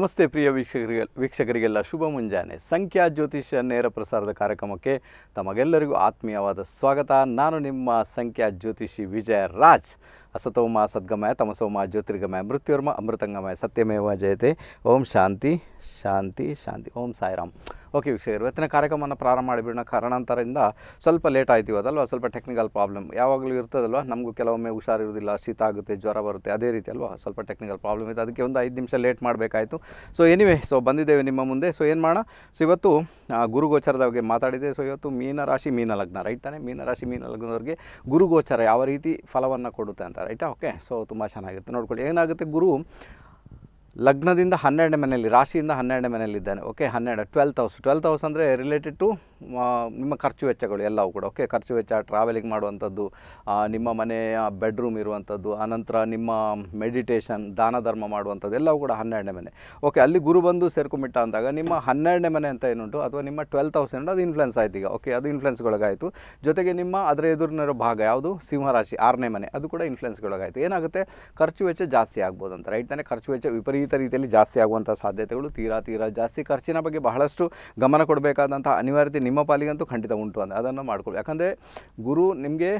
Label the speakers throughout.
Speaker 1: ನಮಸ್ತೆ ಪ್ರಿಯ ವೀಕ್ಷಕರಿಗೆ ವೀಕ್ಷಕರಿಗೆಲ್ಲ ಶುಭ ಮುಂಜಾನೆ. ಸಂಖ್ಯಾ ಜ್ಯೋತಿಷ್ಯ ನೇರ ಪ್ರಸಾರದ ಕಾರ್ಯಕ್ರಮಕ್ಕೆ ತಮಗೆಲ್ಲರಿಗೂ ಆತ್ಮೀಯವಾದ ಸ್ವಾಗತ. ನಾನು ನಿಮ್ಮ ಸಂಖ್ಯಾ ಜ್ಯೋತಿಷಿ ವಿಜಯ ರಾಜ್. ಅಸತೋಮ ಸದ್ಗಮಯ, ತಮಸೋಮ ಜ್ಯೋತಿರ್ಗಮಯ ಮೃತ್ಯುರ್ಮ ಅಮೃತಂಗಮಯ, ಸತ್ಯಮೇವ ಜಯತೆ. ಓಂ ಶಾಂತಿ. ಶಾಂತಿ ಶಾಂತಿ. ಓಂ ಸಾಯಿರಾಮ್. ಓಕೆ ವೀಕ್ಷಕರು, ಇವತ್ತಿನ ಕಾರ್ಯಕ್ರಮವನ್ನು ಪ್ರಾರಂಭ ಮಾಡಿಬಿಡೋಣ ಕಾರಣಾಂತರದಿಂದ ಸ್ವಲ್ಪ ಲೇಟ್ ಆಯ್ತು ಸ್ವಲ್ಪ ಟೆಕ್ನಿಕಲ್ ಪ್ರಾಬ್ಲಮ್ ಯಾವಾಗಲೂ ಇರ್ತದಲ್ವ? ನಮಗೂ ಕೆಲವೊಮ್ಮೆ ಹುಷಾರಿರೋದಿಲ್ಲ ಶೀತ ಆಗುತ್ತೆ, ಜ್ವರ ಬರುತ್ತೆ, ಅದೇ ರೀತಿ ಅಲ್ವಾ? ಸ್ವಲ್ಪ ಟೆಕ್ನಿಕಲ್ ಪ್ರಾಬ್ಲಮ್ ಇದೆ ಅದಕ್ಕೆ ಒಂದು ಐದು ನಿಮಿಷ ಲೇಟ್ ಮಾಡಬೇಕಾಯಿತು. ಸೊ ಎನಿವೆ ಸೊ ಬಂದಿದ್ದೇವೆ ನಿಮ್ಮ ಮುಂದೆ. ಸೊ ಏನು ಮಾಡೋಣ? ಸೊ ಇವತ್ತು ಗುರುಗೋಚರದ ಬಗ್ಗೆ ಮಾತಾಡಿದೆ ಸೊ ಇವತ್ತು ಮೀನರಾಶಿ ಮೀನ ಲಗ್ನ ರೈಟ್ ತಾನೇ? ಮೀನರಾಶಿ ಮೀನ ಲಗ್ನದವ್ರಿಗೆ ಗುರುಗೋಚರ ಯಾವ ರೀತಿ ಫಲವನ್ನು ಕೊಡುತ್ತೆ ಅಂತ ರೈಟಾ ಓಕೆ ಸೊ ತುಂಬ ಚೆನ್ನಾಗಿರುತ್ತೆ ನೋಡ್ಕೊಳ್ಳಿ, ಏನಾಗುತ್ತೆ ಗುರು? ಲಗ್ನದಿಂದ ಹನ್ನೆರಡನೇ ಮನೆಯಲ್ಲಿ, ರಾಶಿಯಿಂದ ಹನ್ನೆರಡನೇ ಮನೆಯಲ್ಲಿದ್ದಾನೆ. ಓಕೆ ಹನ್ನೆರಡು ಟ್ವೆಲ್ತ್ ಹೌಸ್ ಟ್ವೆಲ್ತ್ ಹೌಸ್ ಅಂದರೆ ರಿಲೇಟೆಡ್ ಟು ನಿಮ್ಮ ಖರ್ಚು ವೆಚ್ಚಗಳು ಎಲ್ಲವೂ ಕೂಡ ಓಕೆ ಖರ್ಚು ವೆಚ್ಚ ಟ್ರಾವೆಲಿಂಗ್ ಮಾಡುವಂಥದ್ದು ನಿಮ್ಮ ಮನೆಯ ಬೆಡ್ರೂಮ್ ಇರುವಂಥದ್ದು ಆನಂತರ ನಿಮ್ಮ ಮೆಡಿಟೇಷನ್ ದಾನ ಧರ್ಮ ಮಾಡುವಂಥದ್ದು, ಎಲ್ಲವೂ ಕೂಡ ಹನ್ನೆರಡನೇ ಮನೆ. ಓಕೆ ಅಲ್ಲಿ ಗುರು ಬಂದು ಸೇರ್ಕೊಂಬಿಟ್ಟ ಅಂದಾಗ ನಿಮ್ಮ ಹನ್ನೆರಡನೇ ಮನೆ ಅಂತ ಏನುಂಟು? ಅಥವಾ ನಿಮ್ಮ ಟ್ವೆಲ್ತ್ ಹೌಸ್ ಏನುಂಟು ಅದು ಇನ್ಫ್ಲುಯೆನ್ಸ್ ಆಯ್ತು ಈಗ ಓಕೆ ಅದು ಇನ್ಫ್ಲುಯೆನ್ಸ್ಗೊಳಗಾಯಿತು ಜೊತೆಗೆ ನಿಮ್ಮ ಅದರ ಎದುರಿನಿರೋ ಭಾಗ ಯಾವುದು? ಸಿಂಹರಾಶಿ, ಆರನೇ ಮನೆ, ಅದು ಕೂಡ ಇನ್ಫ್ಲುಯೆನ್ಸ್ಗೊಳಗಾಯಿತು ಏನಾಗುತ್ತೆ? ಖರ್ಚು ವೆಚ್ಚ ಜಾಸ್ತಿ ಆಗ್ಬೋದು ಅಂತ. ರೈಟ್ ತಾನೇ? ಖರ್ಚು ವೆಚ್ಚ ವಿಪರೀತ ರೀತಿಯಲ್ಲಿ ಜಾಸ್ತಿ ಆಗುವಂಥ ಸಾಧ್ಯತೆಗಳು, ತೀರಾ ತೀರಾ ಜಾಸ್ತಿ. ಖರ್ಚಿನ ಬಗ್ಗೆ ಬಹಳಷ್ಟು ಗಮನ ಕೊಡಬೇಕಾದಂಥ ಅನಿವಾರ್ಯತೆ ನಿಮ್ಮ ಪಾಲಿಗಂತೂ ಖಂಡಿತ ಉಂಟು ಅಂತ ಅದನ್ನು ಮಾಡ್ಕೊಳ್ಳಿ ಯಾಕಂದರೆ ಗುರು ನಿಮಗೆ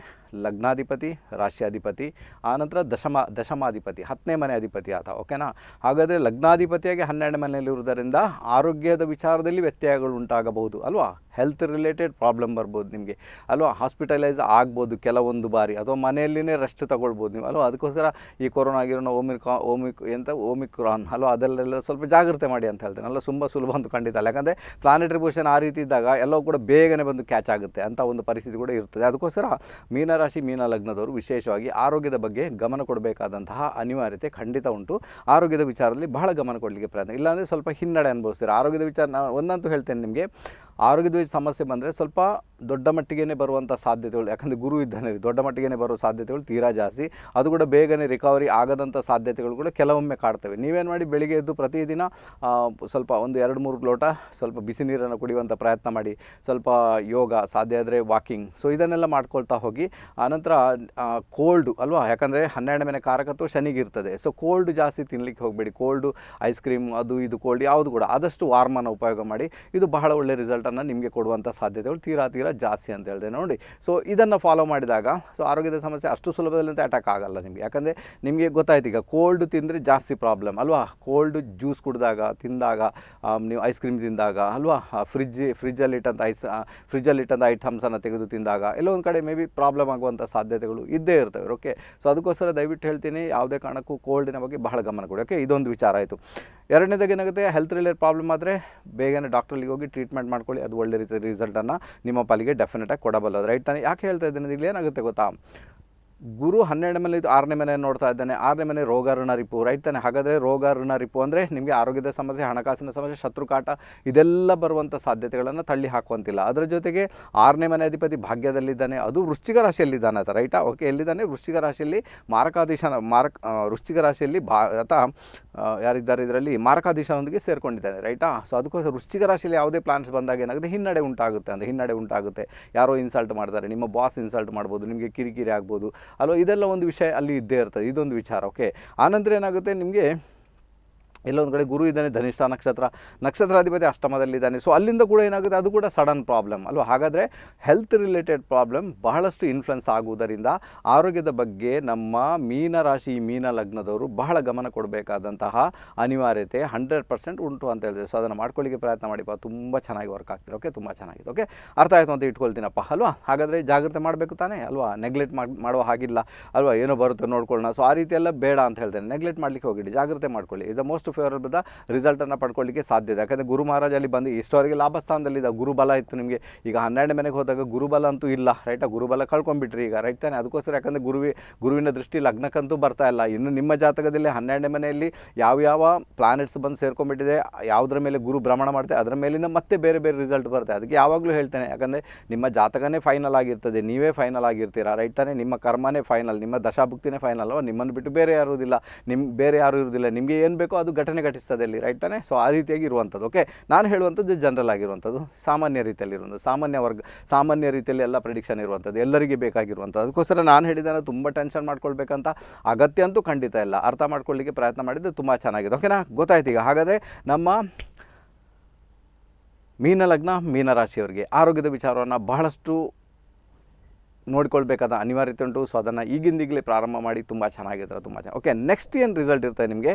Speaker 1: ಲಗ್ನಾಧಿಪತಿ ರಾಶಿಯಾಧಿಪತಿ ಆನಂತರ ದಶಮ, ದಶಮಾಧಿಪತಿ, ಹತ್ತನೇ ಮನೆ ಅಧಿಪತಿ ಆತ ಓಕೆನಾ ಹಾಗಾದರೆ ಲಗ್ನಾಧಿಪತಿಯಾಗಿ ಹನ್ನೆರಡು ಮನೆಯಲ್ಲಿರುವುದರಿಂದ ಆರೋಗ್ಯದ ವಿಚಾರದಲ್ಲಿ ವ್ಯತ್ಯಯಗಳು ಉಂಟಾಗಬಹುದು, ಅಲ್ವಾ? ಹೆಲ್ತ್ ರಿಲೇಟೆಡ್ ಪ್ರಾಬ್ಲಮ್ ಬರ್ಬೋದು ನಿಮಗೆ, ಅಲ್ವಾ? ಹಾಸ್ಪಿಟಲೈಸ್ ಆಗ್ಬೋದು ಕೆಲವೊಂದು ಬಾರಿ, ಅಥವಾ ಮನೆಯಲ್ಲಿನೇ ರೆಸ್ಟ್ ತಗೊಳ್ಬೋದು ನೀವು, ಅಲ್ವಾ? ಅದಕ್ಕೋಸ್ಕರ ಈ ಕೊರೋನಾ ಆಗಿರೋ ಓಮಿಕಾ ಓಮಿಕ್ ಎಂತ? ಓಮಿಕ್ರಾನ್ ಅಲ್ವಾ? ಅದರಲ್ಲೆಲ್ಲ ಸ್ವಲ್ಪ ಜಾಗ್ರತೆ ಮಾಡಿ ಅಂತ ಹೇಳ್ತೇನೆ, ಅಲ್ಲ, ತುಂಬ ಸುಲಭ ಅಂತ ಖಂಡಿತ ಅಲ್ಲ, ಯಾಕಂದರೆ ಪ್ಲಾನೆಟರಿ ಪೊಸಿಷನ್ ಆ ರೀತಿ ಇದ್ದಾಗ ಎಲ್ಲವೂ ಕೂಡ ಬೇಗನೆ ಬಂದು ಕ್ಯಾಚ್ ಆಗುತ್ತೆ ಅಂತ ಒಂದು ಪರಿಸ್ಥಿತಿ ಕೂಡ ಇರ್ತದೆ. ಅದಕ್ಕೋಸ್ಕರ ಮೀನರಾಶಿ ಮೀನ ಲಗ್ನದವರು ವಿಶೇಷವಾಗಿ ಆರೋಗ್ಯದ ಬಗ್ಗೆ ಗಮನ ಕೊಡಬೇಕಾದಂತಹ ಅನಿವಾರ್ಯತೆ ಖಂಡಿತ ಉಂಟು. ಆರೋಗ್ಯದ ವಿಚಾರದಲ್ಲಿ ಬಹಳ ಗಮನ ಕೊಡಲಿಕ್ಕೆ ಪ್ರಯತ್ನ ಇಲ್ಲಾಂದರೆ ಸ್ವಲ್ಪ ಹಿನ್ನಡೆ ಅನುಭವಿಸ್ತೀರ? ಆರೋಗ್ಯದ ವಿಚಾರ ನಾನು ಒಂದಂತೂ ಹೇಳ್ತೇನೆ ನಿಮಗೆ. ಆರೋಗ್ಯದ ಸಮಸ್ಯೆ ಬಂದರೆ ಸ್ವಲ್ಪ ದೊಡ್ಡ ಮಟ್ಟಿಗೆ ಬರುವಂಥ ಸಾಧ್ಯತೆಗಳು, ಯಾಕಂದರೆ ಗುರು ಇದ್ದಾನೆ, ದೊಡ್ಡ ಮಟ್ಟಿಗೆ ಬರೋ ಸಾಧ್ಯತೆಗಳು ತೀರಾ ಜಾಸ್ತಿ. ಅದು ಕೂಡ ಬೇಗನೆ ರಿಕವರಿ ಆಗದಂಥ ಸಾಧ್ಯತೆಗಳು ಕೂಡ ಕೆಲವೊಮ್ಮೆ ಕಾಡ್ತವೆ. ನೀವೇನು ಮಾಡಿ ಬೆಳಿಗ್ಗೆ ಎದ್ದು ಪ್ರತಿದಿನ ಸ್ವಲ್ಪ ಒಂದು ಎರಡು ಮೂರು ಲೋಟ ಸ್ವಲ್ಪ ಬಿಸಿ ನೀರನ್ನು ಕುಡಿಯುವಂಥ ಪ್ರಯತ್ನ ಮಾಡಿ, ಸ್ವಲ್ಪ ಯೋಗ, ಸಾಧ್ಯ ಆದರೆ ವಾಕಿಂಗ್ ಸೊ ಇದನ್ನೆಲ್ಲ ಮಾಡ್ಕೊಳ್ತಾ ಹೋಗಿ ಆನಂತರ ಕೋಲ್ಡು ಅಲ್ವಾ? ಯಾಕಂದರೆ ಹನ್ನೆರಡು ಮನೆ ಕಾರಕತ್ವ ಶನಿಗಿರ್ತದೆ ಸೊ ಕೋಲ್ಡ್ ಜಾಸ್ತಿ ತಿನ್ನಲಿಕ್ಕೆ ಹೋಗಬೇಡಿ. ಕೋಲ್ಡು ಐಸ್ ಕ್ರೀಮ್ ಅದು ಇದು ಕೋಲ್ಡ್ ಯಾವುದು ಕೂಡ, ಆದಷ್ಟು ವಾರ್ಮನ್ನು ಉಪಯೋಗ ಮಾಡಿ. ಇದು ಬಹಳ ಒಳ್ಳೆ ರಿಸಲ್ಟನ್ನು ನಿಮಗೆ ಕೊಡುವಂಥ ಸಾಧ್ಯತೆಗಳು ತೀರಾ ತೀರಾ ಜಾಸ್ತಿ ಅಂತ ಹೇಳಿದೆ. ನೋಡಿ ಸೊ ಇದನ್ನು ಫಾಲೋ ಮಾಡಿದಾಗ ಸೊ ಆರೋಗ್ಯದ ಸಮಸ್ಯೆ ಅಷ್ಟು ಸುಲಭದಲ್ಲಿ ಅಂತ ಅಟ್ಯಾಕ್ ಆಗಲ್ಲ ನಿಮಗೆ. ಯಾಕಂದರೆ ನಿಮಗೆ ಗೊತ್ತಾಯ್ತು, ಈಗ ಕೋಲ್ಡ್ ತಿಂದರೆ ಜಾಸ್ತಿ ಪ್ರಾಬ್ಲಮ್ ಅಲ್ವಾ? ಕೋಲ್ಡ್ ಜ್ಯೂಸ್ ಕುಡಿದಾಗ, ತಿಂದಾಗ ನೀವು ಐಸ್ ಕ್ರೀಮ್ ತಿಂದಾಗ, ಅಲ್ವಾ? ಫ್ರಿಜ್ ಫ್ರಿಜ್ಜಲ್ಲಿ ಇಟ್ಟಂಥ ಐಸ್ ಫ್ರಿಜ್ಜಲ್ಲಿ ಇಟ್ಟಂಥ ಐಟಮ್ಸನ್ನು ತೆಗೆದು ತಿಂದಾಗ, ಎಲ್ಲೋ ಒಂದು ಕಡೆ ಮೇ ಬಿ ಪ್ರಾಬ್ಲಮ್ ಆಗುವಂಥ ಸಾಧ್ಯತೆಗಳು ಇದ್ದೇ ಇರ್ತವೆ. ಓಕೆ ಸೊ ಅದಕ್ಕೋಸ್ಕರ ದಯವಿಟ್ಟು ಹೇಳ್ತೀನಿ, ಯಾವುದೇ ಕಾರಣಕ್ಕೂ ಕೋಲ್ಡಿನ ಬಗ್ಗೆ ಬಹಳ ಗಮನ ಕೊಡಿ. ಓಕೆ ಇದೊಂದು ವಿಚಾರ ಆಯಿತು. ಎರಡನೇದಾಗಿ ಏನಾಗುತ್ತೆ? ಹೆಲ್ತ್ ರಿಲೇಟೆಡ್ ಪ್ರಾಬ್ಲಮ್ ಆದರೆ ಬೇಗನೆ ಡಾಕ್ಟ್ರಲ್ಲಿ ಹೋಗಿ ಟ್ರೀಟ್ಮೆಂಟ್ ಮಾಡ್ಕೊಳ್ಳಿ. ಅದು ಒಳ್ಳೆ ರೀತಿಯ ರಿಸಲ್ಟನ್ನು ನಿಮ್ಮ ಪಾಲಿಗೆ ಡೆಫಿನೆಟಾಗಿ ಕೊಡಬಲ್ಲದು. ರೈಟ್ ತಾನೆ? ಯಾಕೆ ಹೇಳ್ತಾ ಇದ್ದೇನೆ ಇಲ್ಲಿ ಏನಾಗುತ್ತೆ ಗೊತ್ತಾ? ಗುರು ಹನ್ನೆರಡು ಮನೆ ಇದು ಆರನೇ ಮನೆ ನೋಡ್ತಾ ಇದ್ದಾನೆ. ಆರನೇ ಮನೆ ರೋಗ ಋಣ ರಿಪು ರೈಟ್ ತಾನೆ? ಹಾಗಾದರೆ ರೋಗ ಋಣ ರಿಪು ಅಂದರೆ ನಿಮಗೆ ಆರೋಗ್ಯದ ಸಮಸ್ಯೆ, ಹಣಕಾಸಿನ ಸಮಸ್ಯೆ ಶತ್ರುಕಾಟ ಇದೆಲ್ಲ ಬರುವಂಥ ಸಾಧ್ಯತೆಗಳನ್ನು ತಳ್ಳಿ ಹಾಕುವಂತಿಲ್ಲ. ಅದರ ಜೊತೆಗೆ ಆರನೇ ಮನೆ ಅಧಿಪತಿ ಭಾಗ್ಯದಲ್ಲಿದ್ದಾನೆ. ಅದು ವೃಶ್ಚಿಕ ರಾಶಿಯಲ್ಲಿದ್ದಾನೆ ಆತ ರೈಟಾ ಓಕೆ ಎಲ್ಲಿದ್ದಾನೆ? ವೃಶ್ಚಿಕ ರಾಶಿಯಲ್ಲಿ ಮಾರಕಾಧೀಶ, ಮಾರಕ ವೃಶ್ಚಿಕ ರಾಶಿಯಲ್ಲಿ ಭಾ, ಅಥವಾ ಯಾರಿದ್ದಾರೆ ಇದರಲ್ಲಿ ಮಾರಕಾಧೀಶನೊಂದಿಗೆ ಸೇರಿಕೊಂಡಿದ್ದಾರೆ, ರೈಟಾ? ಸೊ ಅದಕ್ಕೋಸ್ಕರ ವೃಶ್ಚಿಕ ರಾಶಿಯಲ್ಲಿ ಯಾವುದೇ ಪ್ಲಾನ್ಸ್ ಬಂದಾಗ ಏನಾಗುತ್ತೆ? ಹಿನ್ನಡೆ ಉಂಟಾಗುತ್ತೆ ಅಂತ ಹಿನ್ನಡೆ ಉಂಟಾಗುತ್ತೆ. ಯಾರೋ ಇನ್ಸಲ್ಟ್ ಮಾಡ್ತಾರೆ, ನಿಮ್ಮ ಬಾಸ್ ಇನ್ಸಲ್ಟ್ ಮಾಡ್ಬೋದು, ನಿಮಗೆ ಕಿರಿಕಿರಿ ಆಗ್ಬೋದು. ಅಲ್ವಾ ಇದೆಲ್ಲ ಒಂದು ವಿಷಯ ಅಲ್ಲಿ ಇದ್ದೇ ಇರ್ತದೆ, ಇದೊಂದು ವಿಚಾರ ಓಕೆ ಆನಂತರ ಏನಾಗುತ್ತೆ? ನಿಮಗೆ ಎಲ್ಲೊಂದು ಕಡೆ ಗುರು ಇದ್ದಾನೆ, ಧನಿಷ್ಠ ನಕ್ಷತ್ರ, ನಕ್ಷತ್ರಾಧಿಪತಿ ಅಷ್ಟಮದಲ್ಲಿದ್ದಾನೆ ಸೊ ಅಲ್ಲಿಂದ ಕೂಡ ಏನಾಗುತ್ತೆ? ಅದು ಕೂಡ ಸಡನ್ ಪ್ರಾಬ್ಲಮ್ ಅಲ್ವಾ? ಹಾಗಾದರೆ ಹೆಲ್ತ್ ರಿಲೇಟೆಡ್ ಪ್ರಾಬ್ಲಮ್ ಬಹಳಷ್ಟು ಇನ್ಫ್ಲುಯೆನ್ಸ್ ಆಗುವುದರಿಂದ ಆರೋಗ್ಯದ ಬಗ್ಗೆ ನಮ್ಮ ಮೀನ ರಾಶಿ ಮೀನ ಲಗ್ನದವರು ಬಹಳ ಗಮನ ಕೊಡಬೇಕಾದಂತಹ ಅನಿವಾರ್ಯತೆ ಹಂಡ್ರೆಡ್ ಪರ್ಸೆಂಟ್ ಉಂಟು ಅಂತ ಹೇಳಿದೆ ಸೊ ಅದನ್ನು ಮಾಡ್ಕೊಳ್ಳಿಕ್ಕೆ ಪ್ರಯತ್ನ ಮಾಡಿಪ್ಪ. ತುಂಬ ಚೆನ್ನಾಗಿ ವರ್ಕ್ ಆಗ್ತಿದೆ ಓಕೆ ತುಂಬ ಚೆನ್ನಾಗಿದೆ. ಓಕೆ ಅರ್ಥ ಆಯಿತು ಅಂತ ಇಟ್ಕೊಳ್ತೀನಪ್ಪ. ಅಲ್ವಾ? ಹಾಗಾದರೆ ಜಾಗ್ರತೆ ಮಾಡಬೇಕು ತಾನೇ? ಅಲ್ವಾ? ನೆಗ್ಲೆಕ್ಟ್ ಮಾಡಿ, ಮಾಡುವ ಹಾಗಿಲ್ಲ. ಅಲ್ವಾ? ಏನೋ ಬರುತ್ತೆ ನೋಡ್ಕೊಳ್ಳೋಣ. ಸೊ ಆ ರೀತಿ ಎಲ್ಲ ಬೇಡ ಅಂತ ಹೇಳ್ತೇನೆ. ನೆಗ್ಲೆಕ್ಟ್ ಮಾಡಲಿಕ್ಕೆ ಹೋಗಿಡಿ. ಜಾಗ್ರತೆ ಮಾಡ್ಕೊಳ್ಳಿ. ಇದು ಮೋಸ್ಟ್ ಫೇವರಬಲ್ ರಿಸಲ್ಟನ್ನು ಪಡ್ಕೊಳ್ಳಿಕ್ಕೆ ಸಾಧ್ಯ ಇದೆ. ಯಾಕಂದರೆ ಗುರು ಮಹಾರಾಜ ಅಲ್ಲಿ ಬಂದು ಇಷ್ಟವರೆಗೆ ಲಾಭಸ್ಥಾನದಲ್ಲಿದ್ದ ಗುರುಬಲ ಇತ್ತು ನಿಮಗೆ. ಈಗ ಹನ್ನೆರಡು ಮನೆಗೆ ಹೋದಾಗ ಗುರುಬಲ ಅಂತೂ ಇಲ್ಲ ರೈಟಾ ಗುರುಬಲ ಕಳ್ಕೊಂಡ್ಬಿಟ್ರಿ ಈಗ ರೈಟ್ ತಾನೆ? ಅದಕ್ಕೋಸ್ಕರ ಯಾಕಂದರೆ ಗುರುವಿ, ಗುರುವಿನ ದೃಷ್ಟಿ ಲಗ್ನಕ್ಕಂತೂ ಬರ್ತಾ ಇಲ್ಲ. ಇನ್ನು ನಿಮ್ಮ ಜಾತಕದಲ್ಲಿ ಹನ್ನೆರಡನೇ ಮನೆಯಲ್ಲಿ ಯಾವ್ಯಾವ ಪ್ಲಾನೆಟ್ಸ್ ಬಂದು ಸೇರ್ಕೊಂಡ್ಬಿಟ್ಟಿದೆ, ಯಾವುದರ ಮೇಲೆ ಗುರು ಭ್ರಮಣ ಮಾಡ್ತೆ, ಅದರ ಮೇಲಿಂದ ಮತ್ತೆ ಬೇರೆ ಬೇರೆ ರಿಸಲ್ಟ್ ಬರುತ್ತೆ. ಅದಕ್ಕೆ ಯಾವಾಗಲೂ ಹೇಳ್ತೇನೆ, ಯಾಕಂದರೆ ನಿಮ್ಮ ಜಾತಕನೇ ಫೈನಲ್ ಆಗಿರ್ತದೆ. ನೀವೇ ಫೈನಲ್ ಆಗಿರ್ತೀರಾ ರೈಟ್ ತಾನೇ? ನಿಮ್ಮ ಕರ್ಮನೇ ಫೈನಲ್ ನಿಮ್ಮ ದಶಾಭುಕ್ತಿನೇ ಫೈನಲ್ ನಿಮ್ಮನ್ನು ಬಿಟ್ಟು ಬೇರೆ ಯಾರು ಇರೋದಿಲ್ಲ ನಿಮ್ಮ ಬೇರೆ ಯಾರು ಇರೋದಿಲ್ಲ. ನಿಮಗೆ ಏನು ಬೇಕೋ ಅದು ಘಟನೆ ಘಟಿಸ್ತದೆ ಅಲ್ಲಿ ರೈಟ್ ತಾನೆ? ಸೊ ಆ ರೀತಿಯಾಗಿ ಇರುವಂಥದ್ದು ಓಕೆ ನಾನು ಹೇಳುವಂಥದ್ದು ಜನರಲ್ ಆಗಿರುವಂಥದ್ದು, ಸಾಮಾನ್ಯ ರೀತಿಯಲ್ಲಿ ಇರುವಂಥದ್ದು, ಸಾಮಾನ್ಯ ವರ್ಗ, ಸಾಮಾನ್ಯ ರೀತಿಯಲ್ಲಿ ಎಲ್ಲ ಪ್ರಿಡಿಕ್ಷನ್ ಇರುವಂಥದ್ದು, ಎಲ್ಲರಿಗೆ ಬೇಕಾಗಿರುವಂಥದ್ದು. ಅದಕ್ಕೋಸ್ಕರ ನಾನು ಹೇಳಿದಾನೆ ತುಂಬ ಟೆನ್ಷನ್ ಮಾಡ್ಕೊಳ್ಬೇಕಂತ ಅಗತ್ಯ ಅಂತೂ ಖಂಡಿತ ಇಲ್ಲ. ಅರ್ಥ ಮಾಡ್ಕೊಳ್ಳಿಕ್ಕೆ ಪ್ರಯತ್ನ ಮಾಡಿದ್ದು ತುಂಬ ಚೆನ್ನಾಗಿದೆ ಓಕೆನಾ ಗೊತ್ತಾಯ್ತು ಈಗ. ಹಾಗಾದರೆ ನಮ್ಮ ಮೀನ ಲಗ್ನ ಮೀನರಾಶಿಯವರಿಗೆ ಆರೋಗ್ಯದ ವಿಚಾರವನ್ನು ಬಹಳಷ್ಟು ನೋಡ್ಕೊಳ್ಬೇಕಾದ ಅನಿವಾರ್ಯತೆ ಉಂಟು. ಸೊ ಅದನ್ನು ಈಗಿಂದೀಗಲೇ ಪ್ರಾರಂಭ ಮಾಡಿ ತುಂಬ ಚೆನ್ನಾಗಿರ್ತಾರೆ ತುಂಬ ಚೆನ್ನಾಗಿ ಓಕೆ ನೆಕ್ಸ್ಟ್ ಏನು ರಿಸಲ್ಟ್ ಇರ್ತದೆ ನಿಮಗೆ?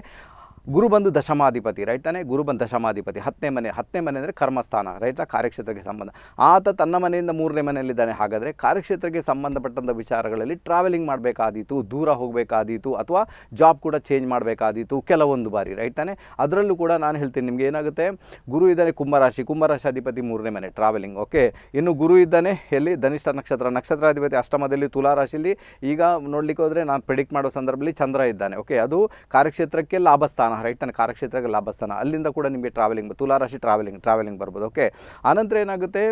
Speaker 1: ಗುರು ಬಂದು ದಶಮಾಧಿಪತಿ ರೈಟ್ ತಾನೇ? ಗುರು ಬಂದು ದಶಮಾಧಿಪತಿ. ಹತ್ತನೇ ಮನೆ ಹತ್ತನೇ ಮನೆ ಅಂದರೆ ಕರ್ಮಸ್ಥಾನ ರೈತ ಕಾರ್ಯಕ್ಷೇತ್ರಕ್ಕೆ ಸಂಬಂಧ. ಆತ ತನ್ನ ಮನೆಯಿಂದ ಮೂರನೇ ಮನೆಯಲ್ಲಿದ್ದಾನೆ. ಹಾಗಾದರೆ ಕಾರ್ಯಕ್ಷೇತ್ರಕ್ಕೆ ಸಂಬಂಧಪಟ್ಟಂಥ ವಿಚಾರಗಳಲ್ಲಿ ಟ್ರಾವೆಲಿಂಗ್ ಮಾಡಬೇಕಾದೀತು, ದೂರ ಹೋಗಬೇಕಾದೀತು, ಅಥವಾ ಜಾಬ್ ಕೂಡ ಚೇಂಜ್ ಮಾಡಬೇಕಾದೀತು, ಕೆಲವೊಂದು ಬಾರಿ ರೈಟ್ ತಾನೇ? ಅದರಲ್ಲೂ ಕೂಡ ನಾನು ಹೇಳ್ತೀನಿ ನಿಮಗೆ ಏನಾಗುತ್ತೆ? ಗುರು ಇದ್ದಾನೆ ಕುಂಭರಾಶಿ, ಕುಂಭರಾಶಾಧಿಪತಿ ಮೂರನೇ ಮನೆ ಟ್ರಾವೆಲಿಂಗ್ ಓಕೆ ಇನ್ನು ಗುರು ಇದ್ದಾನೆ ಎಲ್ಲಿ? ಧನಿಷ್ಠ ನಕ್ಷತ್ರ, ನಕ್ಷತ್ರಾಧಿಪತಿ ಅಷ್ಟಮದಲ್ಲಿ ತುಲಾರಾಶಿಲಿ ಈಗ ನೋಡ್ಲಿಕ್ಕೆ ಹೋದರೆ ನಾನು ಪ್ರಿಡಿಕ್ಟ್ ಮಾಡೋ ಸಂದರ್ಭದಲ್ಲಿ ಚಂದ್ರ ಇದ್ದಾನೆ ಓಕೆ ಅದು ಕಾರ್ಯಕ್ಷೇತ್ರಕ್ಕೆ ಲಾಭಸ್ಥಾನ. ರೈಟ್ ತಾನೆ ಕಾರ್ಯಕ್ಷೇತ್ರಕ್ಕೆ ಲಾಭಸ್ಥಾನ. ಅಲ್ಲಿಂದ ಕೂಡ ನಿಮಗೆ ಟ್ರಾವೆಲಿಂಗ್ ತುಲಾರಾಶಿ ಟ್ರಾವೆಲಿಂಗ್ ಟ್ರಾವೆಲಿಂಗ್ ಬರ್ಬೋದು ಓಕೆ ಆನಂತರ ಏನಾಗುತ್ತೆ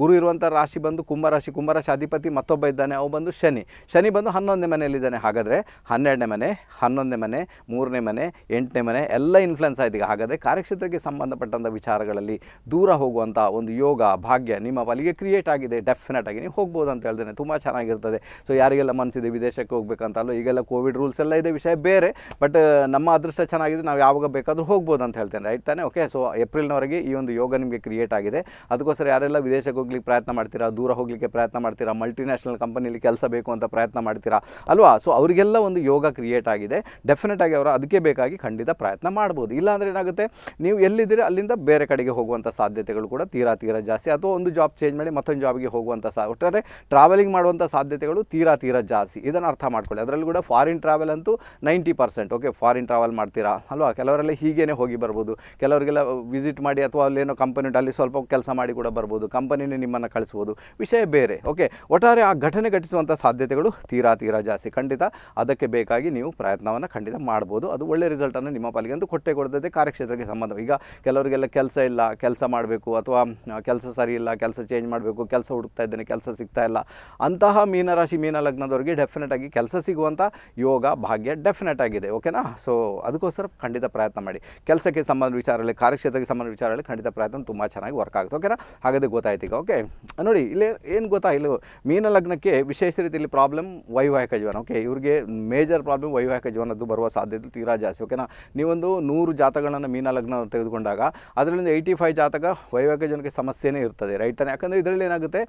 Speaker 1: ಗುರು ಇರುವಂಥ ರಾಶಿ ಬಂದು ಕುಂಭರಾಶಿ ಕುಂಭರಾಶಿ ಅಧಿಪತಿ ಮತ್ತೊಬ್ಬ ಇದ್ದಾನೆ, ಅವು ಬಂದು ಶನಿ. ಶನಿ ಬಂದು ಹನ್ನೊಂದನೇ ಮನೆಯಲ್ಲಿದ್ದಾನೆ, ಹಾಗಾದರೆ ಹನ್ನೆರಡನೇ ಮನೆ, ಹನ್ನೊಂದನೇ ಮನೆ, ಮೂರನೇ ಮನೆ, ಎಂಟನೇ ಮನೆ, ಎಲ್ಲ ಇನ್ಫ್ಲುಯೆನ್ಸ್ ಆಯ್ತು ಈಗ. ಹಾಗಾದರೆ ಕಾರ್ಯಕ್ಷೇತ್ರಕ್ಕೆ ಸಂಬಂಧಪಟ್ಟಂಥ ವಿಚಾರಗಳಲ್ಲಿ ದೂರ ಹೋಗುವಂಥ ಒಂದು ಯೋಗ, ಭಾಗ್ಯ ನಿಮ್ಮ ಬಲಿಗೆ ಕ್ರಿಯೇಟ್ ಆಗಿದೆ ಡೆಫಿನೆಟ್ ಆಗಿ. ನೀವು ಹೋಗ್ಬೋದು ಅಂತ ಹೇಳ್ತೇನೆ ತುಂಬ ಚೆನ್ನಾಗಿರ್ತದೆ. ಸೊ ಯಾರಿಗೆಲ್ಲ ಮನಸ್ಸಿದೆ ವಿದೇಶಕ್ಕೆ ಹೋಗ್ಬೇಕಂತಲ್ಲೋ, ಈಗೆಲ್ಲ ಕೋವಿಡ್ ರೂಲ್ಸ್ ಎಲ್ಲ ಇದೆ, ವಿಷಯ ಬೇರೆ. ಬಟ್ ನಮ್ಮ ಅದೃಷ್ಟ ಚೆನ್ನಾಗಿದೆ, ನಾವು ಯಾವಾಗ ಬೇಕಾದರೂ ಹೋಗ್ಬೋದು ಅಂತ ಹೇಳ್ತೇನೆ ರೈಟ್ ತಾನೆ? ಓಕೆ ಸೊ ಏಪ್ರಿಲ್ನವರೆಗೆ ಈ ಒಂದು ಯೋಗ ನಿಮಗೆ ಕ್ರಿಯೇಟ್ ಆಗಿದೆ. ಅದಕ್ಕೋಸ್ಕರ ಯಾರೆಲ್ಲ ವಿದೇಶಕ್ಕೆ ಹೋಗ್ಲಿಕ್ಕೆ ಪ್ರಯತ್ನ ಮಾಡ್ತೀರಾ, ದೂರ ಹೋಗಲಿಕ್ಕೆ ಪ್ರಯತ್ನ ಮಾಡ್ತೀರಾ ಮಲ್ಟಿನ್ಯಾಷನಲ್ ಕಂಪನಿಲಿ ಕೆಲಸ ಬೇಕು ಅಂತ ಪ್ರಯತ್ನ ಮಾಡ್ತೀರಾ, ಅಲ್ವಾ? ಸೊ ಅವರಿಗೆಲ್ಲ ಒಂದು ಯೋಗ ಕ್ರಿಯೇಟ್ ಆಗಿದೆ. ಡೆಫಿನೆಟ್ ಆಗಿ ಅವರು ಅದಕ್ಕೆ ಬೇಕಾಗಿ ಖಂಡಿತ ಪ್ರಯತ್ನ ಮಾಡ್ಬೋದು. ಇಲ್ಲಾಂದರೆ ಏನಾಗುತ್ತೆ, ನೀವು ಎಲ್ಲಿದ್ದೀರಿ, ಅಲ್ಲಿಂದ ಬೇರೆ ಕಡೆಗೆ ಹೋಗುವಂಥ ಸಾಧ್ಯತೆಗಳು ಕೂಡ ತೀರಾ ತೀರಾ ಜಾಸ್ತಿ. ಅಥವಾ ಒಂದು ಜಾಬ್ ಚೇಂಜ್ ಮಾಡಿ ಮತ್ತೊಂದು ಜಾಬ್ಗೆ ಹೋಗುವಂಥ ಸಾ, ಒಟ್ಟಾರೆ ಟ್ರಾವೆಲಿಂಗ್ ಮಾಡುವಂಥ ಸಾಧ್ಯತೆಗಳು ತೀರಾ ತೀರಾ ಜಾಸ್ತಿ. ಇದನ್ನು ಅರ್ಥ ಮಾಡ್ಕೊಳ್ಳಿ. ಅದರಲ್ಲಿ ಕೂಡ ಫಾರಿನ್ ಟ್ರಾವೆಲ್ ಅಂತೂ ninety percent okay foreign travel ಮಾಡ್ತೀರಾ ಅಲ್ವಾ? ಕೆಲವರೆಲ್ಲ ಹೀಗೇನೆ ಹೋಗಿ ಬರ್ಬೋದು. ಕೆಲವರಿಗೆಲ್ಲ ವಿಸಿಟ್ ಮಾಡಿ ಅಥವಾ ಅಲ್ಲೇನೋ ಕಂಪನಿ ಅಲ್ಲಿ ಸ್ವಲ್ಪ ಕೆಲಸ ಮಾಡಿ ಕೂಡ ಬರ್ಬೋದು. ಕಂಪನಿನೇ ನಿಮ್ಮನ್ನು ಕಳಿಸ್ಬೋದು. ವಿಷಯ ಬೇರೆ. ಓಕೆ ಒಟ್ಟಾರೆ ಆ ಘಟನೆ ಘಟಿಸುವಂಥ ಸಾಧ್ಯತೆಗಳು ತೀರಾ ತೀರಾ ಜಾಸ್ತಿ. ಖಂಡಿತ ಅದಕ್ಕೆ ಬೇಕಾಗಿ ನೀವು ಪ್ರಯತ್ನವನ್ನು ಖಂಡಿತ ಮಾಡ್ಬೋದು. ಅದು ಒಳ್ಳೆ ರಿಸಲ್ಟನ್ನು ನಿಮ್ಮ ಪಾಲಿಗೆ ಅಂತೂ ಕೊಟ್ಟೆ ಕೊಡ್ತದೆ ಕಾರ್ಯಕ್ಷೇತ್ರಕ್ಕೆ ಸಂಬಂಧ. ಈಗ ಕೆಲವರಿಗೆಲ್ಲ ಕೆಲಸ ಇಲ್ಲ, ಕೆಲಸ ಮಾಡಬೇಕು ಅಥವಾ ಕೆಲಸ ಸರಿ ಇಲ್ಲ, ಕೆಲಸ ಚೇಂಜ್ ಮಾಡಬೇಕು, ಕೆಲಸ ಹುಡುಕ್ತಾ ಇದ್ದೇನೆ, ಕೆಲಸ ಸಿಗ್ತಾ ಇಲ್ಲ. ಅಂತಹ ಮೀನರಾಶಿ ಮೀನ ಲಗ್ನದವರಿಗೆ ಡೆಫಿನೆಟ್ ಆಗಿ ಕೆಲಸ ಸಿಗುವಂಥ ಯೋಗ ಭಾಗ್ಯ ಡೆಫಿನೆಟ್ ಆಗಿದೆ. ಓಕೆನಾ ಸೊ ಅದಕ್ಕೋಸ್ಕರ ಖಂಡಿತ ಪ್ರಯತ್ನ ಮಾಡಿ. ಕೆಲಸಕ್ಕೆ ಸಂಬಂಧ ವಿಚಾರಗಳಲ್ಲಿ ಕಾರ್ಯಕ್ಷೇತ್ರಕ್ಕೆ ಸಂಬಂಧ ವಿಚಾರಗಳಲ್ಲಿ ಖಂಡಿತ ಪ್ರಯತ್ನ ತುಂಬ ಚೆನ್ನಾಗಿ ವರ್ಕ್ ಆಗುತ್ತೆ ಓಕೆನಾ ಹಾಗಾದರೆ ಗೊತ್ತಾಯ್ತು ಈಗ ಓಕೆ ನೋಡಿ, ಇಲ್ಲಿ ಏನು ಗೊತ್ತಾ, ಇಲ್ಲಿ ಮೀನ ಲಗ್ನಕ್ಕೆ ವಿಶೇಷ ರೀತಿಯಲ್ಲಿ ಪ್ರಾಬ್ಲಮ್ ವೈವಾಹಿಕ ಜೀವನ ಓಕೆ ಇವರಿಗೆ ಮೇಜರ್ ಪ್ರಾಬ್ಲಮ್ ವೈವಾಹಿಕ ಜೀವನದ್ದು ಬರುವ ಸಾಧ್ಯತೆ ತೀರಾ ಜಾಸ್ತಿ ಓಕೆನಾ ನೀವೊಂದು ನೂರು ಜಾತಗಳನ್ನು ಮೀನ ಲಗ್ನ ತೆಗೆದುಕೊಂಡಾಗ ಅದರಿಂದ ಏಯ್ಟಿ ಫೈವ್ ಜಾತಕ ವೈವಾಹಿಕ ಜೀವನಕ್ಕೆ ಸಮಸ್ಯೆನೇ ಇರ್ತದೆ ರೈಟ್ ತಾನೆ? ಯಾಕಂದರೆ ಇದರಲ್ಲಿ ಏನಾಗುತ್ತೆ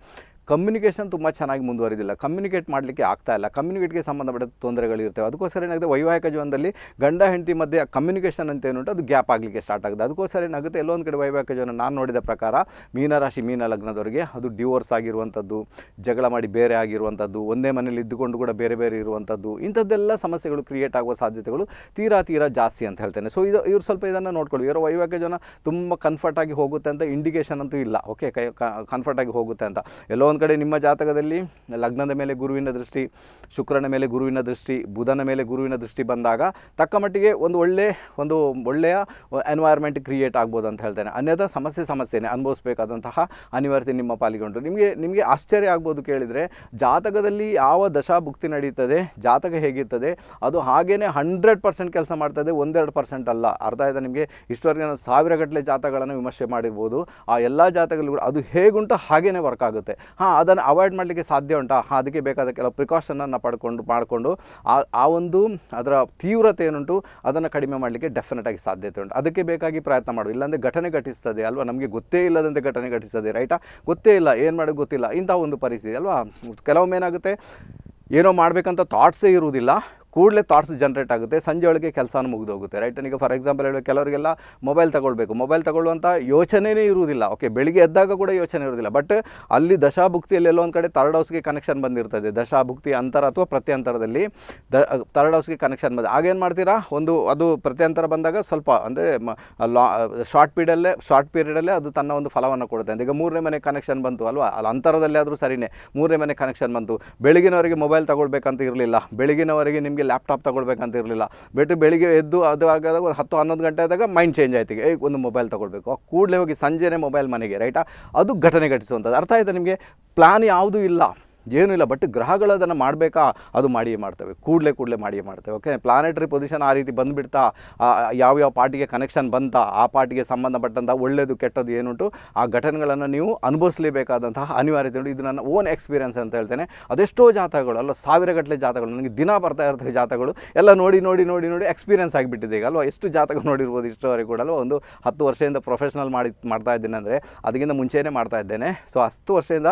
Speaker 1: ಕಮ್ಯುನಿಕೇಷನ್ ತುಂಬ ಚೆನ್ನಾಗಿ ಮುಂದುವರಿದಿಲ್ಲ ಕಮ್ಯುನಿಕೇಟ್ ಮಾಡಲಿಕ್ಕೆ ಆಗ್ತಾ ಇಲ್ಲ ಕಮ್ಯುನಿಕೇಟ್ಗೆ ಸಂಬಂಧಪಟ್ಟ ತೊಂದರೆಗಳಿರ್ತವೆ, ಅದಕ್ಕೋಸ್ಕರ ಏನಾಗುತ್ತೆ, ವೈವಾಹಿಕ ಜೀವನದಲ್ಲಿ ಗಂಡ, ಹೆಂಡತಿ ಮಧ್ಯೆ ಕಮ್ಯುನಿಕೇಷನ್ ಅಂತ ಏನುಂಟು ಅದು ಗ್ಯಾಪ್ ಆಗಲಿಕ್ಕೆ ಸ್ಟಾರ್ಟ್ ಆಗುತ್ತೆ. ಅದಕ್ಕೋಸ್ಕರ ಏನಾಗುತ್ತೆ, ಎಲ್ಲೊಂದು ಕಡೆ ವೈವಾಹಿಕ ಜೀವನ ನಾನು ನೋಡಿದ ಪ್ರಕಾರ, ಮೀನರಾಶಿ ಮೀನ ಲಗ್ನದವರಿಗೆ ಅದು ಡಿವೋರ್ಸ್ ಆಗಿರುವಂಥದ್ದು ಜಗಳ ಮಾಡಿ ಬೇರೆ ಆಗಿರುವಂಥದ್ದು ಒಂದೇ ಮನೇಲಿ ಇದ್ದುಕೊಂಡು ಕೂಡ ಬೇರೆ ಬೇರೆ ಇರುವಂಥದ್ದು ಇಂಥದ್ದೆಲ್ಲ ಸಮಸ್ಯೆಗಳು ಕ್ರಿಯೇಟ್ ಆಗುವ ಸಾಧ್ಯತೆಗಳು ತೀರಾ ತೀರಾ ಜಾಸ್ತಿ ಅಂತ ಹೇಳ್ತೇನೆ. ಸೊ ಇದು, ಇವ್ರು ಸ್ವಲ್ಪ ಇದನ್ನು ನೋಡ್ಕೊಳ್ಳಿ. ಇವರ ವೈವಾಹಿಕ ಜೀವನ ತುಂಬ ಕಂಫರ್ಟ್ ಆಗಿ ಹೋಗುತ್ತೆ ಅಂತ ಇಂಡಿಕೇಶನ್ ಅಂತೂ ಇಲ್ಲ. ಓಕೆ ಕೈ ಕಂಫರ್ಟ್ ಆಗಿ ಹೋಗುತ್ತೆ ಅಂತ. ಎಲ್ಲೋ ಒಂದು ಕಡೆ ನಿಮ್ಮ ಜಾತಕದಲ್ಲಿ ಲಗ್ನದ ಮೇಲೆ ಗುರುವಿನ ದೃಷ್ಟಿ, ಶುಕ್ರನ ಮೇಲೆ ಗುರುವಿನ ದೃಷ್ಟಿ, ಬುಧನ ಮೇಲೆ ಗುರುವಿನ ದೃಷ್ಟಿ ಬಂದಾಗ ತಕ್ಕ ಮಟ್ಟಿಗೆ ಒಂದು ಒಳ್ಳೆ, ಒಂದು ಒಳ್ಳೆಯ ಎನ್ವೈರ್ಮೆಂಟ್ ಕ್ರಿಯೇಟ್ ಆಗ್ಬೋದು ಅಂತ ಹೇಳ್ತೇನೆ. ಅನ್ಯಥಾ ಸಮಸ್ಯೆ ಸಮಸ್ಯೆನೇ ಅನುಭವಿಸಬೇಕಾದಂತಹ ಅನಿವಾರ್ಯತೆ ನಿಮ್ಮ ಪಾಲಿಗೆ ನಿಮಗೆ ನಿಮಗೆ ಆಶ್ಚರ್ಯ ಆಗ್ಬೋದು ಕೇಳಿದರೆ, ಜಾತಕದಲ್ಲಿ ಯಾವ ದಶಾಭುಕ್ತಿ ನಡೀತದೆ, ಜಾತಕ ಹೇಗಿರ್ತದೆ, ಅದು ಹಾಗೇ ಹಂಡ್ರೆಡ್ ಪರ್ಸೆಂಟ್ ಕೆಲಸ ಮಾಡ್ತದೆ, ಒಂದೆರಡು ಪರ್ಸೆಂಟ್ ಅಲ್ಲ. ಅರ್ಥ ಆಯ್ತಾ ನಿಮಗೆ? ಇಷ್ಟವರೆಗೆ ನಾನು ಸಾವಿರಗಟ್ಟಲೆ ಜಾತಕಗಳನ್ನು ವಿಮರ್ಶೆ ಮಾಡಿರ್ಬೋದು. ಆ ಎಲ್ಲ ಜಾತಕಗಳು ಕೂಡ ಅದು ಹೇಗುಂಟು ಹಾಗೇ ವರ್ಕ್ ಆಗುತ್ತೆ. ಹಾಂ, ಅದನ್ನು ಅವಾಯ್ಡ್ ಮಾಡಲಿಕ್ಕೆ ಸಾಧ್ಯ ಉಂಟಾ? ಹಾಂ, ಅದಕ್ಕೆ ಬೇಕಾದ ಕೆಲವು ಪ್ರಿಕಾಷನನ್ನು ಪಡ್ಕೊಂಡು, ಮಾಡಿಕೊಂಡು ಆ ಆ ಒಂದು ಅದರ ತೀವ್ರತೆ ಏನುಂಟು, ಅದನ್ನು ಕಡಿಮೆ ಮಾಡಲಿಕ್ಕೆ ಡೆಫಿನೆಟ್ ಆಗಿ ಸಾಧ್ಯತೆ ಉಂಟು. ಅದಕ್ಕೆ ಬೇಕಾಗಿ ಪ್ರಯತ್ನ ಮಾಡು ಇಲ್ಲಾಂದರೆ ಘಟನೆ ಘಟಿಸ್ತದೆ ಅಲ್ವಾ? ನಮಗೆ ಗೊತ್ತೇ ಇಲ್ಲದಂತೆ ಘಟನೆ ಘಟಿಸ್ತದೆ, ರೈಟಾ? ಗೊತ್ತೇ ಇಲ್ಲ. ಏನು ಮಾಡೋದು ಗೊತ್ತಿಲ್ಲ. ಇಂಥ ಒಂದು ಪರಿಸ್ಥಿತಿ, ಅಲ್ವಾ? ಕೆಲವೊಮ್ಮೆ ಏನಾಗುತ್ತೆ? ಏನೋ ಮಾಡಬೇಕಂತ ಥಾಟ್ಸೇ ಇರುವುದಿಲ್ಲ. ಕೂಡಲೇ ಥಾಟ್ಸ್ ಜನ್ರೇಟ್ ಆಗುತ್ತೆ. ಸಂಜೆ ಒಳಗೆ ಕೆಲಸನೂ ಮುಗಿದೋಗುತ್ತೆ. ರೈಟ್ ಈಗ ಫಾರ್ ಎಕ್ಸಾಂಪಲ್ ಹೇಳಿ ಕೆಲವರಿಗೆಲ್ಲ ಮೊಬೈಲ್ ತಗೊಳ್ಬೇಕು. ಮೊಬೈಲ್ ತಗೊಳ್ಳುವಂಥ ಯೋಚನೆಯೇ ಇರುವುದಿಲ್ಲ. ಓಕೆ ಬೆಳಿಗ್ಗೆ ಎದ್ದಾಗ ಕೂಡ ಯೋಚನೆ ಇರುವುದಿಲ್ಲ. ಬಟ್ ಅಲ್ಲಿ ದಶಾಭುಕ್ತಿಯಲ್ಲಿ ಎಲ್ಲೋ ಒಂದು ಕಡೆ ತರ್ಡ್ ಹೌಸ್ಗೆ ಕನೆಕ್ಷನ್ ಬಂದಿರ್ತದೆ. ದಶಾಭುಕ್ತಿ ಅಂತರ ಅಥವಾ ಪ್ರತ್ಯಂತರದಲ್ಲಿ ದ ತರ್ಡ್ ಹೌಸ್ಗೆ ಕನೆಕ್ಷನ್ ಬಂದ ಆಗೇನು ಮಾಡ್ತೀರಾ? ಒಂದು, ಅದು ಪ್ರತ್ಯಂತರ ಬಂದಾಗ ಸ್ವಲ್ಪ ಅಂದರೆ ಲಾ ಶಾರ್ಟ್ ಪೀರಿಯಡಲ್ಲೇ ಶಾರ್ಟ್ ಪೀರಿಯಡಲ್ಲೇ ಅದು ತನ್ನ ಒಂದು ಫಲವನ್ನು ಕೊಡುತ್ತೆ. ಈಗ ಮೂರನೇ ಮನೆ ಕನೆಕ್ಷನ್ ಬಂತು ಅಲ್ವಾ? ಅಲ್ಲಿ, ಅಂತರದಲ್ಲಿ ಆದರೂ ಸರಿನೇ. ಮೂರನೇ ಮನೆ ಕನೆಕ್ಷನ್ ಬಂತು. ಬೆಳಗಿನವರೆಗೆ ಮೊಬೈಲ್ ತಗೊಳ್ಬೇಕಂತ ಇರಲಿಲ್ಲ. ಬೆಳಗಿನವರೆಗೆ ನಿಮಗೆ ಲ್ಯಾಪ್ಟಾಪ್ ತೊಗೊಳ್ಬೇಕಂತ ಇರಲಿಲ್ಲ. ಬಟ್ ಬೆಳಿಗ್ಗೆ ಎದ್ದು ಅದು ಆಗಾದಾಗ ಒಂದು ಹತ್ತು ಹನ್ನೊಂದು ಗಂಟೆ ಆದಾಗ ಮೈಂಡ್ ಚೇಂಜ್ ಆಯ್ತು. ಏ ಒಂದು ಮೊಬೈಲ್ ತಗೊಳ್ಬೇಕು. ಕೂಡಲೇ ಹೋಗಿ ಸಂಜೆನೇ ಮೊಬೈಲ್ ಮನೆಗೆ ರೈಟಾ ಅದು ಘಟನೆ ಘಟಿಸುವಂಥದ್ದು. ಅರ್ಥ ಆಯಿತು ನಿಮಗೆ? ಪ್ಲಾನ್ ಯಾವುದೂ ಇಲ್ಲ. ಏನೂ ಇಲ್ಲ ಬಟ್ ಗ್ರಹಗಳು ಅದನ್ನು ಮಾಡಬೇಕಾ? ಅದು ಮಾಡಿಯೇ ಮಾಡ್ತವೆ. ಕೂಡಲೇ ಕೂಡಲೇ ಮಾಡಿಯೇ ಮಾಡ್ತವೆ ಓಕೆ ಪ್ಲಾನೆಟ್ರಿ ಪೊಸಿಷನ್ ಆ ರೀತಿ ಬಂದುಬಿಡ್ತಾ ಯಾವ್ಯಾವ ಪಾರ್ಟಿಗೆ ಕನೆಕ್ಷನ್ ಬಂತ, ಆ ಪಾರ್ಟಿಗೆ ಸಂಬಂಧಪಟ್ಟಂಥ ಒಳ್ಳೆಯದು ಕೆಟ್ಟದ್ದು ಏನುಂಟು ಆ ಘಟನೆಗಳನ್ನು ನೀವು ಅನುಭವಿಸಲೇಬೇಕಾದಂತಹ ಅನಿವಾರ್ಯತೆ ಉಂಟು. ಇದು ನನ್ನ ಓನ್ ಎಕ್ಸ್ಪೀರಿಯನ್ಸ್ ಅಂತ ಹೇಳ್ತೇನೆ. ಅದೆಷ್ಟೋ ಜಾತಕಗಳು, ಅಲ್ಲ, ಸಾವಿರಗಟ್ಟಲೆ ಜಾತಕಗಳು, ನನಗೆ ದಿನ ಬರ್ತಾ ಇರ್ತವೆ ಜಾತಕಗಳು. ಎಲ್ಲ ನೋಡಿ ನೋಡಿ ನೋಡಿ ನೋಡಿ ಎಕ್ಸ್ಪೀರಿಯನ್ಸ್ ಆಗಿಬಿಟ್ಟಿದೆ ಈಗ, ಅಲ್ವಾ? ಎಷ್ಟು ಜಾತಕ ನೋಡಿರ್ಬೋದು ಇಷ್ಟೋವರೆಗೆ ಕೂಡ, ಅಲ್ವಾ? ಒಂದು ಹತ್ತು ವರ್ಷದಿಂದ ಪ್ರೊಫೆಷನಲ್ ಮಾಡಿ, ಮಾಡ್ತಾ ಇದ್ದೇನೆ ಅಂದರೆ, ಅದಕ್ಕಿಂತ ಮುಂಚೆನೇ ಮಾಡ್ತಾ ಇದ್ದೇನೆ. ಸೊ ಹತ್ತು ವರ್ಷದಿಂದ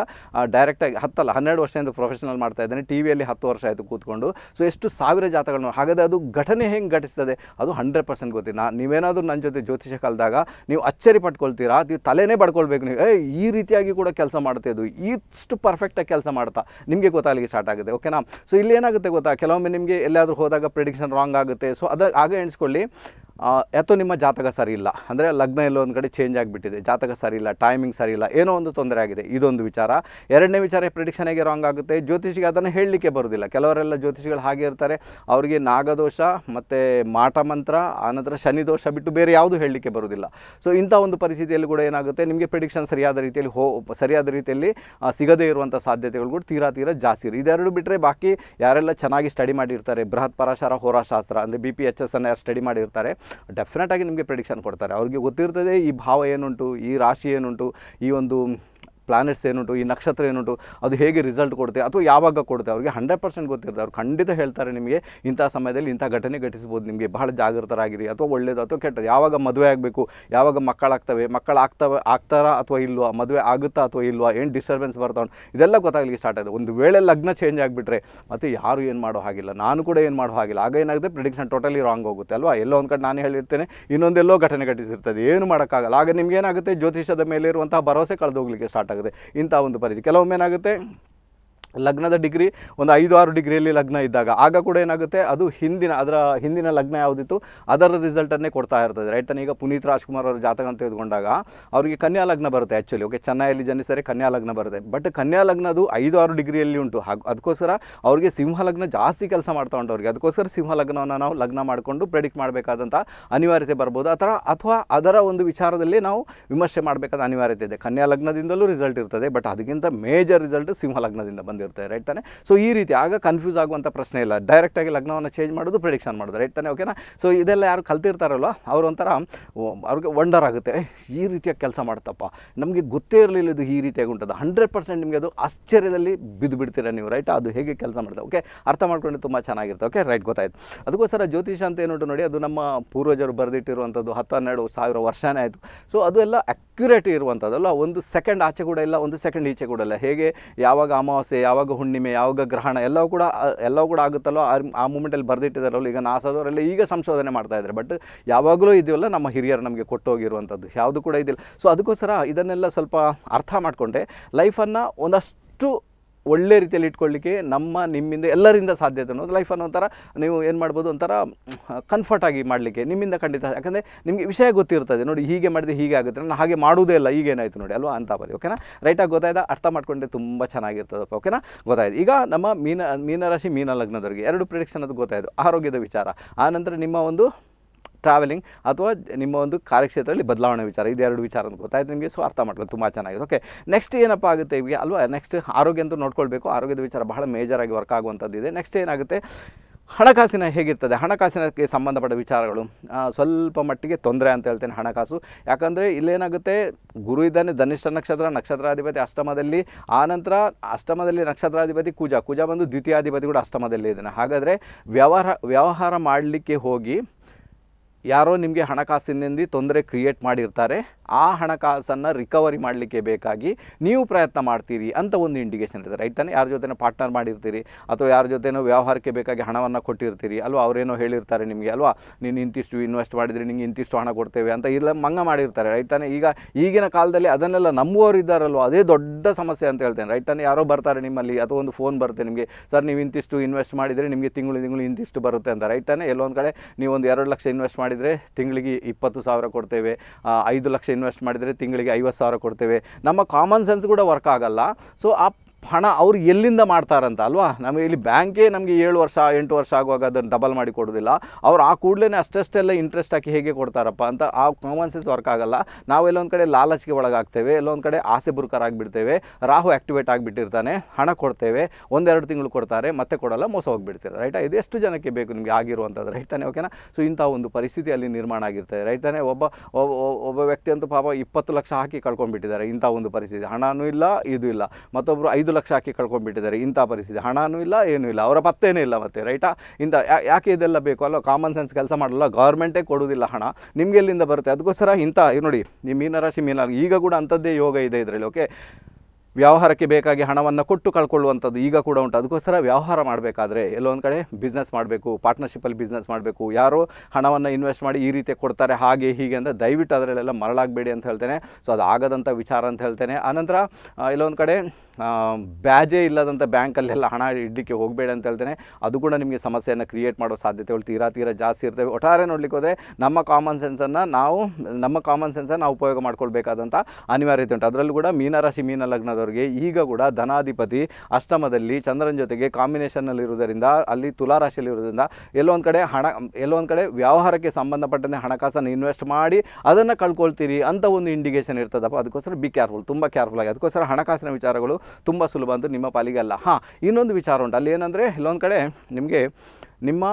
Speaker 1: ಡೈರೆಕ್ಟಾಗಿ ಹತ್ತಲ್ಲ, ಹನ್ನೆರಡು ವರ್ಷದಿಂದ ಪ್ರೊಫೆಷನಲ್ ಮಾಡ್ತಾ ಇದ್ದಾನೆ, ಟಿ ವಿಯಲ್ಲಿ ಹತ್ತು ವರ್ಷ ಆಯಿತು ಕೂತ್ಕೊಂಡು. ಸೊ ಎಷ್ಟು ಸಾವಿರ ಜಾತಕಗಳನ್ನು ಹಾಗಾದರೆ ಅದು ಘಟನೆ ಹೆಂಗೆ ಘಟಿಸ್ತದೆ? ಅದು ಹಂಡ್ರೆಡ್ ಪರ್ಸೆಂಟ್ ಗೊತ್ತಿಲ್ಲ. ನಾ ನೀವೇನಾದರೂ ನನ್ನ ಜೊತೆ ಜ್ಯೋತಿಷ್ಯ ಕಲಿದಾಗ ನೀವು ಅಚ್ಚರಿ ಪಟ್ಕೊಳ್ತೀರಾ? ನೀವು ತಲೆನೇ ಪಡ್ಕೊಳ್ಬೇಕು ನೀವು. ಏ ಈ ರೀತಿಯಾಗಿ ಕೂಡ ಕೆಲಸ ಮಾಡುತ್ತೆ ಅದು ಇಷ್ಟು ಪರ್ಫೆಕ್ಟಾಗಿ ಕೆಲಸ ಮಾಡ್ತಾ. ನಿಮಗೆ ಗೊತ್ತಾಗಲಿಕ್ಕೆ ಸ್ಟಾರ್ಟ್ ಆಗುತ್ತೆ. ಓಕೆನಾ ಸೊ ಇಲ್ಲಿ ಏನಾಗುತ್ತೆ ಗೊತ್ತಾ? ಕೆಲವೊಮ್ಮೆ ನಿಮಗೆ ಎಲ್ಲಾದರೂ ಹೋದಾಗ ಪ್ರಿಡಿಕ್ಷನ್ ರಾಂಗ್ ಆಗುತ್ತೆ. ಸೊ ಅದ ಆಗ ಎಣಿಸ್ಕೊಳ್ಳಿ. ಅಥವಾ ನಿಮ್ಮ ಜಾತಕ ಸರಿ ಇಲ್ಲ. ಅಂದರೆ ಲಗ್ನ ಎಲ್ಲೋ ಒಂದು ಕಡೆ ಚೇಂಜ್ ಆಗಿಬಿಟ್ಟಿದೆ. ಜಾತಕ ಸರಿ ಇಲ್ಲ ಟೈಮಿಂಗ್ ಸರಿ ಇಲ್ಲ, ಏನೋ ಒಂದು ತೊಂದರೆ ಆಗಿದೆ. ಇದೊಂದು ವಿಚಾರ. ಎರಡನೇ ವಿಚಾರ ಪ್ರಿಡಿಕ್ಷನ್ ಹೇಗೆ ರಾಂಗ್ ಆಗುತ್ತೆ? ಜ್ಯೋತಿಷಿಗೆ ಅದನ್ನು ಹೇಳಲಿಕ್ಕೆ ಬರೋದಿಲ್ಲ. ಕೆಲವರೆಲ್ಲ ಜ್ಯೋತಿಷಿಗಳು ಹಾಗೆ ಇರ್ತಾರೆ. ಅವರಿಗೆ ನಾಗದೋಷ ಮತ್ತು ಮಾಟ ಮಂತ್ರ ಆನಂತರ ಶನಿ ದೋಷ ಬಿಟ್ಟು ಬೇರೆ ಯಾವುದು ಹೇಳಲಿಕ್ಕೆ ಬರೋದಿಲ್ಲ. ಸೊ ಇಂಥ ಒಂದು ಪರಿಸ್ಥಿತಿಯಲ್ಲಿ ಕೂಡ ಏನಾಗುತ್ತೆ? ನಿಮಗೆ ಪ್ರಿಡಿಕ್ಷನ್ ಸರಿಯಾದ ರೀತಿಯಲ್ಲಿ ಹೋ, ಸರಿಯಾದ ರೀತಿಯಲ್ಲಿ ಸಿಗದೇ ಇರುವಂಥ ಸಾಧ್ಯತೆಗಳು ಕೂಡ ತೀರಾ ತೀರಾ ಜಾಸ್ತಿ ಇರು ಇದೆರಡು ಬಿಟ್ಟರೆ ಬಾಕಿ ಯಾರೆಲ್ಲ ಚೆನ್ನಾಗಿ ಸ್ಟಡಿ ಮಾಡಿರ್ತಾರೆ, ಬೃಹತ್ ಪರಾಶರ ಹೋರಾಶಾಸ್ತ್ರ, ಅಂದರೆ ಬಿ ಪಿ ಎಚ್ ಎಸ್ ಅನ್ನು ಯಾರು ಸ್ಟಡಿ ಮಾಡಿರ್ತಾರೆ ಡೆಫಿನೆಟ್ ಆಗಿ ನಿಮಗೆ ಪ್ರಿಡಿಕ್ಷನ್ ಕೊಡ್ತಾರೆ. ಅವ್ರಿಗೆ ಗೊತ್ತಿರ್ತದೆ ಈ ಭಾವ ಏನುಂಟು, ಈ ರಾಶಿ ಏನುಂಟು, ಈ ಒಂದು ಪ್ಲಾನೆಟ್ಸ್ ಏನುಂಟು, ಈ ನಕ್ಷತ್ರ ಏನುಂಟು, ಅದು ಹೇಗೆ ರಿಸಲ್ಟ್ ಕೊಡುತ್ತೆ, ಅಥವಾ ಯಾವಾಗ ಕೊಡುತ್ತೆ, ಅವ್ರಿಗೆ ಹಂಡ್ರೆಡ್ ಪರ್ಸೆಂಟ್ ಗೊತ್ತಿರುತ್ತೆ. ಅವ್ರು ಖಂಡಿತ ಹೇಳ್ತಾರೆ ನಿಮಗೆ ಇಂಥ ಸಮಯದಲ್ಲಿ ಇಂಥ ಘಟನೆ ಘಟಿಸ್ಬೋದು ನಿಮಗೆ ಬಹಳ ಜಾಗೃತರಾಗಿರಿ, ಅಥವಾ ಒಳ್ಳೇದು ಅಥವಾ ಕೆಟ್ಟದ್ದು. ಯಾವಾಗ ಮದುವೆ ಆಗಬೇಕು, ಯಾವಾಗ ಮಕ್ಕಳಾಗ್ತವೆ ಮಕ್ಕಳಾಗ್ತವೆ ಆಗ್ತಾರಾ ಅಥವಾ ಇಲ್ವಾ, ಮದುವೆ ಆಗುತ್ತಾ ಅಥವಾ ಇಲ್ವಾ, ಏನು ಡಿಸ್ಟರ್ಬೆನ್ಸ್ ಬರ್ತಾವ್ ಇದೆಲ್ಲ ಗೊತ್ತಾಗಲಿಕ್ಕೆ ಸ್ಟಾರ್ಟ್ ಆಯಿತು. ಒಂದು ವೇಳೆ ಲಗ್ನ ಚೇಂಜ್ ಆಗಿಬಿಟ್ರೆ, ಮತ್ತು ಯಾರು ಏನು ಮಾಡೋ ಹಾಗಿಲ್ಲ, ನಾನು ಕೂಡ ಏನು ಮಾಡೋ ಹಾಗಿಲ್ಲ. ಆಗ ಏನಾಗುತ್ತೆ ಪ್ರಿಡಿಕ್ಷನ್ ಟೋಟಲಿ ರಾಂಗ್ ಹೋಗುತ್ತೆ, ಅಲ್ವಾ? ಎಲ್ಲೋ ಒಂದು ಕಡೆ ನಾನು ಹೇಳಿರ್ತೇನೆ, ಇನ್ನೊಂದೆಲ್ಲೋ ಘಟನೆ ಘಟಿಸಿರ್ತದೆ, ಏನು ಮಾಡೋಕ್ಕಾಗಲ್ಲ. ಆಗ ನಿಮ್ಗೆ ಏನಾಗುತ್ತೆ ಜ್ಯೋತಿಷದ ಮೇಲೆ ಇರುವಂತಹ ಭರವಸೆ ಕಳೆದು ಹೋಗ್ಲಿಕ್ಕೆ ಸ್ಟಾರ್ಟ್ ಆಗುತ್ತೆ. ಇಂಥ ಒಂದು ಪರಿಧಿ. ಕೆಲವೊಮ್ಮೆ ಏನಾಗುತ್ತೆ? ಲಗ್ನದ ಡಿಗ್ರಿ, ಒಂದು ಐದು ಆರು ಡಿಗ್ರಿಯಲ್ಲಿ ಲಗ್ನ ಇದ್ದಾಗ. ಆಗ ಕೂಡ ಏನಾಗುತ್ತೆ, ಅದು ಹಿಂದಿನ, ಅದರ ಹಿಂದಿನ ಲಗ್ನ ಯಾವುದಿತ್ತು, ಅದರ ರಿಸಲ್ಟನ್ನೇ ಕೊಡ್ತಾ ಇರ್ತದೆ. ರೈಟ್ ತಾನೇ ಈಗ ಪುನೀತ್ ರಾಜ್ಕುಮಾರ್ ಅವರ ಜಾತಕ ಅಂತ ತೆಗೆದುಕೊಂಡಾಗ, ಅವರಿಗೆ ಕನ್ಯಾ ಲಗ್ನ ಬರುತ್ತೆ ಆ್ಯಕ್ಚುಲಿ ಓಕೆ ಚೆನ್ನೈಯಲ್ಲಿ ಜನಿಸಿದರೆ ಕನ್ಯಾ ಲಗ್ನ ಬರುತ್ತೆ. ಬಟ್ ಕನ್ಯಾ ಲಗ್ನ ಅದು ಐದು ಆರು ಡಿಗ್ರಿಯಲ್ಲಿ ಉಂಟು. ಹಾಗೂ ಅದಕ್ಕೋಸ್ಕರ ಅವರಿಗೆ ಸಿಂಹ ಲಗ್ನ ಜಾಸ್ತಿ ಕೆಲಸ ಮಾಡ್ತಾ ಉಂಟು ಅವ್ರಿಗೆ. ಅದಕ್ಕೋಸ್ಕರ ಸಿಂಹ ಲಗ್ನವನ್ನು ನಾವು ಲಗ್ನ ಮಾಡಿಕೊಂಡು ಪ್ರೆಡಿಕ್ಟ್ ಮಾಡಬೇಕಾದಂಥ ಅನಿವಾರ್ಯತೆ ಬರ್ಬೋದು. ಆ ಥರ, ಅಥವಾ ಅದರ ಒಂದು ವಿಚಾರದಲ್ಲಿ ನಾವು ವಿಮರ್ಶೆ ಮಾಡಬೇಕಾದ ಅನಿವಾರ್ಯತೆ ಇದೆ. ಕನ್ಯಾ ಲಗ್ನದಿಂದಲೂ ರಿಸಲ್ಟ್ ಇರ್ತದೆ ಬಟ್ ಅದಕ್ಕಿಂತ ಮೇಜರ್ ರಿಸಲ್ಟ್ ಸಿಂಹ ಲಗ್ನದಿಂದ ಬಂದಿರ್ತದೆ ರೈಟ್ ತಾನೆ? ಸೊ ಈ ರೀತಿ ಆಗ ಕನ್ಫ್ಯೂಸ್ ಆಗುವಂಥ ಪ್ರಶ್ನೆ ಇಲ್ಲ. ಡೈರೆಕ್ಟಾಗಿ ಲಗ್ನವನ್ನು ಚೇಂಜ್ ಮಾಡೋದು ಪ್ರಿಡಿಕ್ಷನ್ ಮಾಡೋದು ರೈಟ್ ತಾನೆ? ಓಕೆನಾ ಸೊ ಇದೆಲ್ಲ ಯಾರು ಕಲ್ತಿರ್ತಾರಲ್ವ? ಅವರು ಒಂಥರ ಅವ್ರಿಗೆ ವಂಡರ್ ಆಗುತ್ತೆ. ಈ ರೀತಿಯಾಗಿ ಕೆಲಸ ಮಾಡ್ತಪ್ಪ. ನಮಗೆ ಗೊತ್ತೇ ಇರಲಿಲ್ಲ ಇದು ಈ ರೀತಿಯಾಗಿ ಉಂಟದ. ಹಂಡ್ರೆಡ್ ಪರ್ಸೆಂಟ್ ನಿಮಗೆ ಅದು ಆಶ್ಚರ್ಯದಲ್ಲಿ ಬಿದ್ದು ಬಿಡ್ತೀರಾ ನೀವು ರೈಟ್ ಅದು ಹೇಗೆ ಕೆಲಸ ಮಾಡ್ತದೆ ಓಕೆ ಅರ್ಥ ಮಾಡ್ಕೊಂಡು ತುಂಬ ಚೆನ್ನಾಗಿರುತ್ತೆ ಓಕೆ ರೈಟ್ ಗೊತ್ತಾಯ್ತು. ಅದಕ್ಕೋಸ್ಕರ ಜ್ಯೋತಿಷ ಅಂತ ಏನುಂಟು ನೋಡಿ, ಅದು ನಮ್ಮ ಪೂರ್ವಜರು ಬರೆದಿಟ್ಟಿರುವಂಥದ್ದು ಹತ್ತು ಹನ್ನೆರಡು ಸಾವಿರ ವರ್ಷನೇ ಆಯಿತು. ಸೊ ಅದು ಎಲ್ಲ ಅಕ್ಯುರೇಟ್ ಇರುವಂಥದ್ದಲ್ಲ. ಒಂದು ಸೆಕೆಂಡ್ ಆಚೆ ಕೂಡ ಇಲ್ಲ, ಒಂದು ಸೆಕೆಂಡ್ ಈಚೆ ಕೂಡ ಇಲ್ಲ. ಹೇಗೆ? ಯಾವಾಗ ಅಮಾವಾಸ್ಯೆ ಯಾವಾಗ ಹುಣ್ಣಿಮೆ, ಯಾವಾಗ ಗ್ರಹಣ ಎಲ್ಲವೂ ಕೂಡ ಎಲ್ಲವೂ ಕೂಡ ಆಗುತ್ತಲ್ಲೋ ಆ ಮೂಮೆಂಟಲ್ಲಿ ಬರೆದಿಟ್ಟಿದಾರಲ್ಲ ಈಗ ನಾಸಾದವರೆಲ್ಲ ಈಗ ಸಂಶೋಧನೆ ಮಾಡ್ತಾ ಇದ್ದಾರೆ. ಬಟ್ ಯಾವಾಗಲೂ ಇದೆಯಲ್ಲ ನಮ್ಮ ಹಿರಿಯರು ನಮಗೆ ಕೊಟ್ಟೋಗಿರುವಂಥದ್ದು. ಯಾವುದು ಕೂಡ ಇದಿಲ್ಲ. ಸೊ ಅದಕ್ಕೋಸ್ಕರ ಇದನ್ನೆಲ್ಲ ಸ್ವಲ್ಪ ಅರ್ಥ ಮಾಡಿಕೊಂಡೆ. ಲೈಫನ್ನು ಒಂದಷ್ಟು ಒಳ್ಳೆ ರೀತಿಯಲ್ಲಿ ಇಟ್ಕೊಳ್ಳಿಕ್ಕೆ ನಮ್ಮ, ನಿಮ್ಮಿಂದ ಎಲ್ಲರಿಂದ ಸಾಧ್ಯತೆ ಅನ್ನೋದು ಅನ್ನೋ ಒಂಥರ ನೀವು ಏನು ಮಾಡ್ಬೋದು ಒಂಥರ ಕಂಫರ್ಟ್ ಆಗಿ ಮಾಡಲಿಕ್ಕೆ, ನಿಮ್ಮಿಂದ ಖಂಡಿತ. ಯಾಕಂದರೆ ನಿಮಗೆ ವಿಷಯ ಗೊತ್ತಿರ್ತದೆ, ನೋಡಿ ಹೀಗೆ ಮಾಡಿದ್ರೆ ಹೀಗೆ ಆಗುತ್ತೆ, ನಾನು ಹಾಗೆ ಮಾಡುವುದೇ ಇಲ್ಲ ಈಗೇನಾಯಿತು ನೋಡಿ, ಅಲ್ವಾ ಅಂತ ಬರೀ ಓಕೆನಾ ರೈಟಾಗಿ ಗೊತ್ತಾಯ್ತಾ ಅರ್ಥ ಮಾಡ್ಕೊಂಡ್ರೆ ತುಂಬ ಚೆನ್ನಾಗಿರ್ತದಪ್ಪ ಓಕೆನಾ ಗೊತ್ತಾಯ್ತು. ಈಗ ನಮ್ಮ ಮೀನ, ಮೀನರಾಶಿ ಮೀನ ಲಗ್ನದವರಿಗೆ ಎರಡು ಪ್ರಿಡಿಕ್ಷನ್ ಅದು ಗೊತ್ತಾಯಿತು, ಆರೋಗ್ಯದ ವಿಚಾರ. ಆನಂತರ ನಿಮ್ಮ ಒಂದು ಟ್ರಾವೆಲಿಂಗ್ ಅಥವಾ ನಿಮ್ಮ ಒಂದು ಕಾರ್ಯಕ್ಷೇತ್ರದಲ್ಲಿ ಬದಲಾವಣೆ ವಿಚಾರ ಇದೆರಡು ವಿಚಾರ ಅಂತ ಗೊತ್ತಾಯ್ತು ನಿಮಗೆ ಸೊ ಅರ್ಥ ಮಾಡ್ಕೊಳ್ಳಿ ತುಂಬ ಚೆನ್ನಾಗಿದೆ. ಓಕೆ ನೆಕ್ಸ್ಟ್ ಏನಪ್ಪ ಆಗುತ್ತೆ ಈಗ ಅಲ್ವಾ ನೆಕ್ಸ್ಟ್ ಆರೋಗ್ಯ ಅಂತೂ ನೋಡ್ಕೊಳ್ಬೇಕು, ಆರೋಗ್ಯದ ವಿಚಾರ ಬಹಳ ಮೇಜರಾಗಿ ವರ್ಕ್ ಆಗುವಂಥದ್ದು ಇದೆ. ನೆಕ್ಸ್ಟ್ ಏನಾಗುತ್ತೆ? ಹಣಕಾಸಿನ ಹೇಗಿರ್ತದೆ? ಹಣಕಾಸಿನಕ್ಕೆ ಸಂಬಂಧಪಟ್ಟ ವಿಚಾರಗಳು. ಸ್ವಲ್ಪ ಮಟ್ಟಿಗೆ ತೊಂದರೆ ಅಂತ ಹೇಳ್ತೇನೆ ಹಣಕಾಸು. ಯಾಕಂದರೆ ಇಲ್ಲೇನಾಗುತ್ತೆ? ಗುರು ಇದ್ದಾನೆ, ಧನಿಷ್ಠ ನಕ್ಷತ್ರ, ನಕ್ಷತ್ರಾಧಿಪತಿ ಅಷ್ಟಮದಲ್ಲಿ ಆನಂತರ ಅಷ್ಟಮದಲ್ಲಿ ನಕ್ಷತ್ರಾಧಿಪತಿ ಕುಜ. ಕುಜ ಬಂದು ದ್ವಿತೀಯಾಧಿಪತಿ ಕೂಡ ಅಷ್ಟಮದಲ್ಲಿ ಇದ್ದಾನೆ. ಹಾಗಾದರೆ ವ್ಯವಹಾರ ವ್ಯವಹಾರ ಮಾಡಲಿಕ್ಕೆ ಹೋಗಿ ಯಾರೋ ನಿಮಗೆ ಹಣಕಾಸಿನಿಂದ ತೊಂದರೆ ಕ್ರಿಯೇಟ್ ಮಾಡಿರ್ತಾರೆ. ಆ ಹಣಕಾಸನ್ನು ರಿಕವರಿ ಮಾಡಲಿಕ್ಕೆ ಬೇಕಾಗಿ ನೀವು ಪ್ರಯತ್ನ ಮಾಡ್ತೀರಿ ಅಂತ ಒಂದು ಇಂಡಿಕೇಶನ್ ಇರ್ತದೆ ರೈಟ್ ತಾನೆ? ಯಾರ ಜೊತೆನೋ ಪಾರ್ಟ್ನರ್ ಮಾಡಿರ್ತೀರಿ ಅಥವಾ ಯಾರ ಜೊತೆನೋ ವ್ಯವಹಾರಕ್ಕೆ ಬೇಕಾಗಿ ಹಣವನ್ನು ಕೊಟ್ಟಿರ್ತೀರಿ, ಅಲ್ವಾ? ಅವರೇನೋ ಹೇಳಿರ್ತಾರೆ ನಿಮಗೆ, ಅಲ್ವಾ? ನೀನು ಇಂತಿಷ್ಟು ಇನ್ವೆಸ್ಟ್ ಮಾಡಿದರೆ ನಿಂಗೆ ಇಂತಿಷ್ಟು ಹಣ ಕೊಡ್ತೇವೆ ಅಂತ ಇಲ್ಲ, ಮಂಗ ಮಾಡಿರ್ತಾರೆ ರೈಟ್ ತಾನೆ? ಈಗ ಈಗಿನ ಕಾಲದಲ್ಲಿ ಅದನ್ನೆಲ್ಲ ನಂಬುವವರು ಇದ್ದಾರಲ್ವ? ಅದೇ ದೊಡ್ಡ ಸಮಸ್ಯೆ ಅಂತ ಹೇಳ್ತೇನೆ ರೈಟ್ ತಾನೆ? ಯಾರೋ ಬರ್ತಾರೆ ನಿಮ್ಮಲ್ಲಿ, ಅಥವಾ ಒಂದು ಫೋನ್ ಬರುತ್ತೆ ನಿಮಗೆ, ಸರ್, ನೀವು ಇಂತಿಷ್ಟು ಇನ್ವೆಸ್ಟ್ ಮಾಡಿದರೆ ನಿಮಗೆ ತಿಂಗಳು ತಿಂಗಳು ಇಂತಿಷ್ಟು ಬರುತ್ತೆ ಅಂತ ರೈಟ್ ತಾನೆ? ಎಲ್ಲೊಂದು ಕಡೆ ನೀವು ಒಂದು ಎರಡು ಲಕ್ಷ ಇನ್ವೆಸ್ಟ್ ಮಾಡಿದರೆ ತಿಂಗಳಿಗೆ ಇಪ್ಪತ್ತು ಸಾವಿರ ಕೊಡ್ತೇವೆ ಐದು ಲಕ್ಷ ಇನ್ವೆಸ್ಟ್ ಮಾಡಿದರೆ ತಿಂಗಳಿಗೆ ಐವತ್ತು ಸಾವಿರ ಕೊಡ್ತೇವೆ. ನಮ್ಮ ಕಾಮನ್ ಸೆನ್ಸ್ ಕೂಡ ವರ್ಕ್ ಆಗಲ್ಲ. ಸೊ ಆ ಹಣ ಅವ್ರು ಎಲ್ಲಿಂದ ಮಾಡ್ತಾರಂತ, ಅಲ್ವಾ? ನಮಗೆ ಇಲ್ಲಿ ಬ್ಯಾಂಕೇ ನಮಗೆ ಏಳು ವರ್ಷ, ಎಂಟು ವರ್ಷ ಆಗುವಾಗ ಅದನ್ನು ಡಬಲ್ ಮಾಡಿ ಕೊಡೋದಿಲ್ಲ. ಅವ್ರು ಆ ಕೂಡಲೇ ಅಷ್ಟಷ್ಟೆಲ್ಲ ಇಂಟ್ರೆಸ್ಟ್ ಹಾಕಿ ಹೇಗೆ ಕೊಡ್ತಾರಪ್ಪ ಅಂತ ಆ ಕಾಮನ್ ಸೆನ್ಸ್ ವರ್ಕ್ ಆಗಲ್ಲ. ನಾವು ಎಲ್ಲೊಂದು ಕಡೆ ಲಾಲಚ್ಗೆ ಒಳಗಾಗ್ತೇವೆ, ಎಲ್ಲೊಂದು ಕಡೆ ಆಸೆ ಬುರುಕರಾಗಿಬಿಡ್ತೇವೆ ರಾಹು ಆ್ಯಕ್ಟಿವೇಟ್ ಆಗಿಬಿಟ್ಟಿರ್ತಾನೆ, ಹಣ ಕೊಡ್ತೇವೆ, ಒಂದೆರಡು ತಿಂಗಳು ಕೊಡ್ತಾರೆ, ಮತ್ತೆ ಕೊಡಲ್ಲ, ಮೋಸ ಹೋಗ್ಬಿಡ್ತೀರ, ರೈಟಾ? ಇದೆಷ್ಟು ಜನಕ್ಕೆ ಬೇಕು ನಿಮಗೆ ಆಗಿರುವಂಥದ್ದು ರೈಟ್ ತಾನೆ ಓಕೆನಾ? ಸೊ ಇಂಥ ಒಂದು ಪರಿಸ್ಥಿತಿ ಅಲ್ಲಿ ನಿರ್ಮಾಣ ಆಗಿರ್ತದೆ ರೈಟ್ ತಾನೆ ಒಬ್ಬ, ಒಬ್ಬ- ವ್ಯಕ್ತಿ ಅಂತೂ ಪಾಪ ಇಪ್ಪತ್ತು ಲಕ್ಷ ಹಾಕಿ ಕಳ್ಕೊಂಡ್ಬಿಟ್ಟಿದ್ದಾರೆ ಇಂಥ ಒಂದು ಪರಿಸ್ಥಿತಿ. ಹಣನೂ ಇಲ್ಲ, ಇದು ಇಲ್ಲ. ಮತ್ತೊಬ್ಬರು ಐದು ಲಕ್ಷ ಹಾಕಿ ಕಳ್ಕೊಂಡ್ಬಿಟ್ಟಿದ್ದಾರೆ. ಇಂಥ ಪರಿಸ್ಥಿತಿ. ಹಣನೂ ಇಲ್ಲ, ಏನೂ ಇಲ್ಲ. ಅವರ ಪತ್ತೇನೂ ಇಲ್ಲ ಮತ್ತೆ, ರೈಟಾ? ಇಂಥ ಯಾಕೆ ಇದೆಲ್ಲ ಬೇಕು? ಅಲ್ಲ ಕಾಮನ್ ಸೆನ್ಸ್ ಕೆಲಸ ಮಾಡಲ್ಲ ಗೌರ್ಮೆಂಟೇ ಕೊಡೋದಿಲ್ಲ ಹಣ. ನಿಮ್ಗೆ ಎಲ್ಲಿಂದ ಬರುತ್ತೆ? ಅದಕ್ಕೋಸ್ಕರ ಇಂಥ ನೋಡಿ, ಈ ಮೀನರಾಶಿ ಮೀನ ಈಗ ಕೂಡ ಅಂಥದ್ದೇ ಯೋಗ ಇದೆ ಇದರಲ್ಲಿ ಓಕೆ ವ್ಯವಹಾರಕ್ಕೆ ಬೇಕಾಗಿ ಹಣವನ್ನು ಕೊಟ್ಟು ಕಳ್ಕೊಳ್ಳುವಂಥದ್ದು ಈಗ ಕೂಡ ಉಂಟು. ಅದಕ್ಕೋಸ್ಕರ ವ್ಯವಹಾರ ಮಾಡಬೇಕಾದ್ರೆ ಎಲ್ಲೊಂದು ಕಡೆ ಬಿಸ್ನೆಸ್ ಮಾಡಬೇಕು ಪಾರ್ಟ್ನರ್ಶಿಪ್ಪಲ್ಲಿ ಬಿಸ್ನೆಸ್ ಮಾಡಬೇಕು. ಯಾರೋ ಹಣವನ್ನು ಇನ್ವೆಸ್ಟ್ ಮಾಡಿ ಈ ರೀತಿ ಕೊಡ್ತಾರೆ, ಹಾಗೆ ಹೀಗೆ ಅಂತ ದಯವಿಟ್ಟು ಅದರಲ್ಲೆಲ್ಲ ಮರಳಾಗಬೇಡಿ ಅಂತ ಹೇಳ್ತೇನೆ. ಸೊ ಅದು ಆಗದಂಥ ವಿಚಾರ ಅಂತ ಹೇಳ್ತೇನೆ. ಆನಂತರ ಇಲ್ಲೊಂದು ಕಡೆ ಬ್ಯಾಜೇ ಇಲ್ಲದಂಥ ಬ್ಯಾಂಕಲ್ಲೆಲ್ಲ ಹಣ ಇಡಲಿಕ್ಕೆ ಹೋಗಬೇಡಿ ಅಂತ ಹೇಳ್ತೇನೆ. ಅದು ಕೂಡ ನಿಮಗೆ ಸಮಸ್ಯೆಯನ್ನು ಕ್ರಿಯೇಟ್ ಮಾಡೋ ಸಾಧ್ಯತೆಗಳು ತೀರಾ ತೀರಾ ಜಾಸ್ತಿ ಇರ್ತವೆ. ಒಟ್ಟಾರೆ ನೋಡ್ಲಿಕ್ಕೆ ಹೋದರೆ ನಮ್ಮ ಕಾಮನ್ ಸೆನ್ಸನ್ನು ನಾವು, ನಮ್ಮ ಕಾಮನ್ ಸೆನ್ಸನ್ನು ಉಪಯೋಗ ಮಾಡ್ಕೊಳ್ಬೇಕಾದಂಥ ಅನಿವಾರ್ಯತೆ ಉಂಟು. ಅದರಲ್ಲೂ ಕೂಡ ಮೀನರಾಶಿ ಮೀನ ಲಗ್ನದವರಿಗೆ ಈಗ ಕೂಡ ಧನಾಧಿಪತಿ ಅಷ್ಟಮದಲ್ಲಿ ಚಂದ್ರನ ಜೊತೆಗೆ ಕಾಂಬಿನೇಷನ್ನಲ್ಲಿ ಇರುವುದರಿಂದ, ಅಲ್ಲಿ ತುಲಾರಾಶಿಯಲ್ಲಿ ಇರುವುದರಿಂದ ಎಲ್ಲೊಂದು ಕಡೆ ಹಣ ಎಲ್ಲೊಂದು ಕಡೆ ವ್ಯವಹಾರಕ್ಕೆ ಸಂಬಂಧಪಟ್ಟಂತೆ ಹಣಕಾಸನ್ನು ಇನ್ವೆಸ್ಟ್ ಮಾಡಿ ಅದನ್ನು ಕಳ್ಕೊಳ್ತೀರಿ ಅಂತ ಒಂದು ಇಂಡಿಕೇಷನ್ ಇರ್ತದಪ್ಪ. ಅದಕ್ಕೋಸ್ಕರ ಬಿ ಕೇರ್ಫುಲ್ ತುಂಬ ಕೇರ್ಫುಲ್ ಆಗಿ. ಅದಕ್ಕೋಸ್ಕರ ಹಣಕಾಸಿನ ವಿಚಾರಗಳು ತುಂಬ ಸುಲಭ ಅಂತ ನಿಮ್ಮ ಪಾಲಿಗೆ ಅಲ್ಲ. ಹಾಂ, ಇನ್ನೊಂದು ವಿಚಾರ ಉಂಟು. ಅಲ್ಲಿ ಏನಂದರೆ ಇಲ್ಲೊಂದು ಕಡೆ ನಿಮಗೆ ನಿಮ್ಮ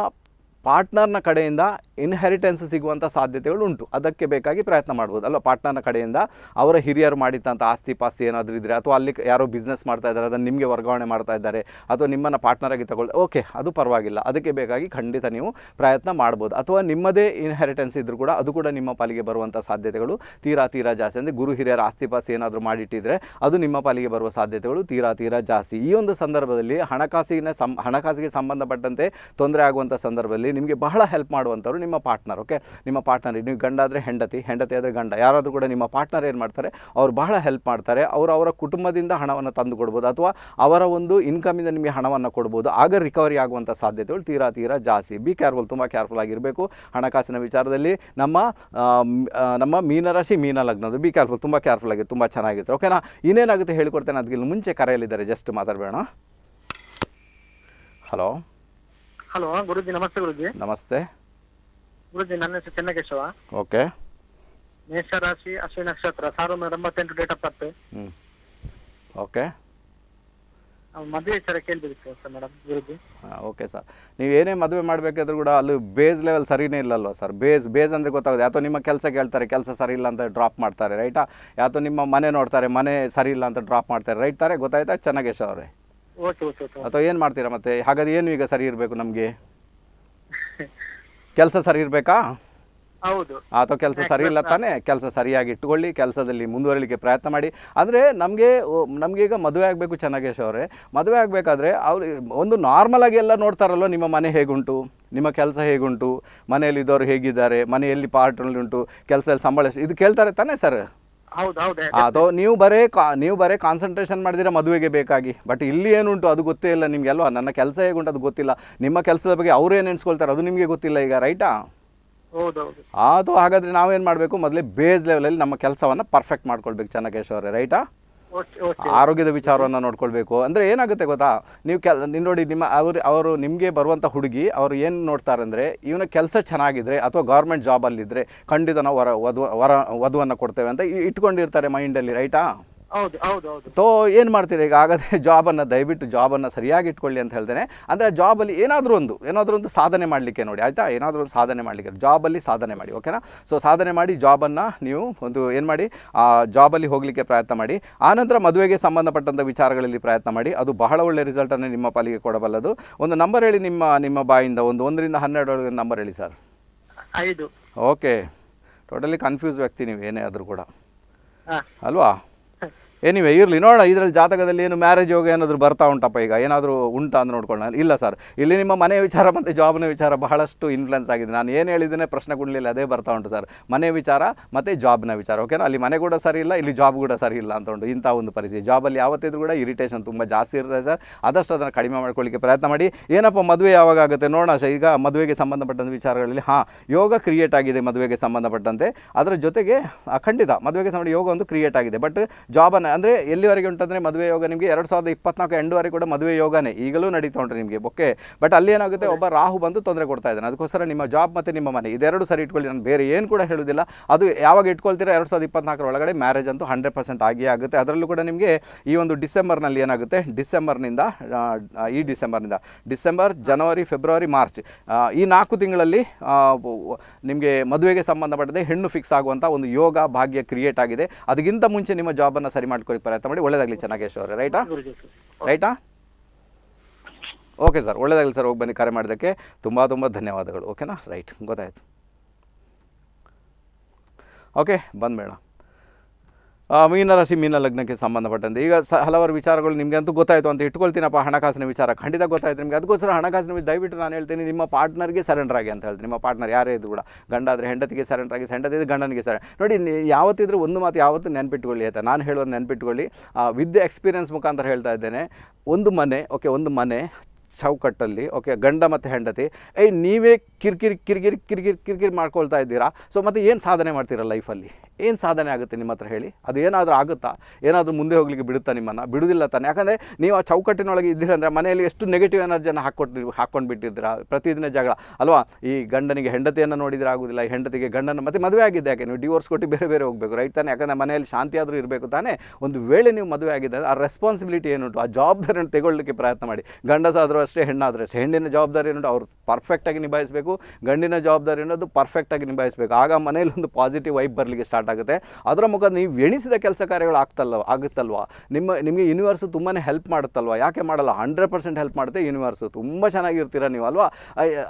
Speaker 1: ಪಾರ್ಟ್ನರ್ನ ಕಡೆಯಿಂದ ಇನ್ಹೆರಿಟೆನ್ಸ್ ಸಿಗುವಂಥ ಸಾಧ್ಯತೆಗಳು ಉಂಟು ಅದಕ್ಕೆ ಬೇಕಾಗಿ ಪ್ರಯತ್ನ ಮಾಡ್ಬೋದು. ಅಲ್ಲ ಪಾರ್ಟ್ನರ್ನ ಕಡೆಯಿಂದ ಅವರ ಹಿರಿಯರು ಮಾಡಿದ್ದಂಥ ಆಸ್ತಿ ಪಾಸ್ತಿ ಏನಾದರೂ ಇದ್ದರೆ ಅಥವಾ ಅಲ್ಲಿ ಯಾರೋ ಬಿಸ್ನೆಸ್ ಮಾಡ್ತಾ ಇದ್ದಾರೆ, ಅದನ್ನು ನಿಮಗೆ ವರ್ಗಾವಣೆ ಮಾಡ್ತಾ ಇದ್ದಾರೆ, ಅಥವಾ ನಿಮ್ಮನ್ನು ಪಾರ್ಟ್ನರಾಗಿ ತಗೊಳ್ಳಿ, ಓಕೆ, ಅದು ಪರವಾಗಿಲ್ಲ. ಅದಕ್ಕೆ ಬೇಕಾಗಿ ಖಂಡಿತ ನೀವು ಪ್ರಯತ್ನ ಮಾಡ್ಬೋದು. ಅಥವಾ ನಿಮ್ಮದೇ ಇನ್ಹೆರಿಟೆನ್ಸ್ ಇದ್ದರೂ ಕೂಡ ಅದು ಕೂಡ ನಿಮ್ಮ ಪಾಲಿಗೆ ಬರುವಂಥ ಸಾಧ್ಯತೆಗಳು ತೀರಾ ತೀರಾ ಜಾಸ್ತಿ. ಅಂದರೆ ಗುರು ಹಿರಿಯರ ಆಸ್ತಿ ಪಾಸ್ತಿ ಏನಾದರೂ ಮಾಡಿಟ್ಟಿದ್ರೆ ಅದು ನಿಮ್ಮ ಪಾಲಿಗೆ ಬರುವ ಸಾಧ್ಯತೆಗಳು ತೀರಾ ತೀರಾ ಜಾಸ್ತಿ. ಈ ಒಂದು ಸಂದರ್ಭದಲ್ಲಿ ಹಣಕಾಸಿನ ಸಂ, ಹಣಕಾಸಿಗೆ ಸಂಬಂಧಪಟ್ಟಂತೆ ತೊಂದರೆ ಆಗುವಂಥ ಸಂದರ್ಭದಲ್ಲಿ ನಿಮಗೆ ಬಹಳ ಹೆಲ್ಪ್ ಮಾಡುವಂಥವ್ರು ನಿಮ್ಮ ಪಾರ್ಟ್ನರ್ ಓಕೆ ನಿಮ್ಮ ಪಾರ್ಟ್ನರ್ ನೀವು ಗಂಡ ಆದರೆ ಹೆಂಡತಿ ಹೆಂಡತಿ ಆದರೆ ಗಂಡ ಯಾರಾದರೂ ಕೂಡ ನಿಮ್ಮ ಪಾರ್ಟ್ನರ್ ಏನು ಮಾಡ್ತಾರೆ ಅವ್ರು ಬಹಳ ಹೆಲ್ಪ್ ಮಾಡ್ತಾರೆ ಅವರು ಅವರ ಕುಟುಂಬದಿಂದ ಹಣವನ್ನು ತಂದು ಕೊಡ್ಬೋದು ಅಥವಾ ಅವರ ಒಂದು ಇನ್ಕಮಿಂದ ನಿಮಗೆ ಹಣವನ್ನು ಕೊಡ್ಬೋದು ಆಗ ರಿಕವರಿ ಆಗುವಂಥ ಸಾಧ್ಯತೆಗಳು ತೀರಾ ತೀರಾ ಜಾಸ್ತಿ. ಬಿ ಕೇರ್ಫುಲ್ ತುಂಬ ಕೇರ್ಫುಲ್ ಆಗಿರಬೇಕು. ಹಣಕಾಸಿನ ವಿಚಾರದಲ್ಲಿ ನಮ್ಮ ನಮ್ಮ ಮೀನರಾಶಿ ಮೀನ ಲಗ್ನದ ಬಿ ಕೇರ್ಫುಲ್ ತುಂಬ ಕೇರ್ಫುಲ್ ಆಗಿದೆ ತುಂಬ ಚೆನ್ನಾಗಿತ್ತು ಓಕೆನಾ ಇನ್ನೇನಾಗುತ್ತೆ ಹೇಳಿಕೊಡ್ತೇನೆ ಅದಕ್ಕೆ ಮುಂಚೆ ಕರೆಯಲ್ಲಿದ್ದಾರೆ ಜಸ್ಟ್ ಮಾತಾಡಬೇಡ ಹಲೋ
Speaker 2: ಹಲೋ ಗುರುಜಿ ನಮಸ್ತೆ ಗುರುಜಿ.
Speaker 1: ನಮಸ್ತೆ.
Speaker 2: ಗುರುಜಿ ನನ್ನ ಹೆಸರು ಚೆನ್ನಕೇಶವ
Speaker 1: ಓಕೆ.
Speaker 2: ಮೇಷರಾಶಿ ಅಶ್ವಿನಿ ನಕ್ಷತ್ರ ಸಾವಿರದ ಒಂಬೈನೂರ ಎಂಬತ್ತೆಂಟು date of birth
Speaker 1: hmm. Okay.
Speaker 2: ಮದುವೆ sir ಕೇಳ್ಬೇಕಿತ್ತು sir madam guruji.
Speaker 1: Okay sir. ನೀವು ಏನೇ ಮದುವೆ ಮಾಡಬೇಕಾದ್ರೂ ಕೂಡ ಅಲ್ಲಿ ಬೇಸ್ ಲೆವೆಲ್ ಸರಿನೇ ಇಲ್ಲಲ್ವ ಸರ್? ಬೇಸ್ ಬೇಸ್ ಅಂದರೆ ಗೊತ್ತಾಗುತ್ತೆ ಯಾತೋ ನಿಮ್ಮ ಕೆಲಸ ಕೇಳ್ತಾರೆ ಕೆಲಸ ಸರಿ ಇಲ್ಲ ಅಂತ ಡ್ರಾಪ್ ಮಾಡ್ತಾರೆ ರೈಟಾ ಯಾತೋ ನಿಮ್ಮ ಮನೆ ನೋಡ್ತಾರೆ ಮನೆ ಸರಿ ಇಲ್ಲ ಅಂತ ಡ್ರಾಪ್ ಮಾಡ್ತಾರೆ ರೈಟ್ ತಾರೆ ಗೊತ್ತಾಯ್ತಾ ಚೆನ್ನಾಗೇಶ್ ಅವರೇ?
Speaker 2: Okay okay okay.
Speaker 1: ಅಥವಾ ಏನು ಮಾಡ್ತೀರಾ ಮತ್ತೆ? ಹಾಗಾದ್ರೆ ಏನು ಈಗ ಸರಿ ಇರಬೇಕು ನಮಗೆ? ಕೆಲಸ ಸರಿ ಇರ್ಬೇಕಾ
Speaker 2: ಹೌದು.
Speaker 1: ಅಥವಾ ಕೆಲಸ ಸರಿ ಇಲ್ಲ ತಾನೇ ಕೆಲಸ ಸರಿಯಾಗಿ ಇಟ್ಕೊಳ್ಳಿ ಕೆಲಸದಲ್ಲಿ ಮುಂದುವರಿಲಿಕ್ಕೆ ಪ್ರಯತ್ನ ಮಾಡಿ. ಅಂದರೆ ನಮಗೆ ನಮಗೆ ಈಗ ಮದುವೆ ಆಗಬೇಕು ಚೆನ್ನಾಗೇಶ್ ಅವರೇ. ಮದುವೆ ಆಗಬೇಕಾದ್ರೆ ಅವ್ರು ಒಂದು ನಾರ್ಮಲ್ ಆಗಿ ಎಲ್ಲ ನೋಡ್ತಾರಲ್ವ ನಿಮ್ಮ ಮನೆ ಹೇಗುಂಟು? ನಿಮ್ಮ ಕೆಲಸ ಹೇಗುಂಟು? ಮನೆಯಲ್ಲಿ ಇದ್ದವರು ಹೇಗಿದ್ದಾರೆ? ಮನೆಯಲ್ಲಿ ಪಾರ್ಟ್ನಲ್ಲಿ ಉಂಟು ಕೆಲಸದಲ್ಲಿ ಸಂಬಳ ಇದು ಕೇಳ್ತಾರೆ ತಾನೇ ಸರ್ ಅಥವಾ ನೀವು ಬರೇ ನೀವು ಬರೇ ಕಾನ್ಸಂಟ್ರೇಷನ್ ಮಾಡಿದಿರ ಮದುವೆಗೆ ಬೇಕಾಗಿ ಬಟ್ ಇಲ್ಲಿ ಏನುಂಟು ಅದು ಗೊತ್ತೇ ಇಲ್ಲ ನಿಮ್ಗೆ ಅಲ್ವಾ? ನನ್ನ ಕೆಲಸ ಹೇಗುಂಟು ಅದು ಗೊತ್ತಿಲ್ಲ. ನಿಮ್ಮ ಕೆಲಸದ ಬಗ್ಗೆ ಅವ್ರು ಏನು ಎಣಿಸ್ಕೊಳ್ತಾರೆ ಅದು ನಿಮಗೆ ಗೊತ್ತಿಲ್ಲ ಈಗ ರೈಟಾ ಅದು ಹಾಗಾದ್ರೆ ನಾವೇನು ಮಾಡಬೇಕು? ಮೊದಲೇ ಬೇಸ್ ಲೆವೆಲಲ್ಲಿ ನಮ್ಮ ಕೆಲಸವನ್ನು ಪರ್ಫೆಕ್ಟ್ ಮಾಡ್ಕೊಳ್ಬೇಕು ಚೆನ್ನಕೇಶ್ ಅವರೇ ರೈಟಾ ಆರೋಗ್ಯದ ವಿಚಾರವನ್ನು ನೋಡ್ಕೊಳ್ಬೇಕು. ಅಂದರೆ ಏನಾಗುತ್ತೆ ಗೊತ್ತಾ? ನೀವು ಕೆಲ್ ನೋಡಿ ನಿಮ್ಮ ಅವರು ಅವರು ನಿಮಗೆ ಬರುವಂಥ ಹುಡುಗಿ, ಅವರು ಏನು ನೋಡ್ತಾರೆ ಅಂದರೆ ಇವನ ಕೆಲಸ ಚೆನ್ನಾಗಿದ್ರೆ ಅಥವಾ ಗೌರ್ಮೆಂಟ್ ಜಾಬಲ್ಲಿದ್ದರೆ ಖಂಡಿತ ನಾವು ವರ, ವಧು, ವರ, ವಧುವನ್ನು ಕೊಡ್ತೇವೆ ಅಂತ ಇಟ್ಕೊಂಡಿರ್ತಾರೆ ಮೈಂಡಲ್ಲಿ ರೈಟಾ
Speaker 2: ಹೌದು ಹೌದು ಹೌದು.
Speaker 1: ತೋ ಏನು ಮಾಡ್ತೀರಿ ಈಗ? ಹಾಗಾದರೆ ಜಾಬನ್ನು ದಯವಿಟ್ಟು ಜಾಬನ್ನು ಸರಿಯಾಗಿ ಇಟ್ಕೊಳ್ಳಿ ಅಂತ ಹೇಳ್ತೇನೆ. ಅಂದರೆ ಜಾಬಲ್ಲಿ ಏನಾದರೂ ಒಂದು ಏನಾದರೂ ಒಂದು ಸಾಧನೆ ಮಾಡಲಿಕ್ಕೆ ನೋಡಿ ಆಯಿತಾ? ಏನಾದರೂ ಒಂದು ಸಾಧನೆ ಮಾಡಲಿಕ್ಕೆ ಜಾಬಲ್ಲಿ ಸಾಧನೆ ಮಾಡಿ ಓಕೆನಾ ಸೊ ಸಾಧನೆ ಮಾಡಿ ಜಾಬನ್ನು ನೀವು ಒಂದು ಏನು ಮಾಡಿ? ಆ ಜಾಬಲ್ಲಿ ಹೋಗಲಿಕ್ಕೆ ಪ್ರಯತ್ನ ಮಾಡಿ. ಆನಂತರ ಮದುವೆಗೆ ಸಂಬಂಧಪಟ್ಟಂಥ ವಿಚಾರಗಳಲ್ಲಿ ಪ್ರಯತ್ನ ಮಾಡಿ. ಅದು ಬಹಳ ಒಳ್ಳೆಯ ರಿಸಲ್ಟನ್ನು ನಿಮ್ಮ ಪಾಲಿಗೆ ಕೊಡಬಲ್ಲದು. ಒಂದು ನಂಬರ್ ಹೇಳಿ ನಿಮ್ಮ ನಿಮ್ಮ ಬಾಯಿಂದ ಒಂದು ಒಂದರಿಂದ ಹನ್ನೆರಡು ನಂಬರ್ ಹೇಳಿ ಸರ್
Speaker 2: ಐದು.
Speaker 1: ಓಕೆ ಟೋಟಲಿ ಕನ್ಫ್ಯೂಸ್ ವ್ಯಕ್ತಿ ನೀವು ಏನೇ ಆದರೂ ಕೂಡ.
Speaker 2: ಹಾ.
Speaker 1: ಅಲ್ವಾ? ಏನಿವೆ ಇರಲಿ. ನೋಡೋಣ, ಇದರಲ್ಲಿ ಜಾತಕದಲ್ಲಿ ಏನು ಮ್ಯಾರೇಜ್ ಯೋಗ ಏನಾದರೂ ಬರ್ತಾ ಉಂಟಪ್ಪ ಈಗ? ಏನಾದರೂ ಉಂಟಾ ಅಂತ ನೋಡ್ಕೊಳ್ಳೋಣ. ಇಲ್ಲ ಸರ್ ಇಲ್ಲಿ ನಿಮ್ಮ ಮನೆ ವಿಚಾರ ಮತ್ತು ಜಾಬ್ನ ವಿಚಾರ ಬಹಳಷ್ಟು ಇನ್ಫ್ಲುಯೆನ್ಸ್ ಆಗಿದೆ. ನಾನು ಏನು ಹೇಳಿದ್ದೇನೆ ಪ್ರಶ್ನೆ ಕೊಡಲಿಲ್ಲ, ಅದೇ ಬರ್ತಾ ಉಂಟು ಸರ್ ಮನೆ ವಿಚಾರ ಮತ್ತು ಜಾಬ್ನ ವಿಚಾರ ಓಕೆನಾ ಅಲ್ಲಿ ಮನೆ ಕೂಡ ಸರಿ ಇಲ್ಲ, ಇಲ್ಲಿ ಜಾಬ್ ಕೂಡ ಸರಿ ಇಲ್ಲ ಅಂತ ಉಂಟು. ಇಂಥ ಒಂದು ಪರಿಸ್ಥಿತಿ. ಜಾಬಲ್ಲಿ ಯಾವತ್ತಿದ್ರು ಕೂಡ ಇರಿಟೇಷನ್ ತುಂಬ ಜಾಸ್ತಿ ಇರ್ತದೆ ಸರ್ ಆದಷ್ಟು ಅದನ್ನು ಕಡಿಮೆ ಮಾಡ್ಕೊಳ್ಳಿಕ್ಕೆ ಪ್ರಯತ್ನ ಮಾಡಿ. ಏನಪ್ಪ ಮದುವೆ ಯಾವಾಗ ಆಗುತ್ತೆ ನೋಡೋಣ ಈಗ ಮದುವೆಗೆ ಸಂಬಂಧಪಟ್ಟಂಥ ವಿಚಾರಗಳಲ್ಲಿ, ಹಾಂ, ಯೋಗ ಕ್ರಿಯೇಟ್ ಆಗಿದೆ ಮದುವೆಗೆ ಸಂಬಂಧಪಟ್ಟಂತೆ. ಅದರ ಜೊತೆಗೆ ಖಂಡಿತ ಮದುವೆಗೆ ಸಂಬಂಧ ಯೋಗ ಒಂದು ಕ್ರಿಯೇಟ್ ಆಗಿದೆ. ಬಟ್ ಜಾಬನ್ನು ಅಂದರೆ ಎಲ್ಲಿವರೆಗೆ ಉಂಟಂದರೆ ಮದುವೆ ಯೋಗ ನಿಮಗೆ ಎರಡು ಸಾವಿರದ ಇಪ್ಪತ್ನಾಲ್ಕು ಎಂಡುವರೆಗೆ ಕೂಡ ಮದುವೆ ಯೋಗನೇ. ಈಗಲೂ ನಡೀತಾ ಉಂಟು ನಿಮಗೆ ಓಕೆ? ಬಟ್ ಅಲ್ಲಿ ಏನಾಗುತ್ತೆ ಒಬ್ಬ ರಾಹು ಬಂದು ತೊಂದರೆ ಕೊಡ್ತಾ ಇದ್ದಾನೆ. ಅದಕ್ಕೋಸ್ಕರ ನಿಮ್ಮ ಜಾಬ್ ಮತ್ತು ನಿಮ್ಮ ಮನೆ ಇದೆರಡು ಸರಿ ಇಟ್ಕೊಳ್ಳಿ. ನಾನು ಬೇರೆ ಏನು ಕೂಡ ಹೇಳೋದಿಲ್ಲ. ಅದು ಯಾವಾಗ ಇಟ್ಕೊಳ್ತೀರಾ ಎರಡು ಸಾವಿರದ ಇಪ್ಪತ್ನಾಲ್ಕರ ಒಳಗಡೆ ಮ್ಯಾರೇಜ್ ಅಂತೂ ಹಂಡ್ರೆಡ್ ಪರ್ಸೆಂಟ್ ಆಗಿಯೇ ಆಗುತ್ತೆ. ಅದರಲ್ಲೂ ಕೂಡ ನಿಮಗೆ ಈ ಒಂದು ಡಿಸೆಂಬರ್ನಲ್ಲಿ ಏನಾಗುತ್ತೆ? ಡಿಸೆಂಬರ್ನಿಂದ ಈ ಡಿಸೆಂಬರ್ನಿಂದ ಡಿಸೆಂಬರ್ ಜನವರಿ ಫೆಬ್ರವರಿ ಮಾರ್ಚ್ ಈ ನಾಲ್ಕು ತಿಂಗಳಲ್ಲಿ ನಿಮಗೆ ಮದುವೆಗೆ ಸಂಬಂಧಪಟ್ಟದೆ ಹೆಣ್ಣು ಫಿಕ್ಸ್ ಆಗುವಂಥ ಒಂದು ಯೋಗ ಭಾಗ್ಯ ಕ್ರಿಯೇಟ್ ಆಗಿದೆ. ಅದಕ್ಕಿಂತ ಮುಂಚೆ ನಿಮ್ಮ ಜಾಬನ್ನು ಸರಿ ಮಾಡ್ಕೊಳ್ಳಿ ಪ್ರಯತ್ನ ಮಾಡಿ. ಒಳ್ಳೇದಾಗಲಿ ಚೆನ್ನಾಗೇಶ್ ಅವರೇ. ರೈಟಾ ರೈಟಾ ಓಕೆ ಸರ್. ಒಳ್ಳೇದಾಗಲಿ ಸರ್ ಹೋಗಿ ಬನ್ನಿ ಕರೆ ಮಾಡೋದಕ್ಕೆ. ತುಂಬ ತುಂಬ ಧನ್ಯವಾದಗಳು. ಓಕೆನಾ ರೈಟ್ ಗೊತ್ತಾಯ್ತು. ಓಕೆ ಬಂದ್ಬೇಡ ಮೀನರಾಶಿ ಮೀನ ಲಗ್ನಕ್ಕೆ ಸಂಬಂಧಪಟ್ಟಂತೆ. ಈಗ ಸ, ಹಲವಾರು ವಿಚಾರಗಳು ನಿಮಗೆ ಅಂತೂ ಗೊತ್ತಾಯಿತು ಅಂತ ಇಟ್ಕೊಳ್ತೀನಪ್ಪ ಹಣಕಾಸಿನ ವಿಚಾರ. ಖಂಡಿತ ಗೊತ್ತಾಯ್ತು ನಿಮಗೆ. ಅದಕ್ಕೋಸ್ಕರ ಹಣಕಾಸಿನ ವಿಚಾರ, ದಯವಿಟ್ಟು ನಾನು ಹೇಳ್ತೀನಿ, ನಿಮ್ಮ ಪಾರ್ಟ್ನರ್ಗೆ ಸರೆಂಡರ್ ಆಗಿ ಅಂತ ಹೇಳ್ತೀನಿ. ನಿಮ್ಮ ಪಾರ್ಟ್ನರ್ ಯಾರೇ ಇದು ಕೂಡ. ಗಂಡ ಆದರೆ ಹೆಂಡತಿಗೆ ಸರೆಂಡರ್ ಆಗಿ ಇದ್ರೆ ಗಂಡನಿಗೆ ಸರೆ ನೋಡಿ ಯಾವತ್ತಿದ್ರೂ ಒಂದು ಮಾತು ಯಾವತ್ತೂ ನೆನಪಿಟ್ಕೊಳ್ಳಿ ಆಯ್ತಾ? ನಾನು ಹೇಳೋದು ನೆನಪಿಟ್ಕೊಳ್ಳಿ. ವಿದ್ಯೆ ಎಕ್ಸ್ಪೀರಿಯನ್ಸ್ ಮುಖಾಂತರ ಹೇಳ್ತಾ ಇದ್ದೇನೆ. ಒಂದು ಮನೆ, ಓಕೆ, ಒಂದು ಮನೆ, ಚೌಕಟ್ಟಲ್ಲಿ, ಓಕೆ, ಗಂಡ ಮತ್ತು ಹೆಂಡತಿ. ಏಯ್, ನೀವೇ ಕಿರಿಕಿರಿ ಕಿರಿಕಿರಿ ಕಿರಿಕಿರಿ ಕಿರಿಕಿರಿ ಮಾಡ್ಕೊಳ್ತಾ ಇದ್ದೀರಾ? ಸೊ ಮತ್ತು ಏನು ಸಾಧನೆ ಮಾಡ್ತೀರಾ ಲೈಫಲ್ಲಿ ಏನು ಸಾಧನೆ ಆಗುತ್ತೆ ನಿಮ್ಮ ಹತ್ರ ಹೇಳಿ? ಅದು ಏನಾದರೂ ಆಗುತ್ತಾ? ಏನಾದರೂ ಮುಂದೆ ಹೋಗ್ಲಿಕ್ಕೆ ಬಿಡುತ್ತಾ ನಿಮ್ಮನ್ನು? ಬಿಡುವುದಿಲ್ಲ ತಾನೆ. ಯಾಕಂದರೆ ನೀವು ಆ ಚೌಕಟ್ಟಿನೊಳಗೆ ಇದ್ದೀರಂದರೆ ಮನೆಯಲ್ಲಿ ಎಷ್ಟು ನೆಗೆಟಿವ್ ಎನರ್ಜಿಯನ್ನು ಹಾಕ್ಕೊಟ್ಟು ಹಾಕ್ಕೊಂಡು ಬಿಟ್ಟಿದ್ದೀರಾ ಪ್ರತಿದಿನ ಜಗಳ? ಅಲ್ವಾ? ಈ ಗಂಡನಿಗೆ ಹೆಂಡತಿಯನ್ನು ನೋಡಿದರೆ ಆಗೋದಿಲ್ಲ ಹೆಂಡತಿಗೆ ಗಂಡನ ಮತ್ತೆ ಮದುವೆ ಆಗಿದ್ದೆ ಯಾಕೆ? ನೀವು ಡಿವೋರ್ಸ್ ಕೊಟ್ಟು ಬೇರೆ ಬೇರೆ ಹೋಗಬೇಕು ರೈಟ್ ತಾನೆ? ಯಾಕಂದರೆ ಮನೆಯಲ್ಲಿ ಶಾಂತಿ ಆದರೂ ಇರಬೇಕು ತಾನೇ? ಒಂದು ವೇಳೆ ನೀವು ಮದುವೆ ಆಗಿದ್ದರೆ ಆ ರೆಸ್ಪಾನ್ಸಿಬಿಲಿಟಿ ಏನುಂಟು? ಆ ಜವಾಬ್ದಾರಿಯನ್ನು ತೆಗೊಳ್ಳಲಿಕ್ಕೆ ಪ್ರಯತ್ನ ಮಾಡಿ. ಗಂಡಸಾದರೂ ಅಷ್ಟೇ, ಹೆಣ್ಣಾದರೂ ಅಷ್ಟೇ. ಹೆಣ್ಣಿನ ಜವಾಬ್ದಾರಿ ಏನುಂಟು ಅವರು ಪರ್ಫೆಕ್ಟಾಗಿ ನಿಭಾಯಿಸಬೇಕು. ಗಂಡಿನ ಜವಾಬ್ದಾರಿ ಅನ್ನೋದು ಪರ್ಫೆಕ್ಟಾಗಿ ನಿಭಾಯಿಸಬೇಕು. ಆಗ ಮನೆಯಲ್ಲಿ ಒಂದು ಪಾಸಿಟಿವ್ ವೈಬ್ ಬರಲಿಕ್ಕೆ ಸ್ಟಾರ್ಟ್ ಆಗುತ್ತೆ. ಅದರ ಮುಖ ನೀವು ಎಣಿಸಿದ ಕೆಲಸ ಕಾರ್ಯಗಳು ಆಗ್ತಲ್ಲ ಆಗುತ್ತಲ್ವಾ? ನಿಮ್ಮ, ನಿಮಗೆ ಯೂನಿವರ್ಸು ತುಂಬಾ ಹೆಲ್ಪ್ ಮಾಡುತ್ತಲ್ವಾ? ಯಾಕೆ ಮಾಡಲ್ಲ? ಹಂಡ್ರೆಡ್ ಪರ್ಸೆಂಟ್ ಹೆಲ್ಪ್ ಮಾಡುತ್ತೆ ಯೂನಿವರ್ಸು ತುಂಬ ಚೆನ್ನಾಗಿರ್ತೀರ ನೀವು, ಅಲ್ವಾ?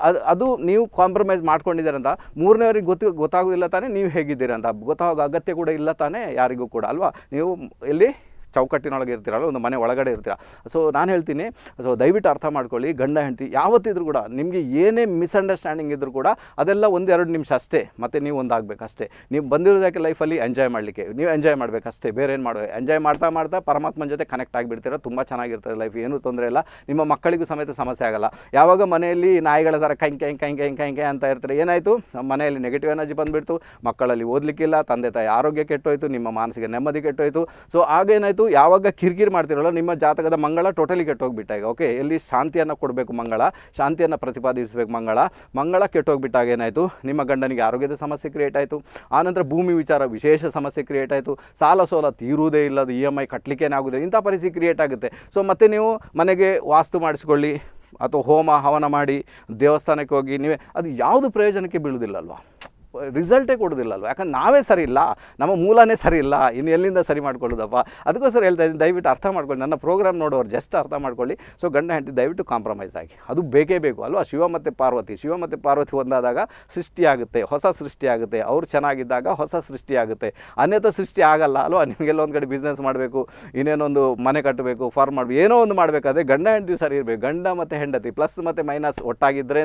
Speaker 1: ಅದು ಅದು ನೀವು ಕಾಂಪ್ರಮೈಸ್ ಮಾಡ್ಕೊಂಡಿದ್ದೀರಂತ ಮೂರನೇವರಿಗೆ ಗೊತ್ತು, ಗೊತ್ತಾಗೋದಿಲ್ಲ ತಾನೇ ನೀವು ಹೇಗಿದ್ದೀರ ಅಂತ ಗೊತ್ತಾಗೋ ಅಗತ್ಯ ಕೂಡ ಇಲ್ಲ ತಾನೇ ಯಾರಿಗೂ ಕೂಡ, ಅಲ್ವಾ? ನೀವು ಎಲ್ಲಿ? ಚೌಕಟ್ಟಿನೊಳಗೆ ಇರ್ತೀರಲ್ಲ, ಒಂದು ಮನೆ ಒಳಗಡೆ ಇರ್ತೀರ. ಸೊ ನಾನು ಹೇಳ್ತೀನಿ ಸೊ ದಯವಿಟ್ಟು ಅರ್ಥ ಮಾಡ್ಕೊಳ್ಳಿ, ಗಂಡ, ಹೆಂಡತಿ, ಯಾವತ್ತಿದ್ರು ಕೂಡ ನಿಮಗೆ ಏನೇ ಮಿಸ್ಅಂಡರ್ಸ್ಟ್ಯಾಂಡಿಂಗ್ ಇದ್ದರೂ ಕೂಡ ಅದೆಲ್ಲ ಒಂದೆರಡು ನಿಮಿಷ ಅಷ್ಟೇ, ಮತ್ತು ನೀವು ಒಂದಾಗಬೇಕು ಅಷ್ಟೇ ನೀವು ಬಂದಿರೋದಕ್ಕೆ ಲೈಫಲ್ಲಿ ಎಂಜಾಯ್ ಮಾಡಲಿಕ್ಕೆ? ನೀವು ಎಂಜಾಯ್ ಮಾಡಬೇಕು ಅಷ್ಟೇ ಬೇರೆ ಏನು ಮಾಡೋ ಎಂಜಾಯ್ ಮಾಡ್ತಾ ಮಾಡ್ತಾ ಪರಮಾತ್ಮನ ಜೊತೆ ಕನೆಕ್ಟ್ ಆಗಿಬಿಡ್ತೀರ, ತುಂಬ ಚೆನ್ನಾಗಿರ್ತದೆ ಲೈಫ್ ಏನೂ ತೊಂದರೆ ಇಲ್ಲ. ನಿಮ್ಮ ಮಕ್ಕಳಿಗೂ ಸಮೇತ ಸಮಸ್ಯೆ ಆಗಲ್ಲ. ಯಾವಾಗ ಮನೆಯಲ್ಲಿ ನಾಯಿಗಳ ಥರ ಕೈ ಕೈ ಕೈ ಕೈ ಕೈ ಕೈ ಅಂತ ಇರ್ತಾರೆ, ಏನಾಯಿತು? ಮನೆಯಲ್ಲಿ ನೆಗೆಟಿವ್ ಎನರ್ಜಿ ಬಂದುಬಿಡ್ತು, ಮಕ್ಕಳಲ್ಲಿ ಓದಲಿಕ್ಕಿಲ್ಲ, ತಂದೆ ತಾಯಿ ಆರೋಗ್ಯ ಕೆಟ್ಟೋಯ್ತು, ನಿಮ್ಮ ಮಾನಸಿಕ ನೆಮ್ಮದಿ ಕೆಟ್ಟೋಯ್ತು. ಸೊ ಆಗೇನಾಯಿತು ಯಾವಾಗ ಕಿರಿಕಿರಿ ಮಾಡ್ತಿರಲ್ಲ, ನಿಮ್ಮ ಜಾತಕದ ಮಂಗಳ ಟೋಟಲಿ ಕೆಟ್ಟೋಗ್ಬಿಟ್ಟಾಗ ಓಕೆ ಎಲ್ಲಿ ಶಾಂತಿಯನ್ನು ಕೊಡಬೇಕು ಮಂಗಳ, ಶಾಂತಿಯನ್ನು ಪ್ರತಿಪಾದಿಸಬೇಕು ಮಂಗಳ ಮಂಗಳ ಕೆಟ್ಟೋಗ್ಬಿಟ್ಟಾಗ ಏನಾಯಿತು? ನಿಮ್ಮ ಗಂಡನಿಗೆ ಆರೋಗ್ಯದ ಸಮಸ್ಯೆ ಕ್ರಿಯೇಟ್ ಆಯಿತು. ಆನಂತರ ಭೂಮಿ ವಿಚಾರ ವಿಶೇಷ ಸಮಸ್ಯೆ ಕ್ರಿಯೇಟ್ ಆಯಿತು. ಸಾಲ ಸೋಲ ತೀರುವುದೇ ಇಲ್ಲ ಅದು ಇ ಎಂ ಐ ಕಟ್ಟಲಿಕ್ಕೇನೆ ಆಗೋದಿಲ್ಲ. ಇಂಥ ಪರಿಸ್ಥಿತಿ ಕ್ರಿಯೇಟ್ ಆಗುತ್ತೆ. ಸೊ ಮತ್ತೆ ನೀವು ಮನೆಗೆ ವಾಸ್ತು ಮಾಡಿಸ್ಕೊಳ್ಳಿ, ಅಥವಾ ಹೋಮ ಹವನ ಮಾಡಿ, ದೇವಸ್ಥಾನಕ್ಕೆ ಹೋಗಿ, ನೀವೇ, ಅದು ಯಾವುದು ಪ್ರಯೋಜನಕ್ಕೆ ಬೀಳುವುದಿಲ್ಲ ಅಲ್ವಾ? ರಿಸಲ್ಟೇ ಕೊಡೋದಿಲ್ಲ ಅಲ್ವಾ ಯಾಕಂದ್ರೆ ನಾವೇ ಸರಿ ಇಲ್ಲ, ನಮ್ಮ ಮೂಲನೇ ಸರಿ ಇಲ್ಲ, ಇನ್ನು ಎಲ್ಲಿಂದ ಸರಿ ಮಾಡ್ಕೊಳ್ಳೋದಪ್ಪ? ಅದಕ್ಕೋಸ್ಕರ ಹೇಳ್ತಾ ಇದ್ದೀನಿ, ದಯವಿಟ್ಟು ಅರ್ಥ ಮಾಡ್ಕೊಳ್ಳಿ, ನನ್ನ ಪ್ರೋಗ್ರಾಮ್ ನೋಡೋರು ಜಸ್ಟ್ ಅರ್ಥ ಮಾಡ್ಕೊಳ್ಳಿ. ಸೊ ಗಂಡ ಹೆಂಡತಿ, ದಯವಿಟ್ಟು ಕಾಂಪ್ರಮೈಸ್ ಆಗಿ. ಅದು ಬೇಕೇ ಬೇಕು, ಅಲ್ವಾ? ಶಿವ ಮತ್ತು ಪಾರ್ವತಿ, ಶಿವ ಮತ್ತು ಪಾರ್ವತಿ ಒಂದಾದಾಗ ಸೃಷ್ಟಿಯಾಗುತ್ತೆ, ಹೊಸ ಸೃಷ್ಟಿಯಾಗುತ್ತೆ. ಅವ್ರು ಚೆನ್ನಾಗಿದ್ದಾಗ ಹೊಸ ಸೃಷ್ಟಿಯಾಗುತ್ತೆ. ಅನ್ಯಥ ಸೃಷ್ಟಿ ಆಗಲ್ಲ, ಅಲ್ವಾ? ನಿಮಗೆಲ್ಲ ಒಂದು ಕಡೆ ಬಿಸ್ನೆಸ್ ಮಾಡಬೇಕು, ಇನ್ನೇನೊಂದು ಮನೆ ಕಟ್ಟಬೇಕು ಫಾರ್ಮ್ ಮಾಡಬೇಕು, ಏನೋ ಒಂದು ಮಾಡಬೇಕಾದ್ರೆ ಗಂಡ ಹೆಂಡತಿ ಸರಿ ಇರಬೇಕು. ಗಂಡ ಮತ್ತು ಹೆಂಡತಿ ಪ್ಲಸ್ ಮತ್ತು ಮೈನಸ್ ಒಟ್ಟಾಗಿದ್ರೇ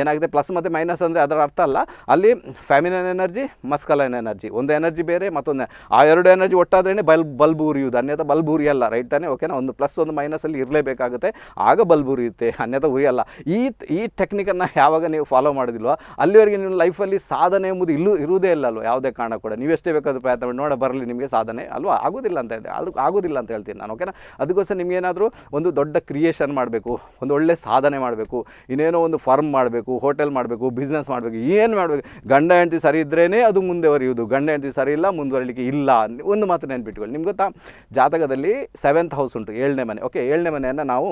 Speaker 1: ಏನಾಗುತ್ತೆ? ಪ್ಲಸ್ ಮತ್ತು ಮೈನಸ್ ಅಂದರೆ ಅದರ ಅರ್ಥ ಅಲ್ಲ. ಅಲ್ಲಿ ಫ್ಯಾಮಿನನ್ ಎನರ್ಜಿ ಮಸ್ಕಲೈನ್ ಎನರ್ಜಿ ಒಂದು ಎನರ್ಜಿ ಬೇರೆ, ಮತ್ತೊಂದು ಆ ಎರಡು ಎನರ್ಜಿ ಒಟ್ಟಾದ್ರೇ ಬಲ್ ಬಲ್ಬ್ ಉರಿಯುವುದು ಅನ್ಯಥ ಬಲ್ಬ್ ಉರಿಯಲ್ಲ ರೈಟ್ ತಾನೇ ಓಕೆನಾ ಒಂದು ಪ್ಲಸ್ ಒಂದು ಮೈನಸಲ್ಲಿ ಇರಲೇಬೇಕಾಗುತ್ತೆ. ಆಗ ಬಲ್ಬ್ ಉರಿಯುತ್ತೆ ಅನ್ಯಥ ಉರಿಯಲ್ಲ ಈ ಈ ಟೆಕ್ನಿಕನ್ನು ಯಾವಾಗ ನೀವು ಫಾಲೋ ಮಾಡೋದಿಲ್ವೋ? ಅಲ್ಲಿವರೆಗೆ ನಿಮ್ಮ ಲೈಫಲ್ಲಿ ಸಾಧನೆ ಎಂಬುದು ಇಲ್ಲೂ, ಇರುವುದೇ ಇಲ್ಲ ಅಲ್ವಾ? ಯಾವುದೇ ಕಾರಣ ಕೂಡ. ನೀವೆಷ್ಟೇ ಬೇಕಾದರೂ ಪ್ರಯತ್ನ ಮಾಡಿ, ನೋಡ, ಬರಲಿ, ನಿಮಗೆ ಸಾಧನೆ. ಅಲ್ವಾ? ಆಗೋದಿಲ್ಲ ಅಂತ ಹೇಳಿ ಅದು ಆಗೋದಿಲ್ಲ ಅಂತ ಹೇಳ್ತೀನಿ ನಾನು ಓಕೆನಾ ಅದಕ್ಕೋಸ್ಕರ ನಿಮಗೇನಾದರೂ ಒಂದು ದೊಡ್ಡ ಕ್ರಿಯೇಷನ್ ಮಾಡಬೇಕು, ಒಂದು ಒಳ್ಳೆ ಸಾಧನೆ ಮಾಡಬೇಕು, ಇನ್ನೇನೋ ಒಂದು ಫರ್ಮ್ ಮಾಡಬೇಕು ಹೋಟೆಲ್ ಮಾಡಬೇಕು ಬಿಸ್ನೆಸ್ ಮಾಡಬೇಕು, ಏನು ಮಾಡಬೇಕು? ಗಂಡ ಹೆಂಡತಿ ಸರಿ ಇದ್ರೇ ಅದು ಮುಂದುವರಿಯುವುದು. ಗಂಡ ಹೆಂಡತಿ ಸರಿ ಇಲ್ಲ, ಮುಂದುವರಿಲಿಕ್ಕೆ ಇಲ್ಲ. ಒಂದು ಮಾತು ನೆನ್ಪಿಟ್ಕೊಳ್ಳಿ. ನಿಮ್ಗೆ ಗೊತ್ತಾ? ಜಾತಕದಲ್ಲಿ ಸೆವೆಂತ್ ಹೌಸ್ ಉಂಟು, ಏಳನೇ ಮನೆ. ಓಕೆ ಏಳನೇ ಮನೆಯನ್ನು ನಾವು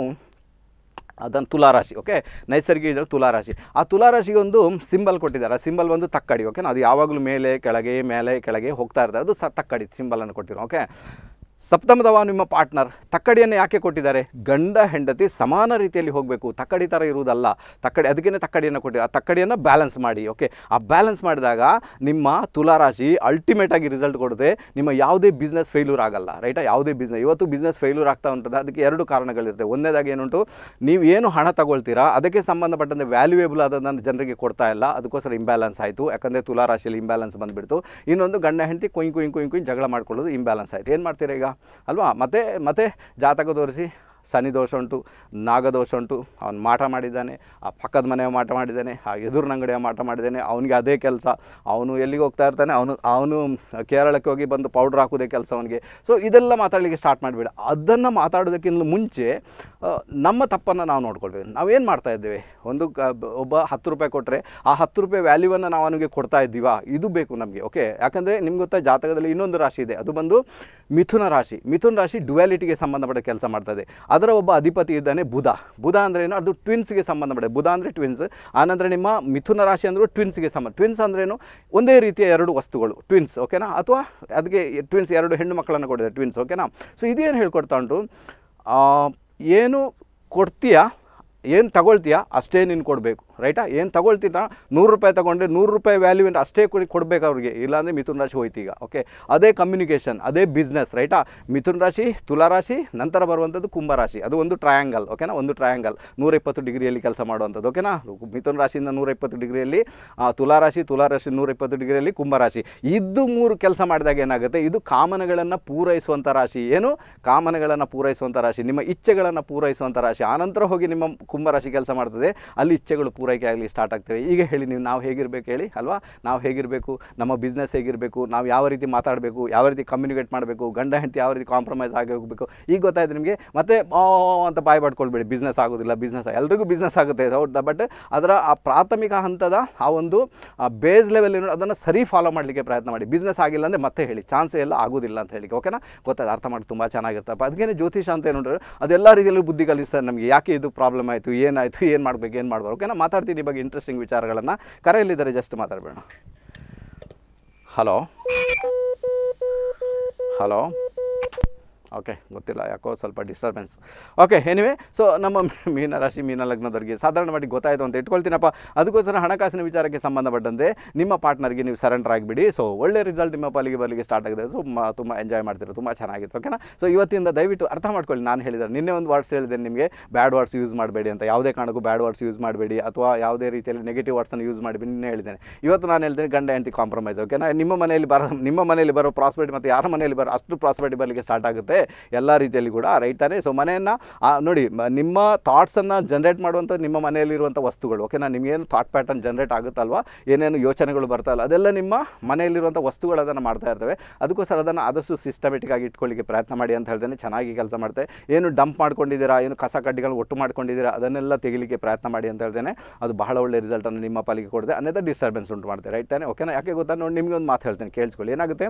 Speaker 1: ಅದನ್ನು ತುಲಾರಾಶಿ ಓಕೆ ನೈಸರ್ಗಿಕ ತುಲಾರಾಶಿ. ಆ ತುಲಾರಾಶಿಗೆ ಒಂದು ಸಿಂಬಲ್ ಕೊಟ್ಟಿದ್ದಾರೆ. ಆ ಸಿಂಬಲ್ ಒಂದು ತಕ್ಕಡಿ ಓಕೆ ಅದು ಯಾವಾಗಲೂ ಮೇಲೆ, ಕೆಳಗೆ ಮೇಲೆ, ಕೆಳಗೆ ಹೋಗ್ತಾ ಇರ್ತದೆ. ಅದು ಸ ತಕ್ಕಡಿ ಸಿಂಬಲನ್ನು ಕೊಟ್ಟಿರೋ ಓಕೆ ಸಪ್ತಮದವ ನಿಮ್ಮ ಪಾರ್ಟ್ನರ್. ತಕ್ಕಡಿಯನ್ನು ಯಾಕೆ ಕೊಟ್ಟಿದ್ದಾರೆ? ಗಂಡ ಹೆಂಡತಿ ಸಮಾನ ರೀತಿಯಲ್ಲಿ ಹೋಗಬೇಕು. ತಕ್ಕಡಿ ಥರ ಇರುವುದಲ್ಲ. ತಕ್ಕಡಿ ಅದಕ್ಕೇ ತಕ್ಕಡಿಯನ್ನು ಕೊಟ್ಟಿದ್ದಾರೆ. ಆ ತಕ್ಕಡಿಯನ್ನು ಬ್ಯಾಲೆನ್ಸ್ ಮಾಡಿ ಓಕೆ ಆ ಬ್ಯಾಲೆನ್ಸ್ ಮಾಡಿದಾಗ ನಿಮ್ಮ ತುಲಾರಾಶಿ ಅಲ್ಟಿಮೇಟಾಗಿ ರಿಸಲ್ಟ್ ಕೊಡದೆ ನಿಮ್ಮ ಯಾವುದೇ ಬಿಸ್ನೆಸ್ ಫೇಲ್ಯೂರ್ ಆಗಲ್ಲ ರೈಟಾ ಯಾವುದೇ ಬಿಸ್ನೆಸ್ ಇವತ್ತು ಬಿಸ್ನೆಸ್ ಫೇಲ್ಯೂರ್ ಆಗ್ತಾ ಉಂಟದ ಅದಕ್ಕೆ ಎರಡು ಕಾರಣಗಳಿರುತ್ತೆ. ಒಂದನೇದಾಗಿ ಏನುಂಟು? ನೀವು ಏನು ಹಣ ತಗೊಳ್ತೀರಾ? ಅದಕ್ಕೆ ಸಂಬಂಧಪಟ್ಟಂತೆ ವ್ಯಾಲ್ಯೂಯೇಬಲ್ ಆದದನ್ನು ಜನರಿಗೆ ಕೊಡ್ತಾ ಇಲ್ಲ. ಅದಕ್ಕೋಸ್ಕರ ಇಂಬ್ಯಾಲೆನ್ಸ್ ಆಯಿತು. ಯಾಕಂದರೆ ತುಲಾರಾಶಿಯಲ್ಲಿ ಇಂಬ್ಯಾಲೆನ್ಸ್ ಬಂದುಬಿಡ್ತು. ಇನ್ನೊಂದು ಗಂಡ ಹೆಂಡತಿ ಕುಯ್ ಕುಯ್ ಕುಯ್ ಕುಯ್ ಜಗಳ ಮಾಡ್ಕೊಳ್ಳೋದು ಇಂಬ್ಯಾಲೆನ್ಸ್ ಆಯಿತು. ಏನು ಮಾಡ್ತೀರಾ ಈಗ? ಅಲ್ವಾ? ಮತ್ತೆ ಮತ್ತೆ ಜಾತಕ ತೋರಿಸಿ. ಶನಿ ದೋಷ ಉಂಟು ನಾಗದೋಷ ಉಂಟು. ಅವನು ಮಾಟ ಮಾಡಿದ್ದಾನೆ, ಆ ಪಕ್ಕದ ಮನೆಯ ಮಾಟ ಮಾಡಿದ್ದಾನೆ, ಆ ಎದುರಿನಂಗಡಿಯ ಮಾಟ ಮಾಡಿದ್ದಾನೆ, ಅವನಿಗೆ ಅದೇ ಕೆಲಸ. ಅವನು ಎಲ್ಲಿಗೆ ಹೋಗ್ತಾ ಇರ್ತಾನೆ, ಅವನು ಅವನು ಕೇರಳಕ್ಕೆ ಹೋಗಿ ಬಂದು ಪೌಡ್ರ್ ಹಾಕೋದೇ ಕೆಲಸ ಅವನಿಗೆ. ಸೊ ಇದೆಲ್ಲ ಮಾತಾಡಲಿಕ್ಕೆ ಸ್ಟಾರ್ಟ್ ಮಾಡಿಬೇಡ. ಅದನ್ನು ಮಾತಾಡೋದಕ್ಕಿಂತ ಮುಂಚೆ ನಮ್ಮ ತಪ್ಪನ್ನು ನಾವು ನೋಡ್ಕೊಳ್ಬೇಕು. ನಾವೇನು ಮಾಡ್ತಾ ಇದ್ದೇವೆ? ಒಂದು ಒಬ್ಬ ಹತ್ತು ರೂಪಾಯಿ ಕೊಟ್ಟರೆ ಆ ಹತ್ತು ರೂಪಾಯಿ ವ್ಯಾಲ್ಯೂವನ್ನು ನಾವು ಅವನಿಗೆ ಕೊಡ್ತಾ ಇದ್ದೀವಾ? ಇದು ಬೇಕು ನಮಗೆ ಓಕೆ ಯಾಕಂದರೆ ನಿಮ್ಗೆ ಗೊತ್ತಾ, ಜಾತಕದಲ್ಲಿ ಇನ್ನೊಂದು ರಾಶಿ ಇದೆ. ಅದು ಬಂದು ಮಿಥುನ ರಾಶಿ. ಮಿಥುನ ರಾಶಿ ಡ್ಯುಯಾಲಿಟಿಗೆ ಸಂಬಂಧಪಟ್ಟ ಕೆಲಸ ಮಾಡ್ತದೆ ಅದರ ಒಬ್ಬ ಅಧಿಪತಿ ಇದ್ದಾನೆ ಬುಧ. ಬುಧ ಅಂದರೆ ಏನು? ಅದು ಟ್ವಿನ್ಸ್ಗೆ ಸಂಬಂಧಪಟ್ಟಿದೆ ಬುಧ ಅಂದರೆ ಟ್ವಿನ್ಸ್ ಆನಂತರ ನಿಮ್ಮ ಮಿಥುನ ರಾಶಿ ಅಂದರೂ ಟ್ವಿನ್ಸ್ಗೆ ಸಂಬಂಧ. ಟ್ವಿನ್ಸ್ ಅಂದ್ರೇನು ಒಂದೇ ರೀತಿಯ ಎರಡು ವಸ್ತುಗಳು. ಟ್ವಿನ್ಸ್ ಓಕೆನಾ ಅಥವಾ ಅದಕ್ಕೆ ಟ್ವಿನ್ಸ್ ಎರಡು ಹೆಣ್ಣು ಮಕ್ಕಳನ್ನು ಕೊಡಿದೆ ಟ್ವಿನ್ಸ್ ಓಕೆನಾ ಸೊ ಇದೇನು ಹೇಳ್ಕೊಡ್ತಾ ಉಂಟು? ಏನು ಕೊಡ್ತೀಯಾ? ಏನು ತಗೊಳ್ತೀಯಾ? ಅಷ್ಟೇ ನೀನು ಕೊಡಬೇಕು. ರೈಟಾ? ಏನು ತಗೊಳ್ತೀರಾ? ನೂರು ರೂಪಾಯಿ ತೊಗೊಂಡ್ರೆ ನೂರು ರೂಪಾಯಿ ವ್ಯಾಲ್ಯೂ ಅಷ್ಟೇ ಕೊಡಿ ಕೊಡಬೇಕು ಅವ್ರಿಗೆ. ಇಲ್ಲಾಂದರೆ ಮಿಥುನ ರಾಶಿ ಹೋಯ್ತು ಈಗ. ಓಕೆ ಅದೇ ಕಮ್ಯುನಿಕೇಷನ್ ಅದೇ ಬಿಸ್ನೆಸ್ ರೈಟಾ? ಮಿಥುನ ರಾಶಿ ತುಲಾ ರಾಶಿ ನಂತರ ಬರುವಂಥದ್ದು ಕುಂಭರಾಶಿ ಅದು ಒಂದು ಟ್ರಯಾಂಗಲ್ ಓಕೆನಾ ಒಂದು ಟ್ರಯಾಂಗಲ್ ನೂರ ಇಪ್ಪತ್ತು ಡಿಗ್ರಿಯಲ್ಲಿ ಕೆಲಸ ಮಾಡುವಂಥದ್ದು ಓಕೆನಾ ಮಿಥುನ ರಾಶಿಯಿಂದ ನೂರ ಇಪ್ಪತ್ತು ಡಿಗ್ರಿಯಲ್ಲಿ ಆ, ತುಲಾ ರಾಶಿ ತುಲಾ ರಾಶಿ ನೂರ ಇಪ್ಪತ್ತು ಡಿಗ್ರಿಯಲ್ಲಿ ಕುಂಭರಾಶಿ ಇದು ಮೂರು ಕೆಲಸ ಮಾಡಿದಾಗ ಏನಾಗುತ್ತೆ? ಇದು ಕಾಮನಗಳನ್ನು ಪೂರೈಸುವಂಥ ರಾಶಿ. ಏನು? ಕಾಮನಗಳನ್ನು ಪೂರೈಸುವಂಥ ರಾಶಿ. ನಿಮ್ಮ ಇಚ್ಛೆಗಳನ್ನು ಪೂರೈಸುವಂಥ ರಾಶಿ. ಆನಂತರ ಹೋಗಿ ನಿಮ್ಮ ಕುಂಭರಾಶಿ ಕೆಲಸ ಮಾಡ್ತದೆ. ಅಲ್ಲಿ ಇಚ್ಛೆಗಳು ಪೂರೈಕೆ ಆಗಲಿ ಸ್ಟಾರ್ಟ್ ಆಗ್ತೇವೆ. ಈಗ ಹೇಳಿ ನೀವು ನಾವು ಹೇಗಿರಬೇಕು ಹೇಳಿ, ಅಲ್ವಾ? ನಾವು ಹೇಗಿರಬೇಕು, ನಮ್ಮ ಬಿಸ್ನೆಸ್ ಹೇಗಿರಬೇಕು, ನಾವು ಯಾವ ರೀತಿ ಮಾತಾಡಬೇಕು, ಯಾವ ರೀತಿ ಕಮ್ಯುನಿಕೇಟ್ ಮಾಡಬೇಕು, ಗಂಡ ಹೆಂಡತಿ ಯಾವ ರೀತಿ ಕಾಂಪ್ರಮೈಸ್ ಆಗಿ ಹೋಗಬೇಕು, ಈಗ ಗೊತ್ತಾಯ್ತು ನಿಮಗೆ, ಮತ್ತೆ ಅಂತ ಬಾಯ್ ಪಡ್ಕೊಳ್ಬೇಡಿ. ಬಿಸ್ನೆಸ್ ಆಗೋದಿಲ್ಲ ಬಿಸ್ನೆಸ್ ಎಲ್ರಿಗೂ ಬಿಸ್ನೆಸ್ ಆಗುತ್ತೆ ಹೌದಾ ಬಟ್ ಅದರ ಆ ಪ್ರಾಥಮಿಕ ಹಂತದ ಆ ಒಂದು ಬೇಸ್ ಲೆವೆಲ್ ಏನು ಅದನ್ನು ಸರಿ ಫಾಲೋ ಮಾಡಲಿಕ್ಕೆ ಪ್ರಯತ್ನ ಮಾಡಿ. ಬಿಸ್ನೆಸ್ ಆಗಿಲ್ಲ ಅಂದರೆ ಮತ್ತೆ ಹೇಳಿ. ಚಾನ್ಸ್ ಎಲ್ಲ ಆಗೋದಿಲ್ಲ ಅಂತ ಹೇಳಿ. ಓಕೆನಾ ಗೊತ್ತಾಯ್ತು, ಅರ್ಥ ಮಾಡಿ, ತುಂಬ ಚೆನ್ನಾಗಿರ್ತಪ್ಪ ಅದಕ್ಕೇನೆ ಜ್ಯೋತಿಷ ಅಂತ ಏನು ಅದೆಲ್ಲ ರೀತಿಯಲ್ಲೂ ಬುದ್ಧಿ ಕಲಿಸ್ತಾರೆ ನಮಗೆ. ಯಾಕೆ ಇದು ಪ್ರಾಬ್ಲಮ್ ಆಯಿತು, ಏನಾಯಿತು, ಏನು ಮಾಡಬೇಕು, ಏನು ಮಾಡ್ಬಾರ್ದು ಓಕೆನಾ ಮಾತಾಡ್ತೀನಿ ಬಗ್ಗೆ ಇಂಟ್ರೆಸ್ಟಿಂಗ್ ವಿಚಾರಗಳನ್ನು. ಕರೆಯಲ್ಲಿದ್ದಾರೆ ಜಸ್ಟ್ ಮಾತಾಡಬೇಡ. ಹಲೋ ಹಲೋ ಓಕೆ ಗೊತ್ತಿಲ್ಲ, ಯಾಕೋ ಸ್ವಲ್ಪ ಡಿಸ್ಟರ್ಬೆನ್ಸ್ ಓಕೆ ಎನಿವೆ ಸೊ ನಮ್ಮ ಮೀನ ರಾಶಿ, ಮೀನ ಲಗ್ನದವರಿಗೆ ಸಾಧಾರಣವಾಗಿ ಗೊತ್ತಾಯಿತು ಅಂತ ಇಟ್ಕೊಳ್ತೀನಪ್ಪ. ಅದಕ್ಕೋಸ್ಕರ ಹಣಕಾಸಿನ ವಿಚಾರಕ್ಕೆ ಸಂಬಂಧಪಟ್ಟಂತೆ ನಿಮ್ಮ ಪಾರ್ಟ್ನರ್ಗೆ ನೀವು ಸರೆಂಡರ್ ಆಗಿಬಿಡಿ. ಸೊ ಒಳ್ಳೆ ರಿಸಲ್ಟ್ ನಿಮ್ಮ ಪಾಲಿಗೆ ಬರಲಿಕ್ಕೆ ಸ್ಟಾರ್ಟ್ ಆಗಿದೆ. ತುಂಬ ತುಂಬ ಎಂಜಾಯ್ ಮಾಡ್ತೀರಾ ತುಂಬ ಚೆನ್ನಾಗಿತ್ತು ಓಕೆನಾ ಸೊ ಇವತ್ತಿಂದ ದಯವಿಟ್ಟು ಅರ್ಥ ಮಾಡ್ಕೊಳ್ಳಿ. ನಾನು ಹೇಳಿದ್ದಾರೆ ನಿನ್ನೆ ಒಂದು ವರ್ಡ್ಸ್ ಹೇಳಿದೆ ನಿಮಗೆ. ಬ್ಯಾಡ್ ವರ್ಡ್ಸ್ ಯೂಸ್ ಮಾಡಬೇಡಿ ಅಂತ. ಯಾವುದೇ ಕಾರಣಕ್ಕೂ ಬ್ಯಾಡ್ ವರ್ಡ್ಸ್ ಯೂಸ್ ಮಾಡಬೇಡಿ ಅಥವಾ ಯಾವುದೇ ರೀತಿಯಲ್ಲಿ ನೆಗೆಟಿವ್ ವರ್ಡ್ಸನ್ನು ಯೂಸ್ ಮಾಡಿ ನಿನ್ನೆ ಹೇಳಿದ್ದೇನೆ. ಇವತ್ತು ನಾನು ಹೇಳ್ತೇನೆ ಗಂಡ, ಹೆಂಡತಿ ಕಾಂಪ್ರಮೈಸ್ ಓಕೆನಾ ನಿಮ್ಮ ಮನೆಯಲ್ಲಿ ಬರೋ, ನಿಮ್ಮ ಮನೆಯಲ್ಲಿ ಬರೋ ಪ್ರಾಸ್ಪೆಕ್ಟ್ ಮತ್ತು ಯಾರ ಮನೆಯಲ್ಲಿ ಬರೋ, ಅಷ್ಟು ಪ್ರಾಸ್ಪೆಕ್ಟ್ ಬರಲಿಕ್ಕೆ ಸ್ಟಾರ್ಟ್ ಆಗುತ್ತೆ. ಎಲ್ಲ ರೀತಿಯಲ್ಲಿ ಕೂಡ ರೈಟ್ ತಾನೇ? ಸೊ ಮನೆಯನ್ನು ನೋಡಿ ನಿಮ್ಮ ಥಾಟ್ಸನ್ನು ಜನ್ರೇಟ್ ಮಾಡುವಂಥ ನಿಮ್ಮ ಮನೆಯಲ್ಲಿರುವಂಥ ವಸ್ತುಗಳು ಓಕೆನಾ ನಿಮಗೇನು ಥಾಟ್ ಪ್ಯಾಟರ್ನ್ ಜನ್ರೇಟ್ ಆಗುತ್ತಲ್ವಾ? ಏನೇನು ಯೋಚನೆಗಳು ಬರ್ತಲ್ಲ ಅದೆಲ್ಲ ನಿಮ್ಮ ಮನೆಯಲ್ಲಿರುವಂಥ ವಸ್ತುಗಳು ಅದನ್ನು ಮಾಡ್ತಾ ಇರ್ತವೆ. ಅದಕ್ಕೋಸ್ಕರ ಅದನ್ನು ಆದಷ್ಟು ಸಿಸ್ಟಮೆಟಿಕ್ ಆಗಿ ಇಟ್ಕೊಳ್ಳಿಕ್ಕೆ ಪ್ರಯತ್ನ ಮಾಡಿ ಅಂತ ಹೇಳ್ತೇನೆ ಚೆನ್ನಾಗಿ ಕೆಲಸ ಮಾಡ್ತೆ. ಏನು ಡಂಪ್ ಮಾಡ್ಕೊಂಡಿದ್ದೀರಾ? ಏನು ಕಸ ಕಡ್ಡಿಗಳು ಒಟ್ಟು ಮಾಡ್ಕೊಂಡಿದ್ದೀರಾ? ಅದನ್ನೆಲ್ಲ ತೆಗಿಲಿಕ್ಕೆ ಪ್ರಯತ್ನ ಮಾಡಿ ಅಂತ ಹೇಳ್ತೇನೆ ಅದು ಬಹಳ ಒಳ್ಳೆ ರಿಸಲ್ಟನ್ನು ನಿಮ್ಮ ಪಾಲಿಗೆ ಕೊಡದೆ. ಅನ್ನೋದು ಡಿಸ್ಟರ್ಬೆನ್ಸ್ ಉಂಟು ಮಾಡ್ತಾರೆ ರೈಟ್ ತಾನೆ? ಓಕೆನಾ ಯಾಕೆ ಗೊತ್ತಾ? ನೋಡಿ, ನಿಮಗೆ ಒಂದು ಮಾತು ಹೇಳ್ತೇನೆ, ಕೇಳಿಸ್ಕೊಳ್ಳಿ. ಏನಾಗುತ್ತೆ?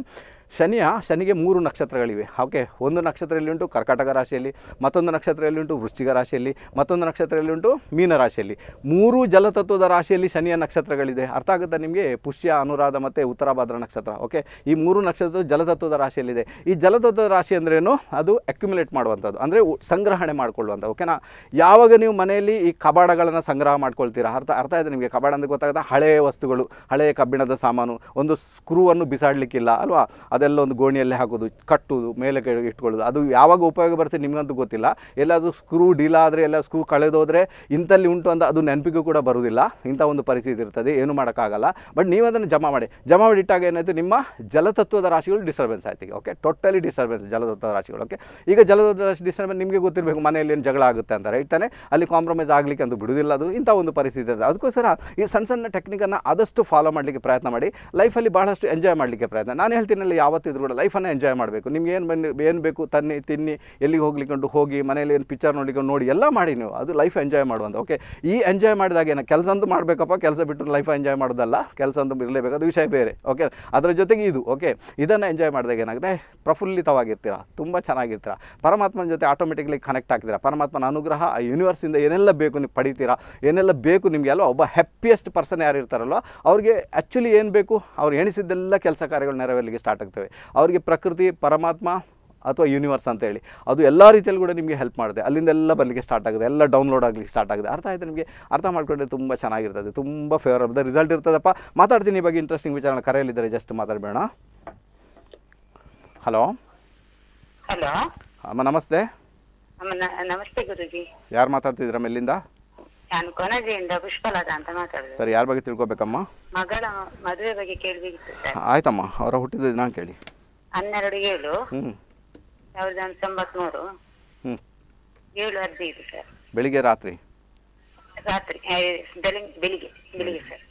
Speaker 1: ಶನಿಯ, ಶನಿಗೆ ಮೂರು ನಕ್ಷತ್ರಗಳಿವೆ. ಓಕೆ ಒಂದು ನಕ್ಷತ್ರದಲ್ಲಿ ಉಂಟು ಕರ್ಕಾಟಕ ರಾಶಿಯಲ್ಲಿ, ಮತ್ತೊಂದು ನಕ್ಷತ್ರದಲ್ಲಿ ಉಂಟು ವೃಶ್ಚಿಕ ರಾಶಿಯಲ್ಲಿ, ಮತ್ತೊಂದು ನಕ್ಷತ್ರದಲ್ಲಿ ಉಂಟು ಮೀನ ರಾಶಿಯಲ್ಲಿ. ಮೂರು ಜಲತತ್ವದ ರಾಶಿಯಲ್ಲಿ ಶನಿಯ ನಕ್ಷತ್ರಗಳಿದೆ. ಅರ್ಥ ಆಗುತ್ತಾ ನಿಮಗೆ? ಪುಷ್ಯ, ಅನುರಾಧ ಮತ್ತು ಉತ್ತರಾಭಾದ್ರ ನಕ್ಷತ್ರ. ಓಕೆ ಈ ಮೂರು ನಕ್ಷತ್ರ ಜಲತತ್ವದ ರಾಶಿಯಲ್ಲಿದೆ. ಈ ಜಲತತ್ವದ ರಾಶಿ ಅಂದ್ರೇನು? ಅದು ಅಕ್ಯುಮುಲೇಟ್ ಮಾಡುವಂಥದ್ದು. ಅಂದರೆ ಸಂಗ್ರಹಣೆ ಮಾಡ್ಕೊಳ್ಳುವಂಥ ಓಕೆನಾ ಯಾವಾಗ ನೀವು ಮನೆಯಲ್ಲಿ ಈ ಕಬಾಡಗಳನ್ನು ಸಂಗ್ರಹ ಮಾಡ್ಕೊಳ್ತೀರಾ? ಅರ್ಥ ಅರ್ಥ ಇದೆ ನಿಮಗೆ? ಕಬಾಡ ಅಂದರೆ ಗೊತ್ತಾಗುತ್ತೆ? ಹಳೆಯ ವಸ್ತುಗಳು ಹಳೆಯ ಕಬ್ಬಿಣದ ಸಾಮಾನು. ಒಂದು ಸ್ಕ್ರೂವನ್ನು ಬಿಸಾಡಲಿಕ್ಕಿಲ್ಲ, ಅಲ್ವಾ? ಅದೆಲ್ಲ ಒಂದು ಗೋಣಿಯಲ್ಲಿ ಹಾಕೋದು, ಕಟ್ಟುವುದು, ಮೇಲೆ ಕೆಳಗೆ ಅದು ಯಾವಾಗ ಉಪಯೋಗ ಬರುತ್ತೆ ನಿಮಗಂತೂ ಗೊತ್ತಿಲ್ಲ. ಎಲ್ಲಾದರೂ ಸ್ಕ್ರೂ ಡೀಲ್ ಆದರೆ, ಎಲ್ಲ ಸ್ಕ್ರೂ ಕಳೆದೋದ್ರೆ ಇಂಥಲ್ಲಿ ಉಂಟು ಅಂತ ಅದು ನೆನಪಿಗೂ ಕೂಡ ಬರುವುದಿಲ್ಲ. ಇಂಥ ಒಂದು ಪರಿಸ್ಥಿತಿ ಇರ್ತದೆ. ಏನು ಮಾಡೋಕ್ಕಾಗಲ್ಲ. ಬಟ್ ನೀವು ಅದನ್ನು ಜಮಾ ಮಾಡಿ. ಜಮಾ ಮಾಡಿ ಇಟ್ಟಾಗ ಏನಾಯಿತು? ನಿಮ್ಮ ಜಲತತ್ವದ ರಾಶಿಗಳು ಡಿಸ್ಟರ್ಬೆನ್ಸ್ ಆಯ್ತು ಓಕೆ ಟೋಟಲಿ ಡಿಸ್ಟರ್ಬೆನ್ಸ್ ಜಲತತ್ವದ ರಾಶಿಗಳು. ಓಕೆ ಈಗ ಜಲತತ್ವದ ರಾಶಿ ಡಿಸ್ಟರ್ಬೆನ್ಸ್ ನಿಮಗೆ ಗೊತ್ತಿರಬೇಕು. ಮನೆಯಲ್ಲಿ ಏನು ಜಗಳ ಆಗುತ್ತೆ ಅಂತ. ರೈಟ್ ತಾನೆ? ಅಲ್ಲಿ ಕಾಂಪ್ರಮೈಸ್ ಆಗಲಿಕ್ಕೆ ಅಂತ ಬಿಡುವುದಿಲ್ಲ ಅದು. ಇಂಥ ಒಂದು ಪರಿಸ್ಥಿತಿ ಇರ್ತದೆ. ಅದಕ್ಕೋಸ್ಕರ ಈ ಸಣ್ಣ ಸಣ್ಣ ಟೆಕ್ನಿಕನ್ನು ಆದಷ್ಟು ಫಾಲೋ ಮಾಡಲಿಕ್ಕೆ ಪ್ರಯತ್ನ ಮಾಡಿ. ಲೈಫಲ್ಲಿ ಭಾಳಷ್ಟು ಎಂಜಾಯ್ ಮಾಡಲಿಕ್ಕೆ ಪ್ರಯತ್ನ. ನಾನು ಹೇಳ್ತೀನಲ್ಲ, ಯಾವತ್ತಿದ್ರು ಕೂಡ ಲೈಫನ್ನು ಎಂಜಾಯ್ ಮಾಡಬೇಕು. ನಿಮ್ಗೆ ಏನು ಏನು ಬೇಕು? ತನ್ನಿ, ತಿನ್ನಿ, ಎಲ್ಲಿಗೆ ಹೋಗ್ಲಿಕೊಂಡು ಹೋಗಿ ಮನೇಲಿ ಏನು ಪಿಕ್ಚರ್ ನೋಡ್ಲಿಕೊಂಡು ನೋಡಿ, ಎಲ್ಲ ಮಾಡಿ ನೀವು. ಅದು ಲೈಫ್ ಎಂಜಾಯ್ ಮಾಡುವಂಥ ಓಕೆ ಈ ಎಂಜಾಯ್ ಮಾಡಿದಾಗ ಏನು ಕೆಲಸ ಅಂತೂ ಮಾಡಬೇಕಪ್ಪ, ಕೆಲಸ ಬಿಟ್ಟು ಲೈಫ್ ಎಂಜಾಯ್ ಮಾಡೋದಲ್ಲ. ಕೆಲಸ ಅಂತೂ ಇರಲೇಬೇಕು, ಅದು ವಿಷಯ ಬೇರೆ. ಓಕೆ ಅದರ ಜೊತೆಗೆ ಇದು ಓಕೆ ಇದನ್ನು ಎಂಜಾಯ್ ಮಾಡಿದಾಗ ಏನಾಗುತ್ತೆ? ಪ್ರಫುಲ್ಲಿತವಾಗಿರ್ತೀರ, ತುಂಬ ಚೆನ್ನಾಗಿರ್ತೀರ. ಪರಮಾತ್ಮನ ಜೊತೆ ಆಟೋಮೆಟಿಕ್ಲಿ ಕನೆಕ್ಟ್ ಆಗ್ತೀರಾ. ಪರಮಾತ್ಮನ ಅನುಗ್ರಹ, ಆ ಯೂನಿವರ್ಸಿಂದ ಏನೆಲ್ಲ ಬೇಕು ನೀವು ಪಡಿತೀರಾ, ಏನೆಲ್ಲ ಬೇಕು ನಿಮಗೆ ಅಲ್ವಾ? ಒಬ್ಬ ಹ್ಯಾಪಿಯೆಸ್ಟ್ ಪರ್ಸನ್ ಯಾರು ಇರ್ತಾರಲ್ವ? ಅವ್ರಿಗೆ ಆ್ಯಕ್ಚುಲಿ ಏನು ಬೇಕು? ಅವ್ರು ಎಣಿಸಿದ್ದೆಲ್ಲ ಕೆಲಸ ಕಾರ್ಯಗಳು ನೆರವೇರಲಿಕ್ಕೆ ಸ್ಟಾರ್ಟ್ ಆಗ್ತವೆ. ಅವರಿಗೆ ಪ್ರಕೃತಿ, ಪರಮಾತ್ಮ ಅಥವಾ ಯೂನಿವರ್ಸ್ ಅಂತ ಹೇಳಿ ಅದು ಎಲ್ಲ ರೀತಿಯಲ್ಲಿ ಕೂಡ ನಿಮಗೆ ಹೆಲ್ಪ್ ಮಾಡುತ್ತೆ. ಅಲ್ಲಿಂದೆಲ್ಲ ಬರಲಿಕ್ಕೆ ಸ್ಟಾರ್ಟ್ ಆಗುತ್ತೆ. ಎಲ್ಲ ಡೌನ್ಲೋಡ್ ಆಗಲಿಕ್ಕೆ ಸ್ಟಾರ್ಟ್ ಆಗುತ್ತೆ. ಅರ್ಥ ಆಯಿತು ನಿಮಗೆ? ಅರ್ಥ ಮಾಡ್ಕೊಂಡ್ರೆ ತುಂಬ ಚೆನ್ನಾಗಿರ್ತದೆ. ತುಂಬ ಫೇವರಬಲ್ ರಿಸಲ್ಟ್ ಇರ್ತದಪ್ಪ. ಮಾತಾಡ್ತೀನಿ ಈ ಬಗ್ಗೆ ಇಂಟ್ರೆಸ್ಟಿಂಗ್ ವಿಚಾರ ಕರೆಯಲ್ಲಿದ್ದಾರೆ ಜಸ್ಟ್ ಮಾತಾಡಬೇಡ ಹಲೋ
Speaker 3: ಹಲೋ
Speaker 1: ಅಮ್ಮ ನಮಸ್ತೆ.
Speaker 3: ನಮಸ್ತೆ ಗುರುಜಿ.
Speaker 1: ಯಾರು ಮಾತಾಡ್ತಿದ್ದೀರಮ್ಮ ಎಲ್ಲಿಂದ
Speaker 3: ನಾನು ಕೊನಜಿಯಿಂದ ಪುಷ್ಪಲತಾ ಅಂತ ಮಾತಾಡುದು.
Speaker 1: ಸರಿ ಯಾರ ಬಗ್ಗೆ ತಿಳ್ಕೊಬೇಕಮ್ಮ?
Speaker 3: ಮಗಳ ಮದುವೆ ಬಗ್ಗೆ ಕೇಳಬೇಕಿತ್ತು ಸರ್.
Speaker 1: ಆಯ್ತಮ್ಮ ಅವರ ಹುಟ್ಟಿದ ದಿನಾಂಕ ಕೇಳಿ
Speaker 3: ಹನ್ನೆರಡು ಏಳು.
Speaker 1: ಹ್ಞೂ
Speaker 3: ಸಾವಿರದ ಒಂಬೈನೂರ ತೊಂಬತ್ಮೂರು
Speaker 1: ಹ್ಞೂ
Speaker 3: ಏಳು ಹದಿನೈದು ಸರ್.
Speaker 1: ಬೆಳಿಗ್ಗೆ ರಾತ್ರಿ?
Speaker 3: ರಾತ್ರಿ ಬೆಳಿಗ್ಗೆ ಬೆಳಿಗ್ಗೆ ಬೆಳಿಗ್ಗೆ ಸರ್.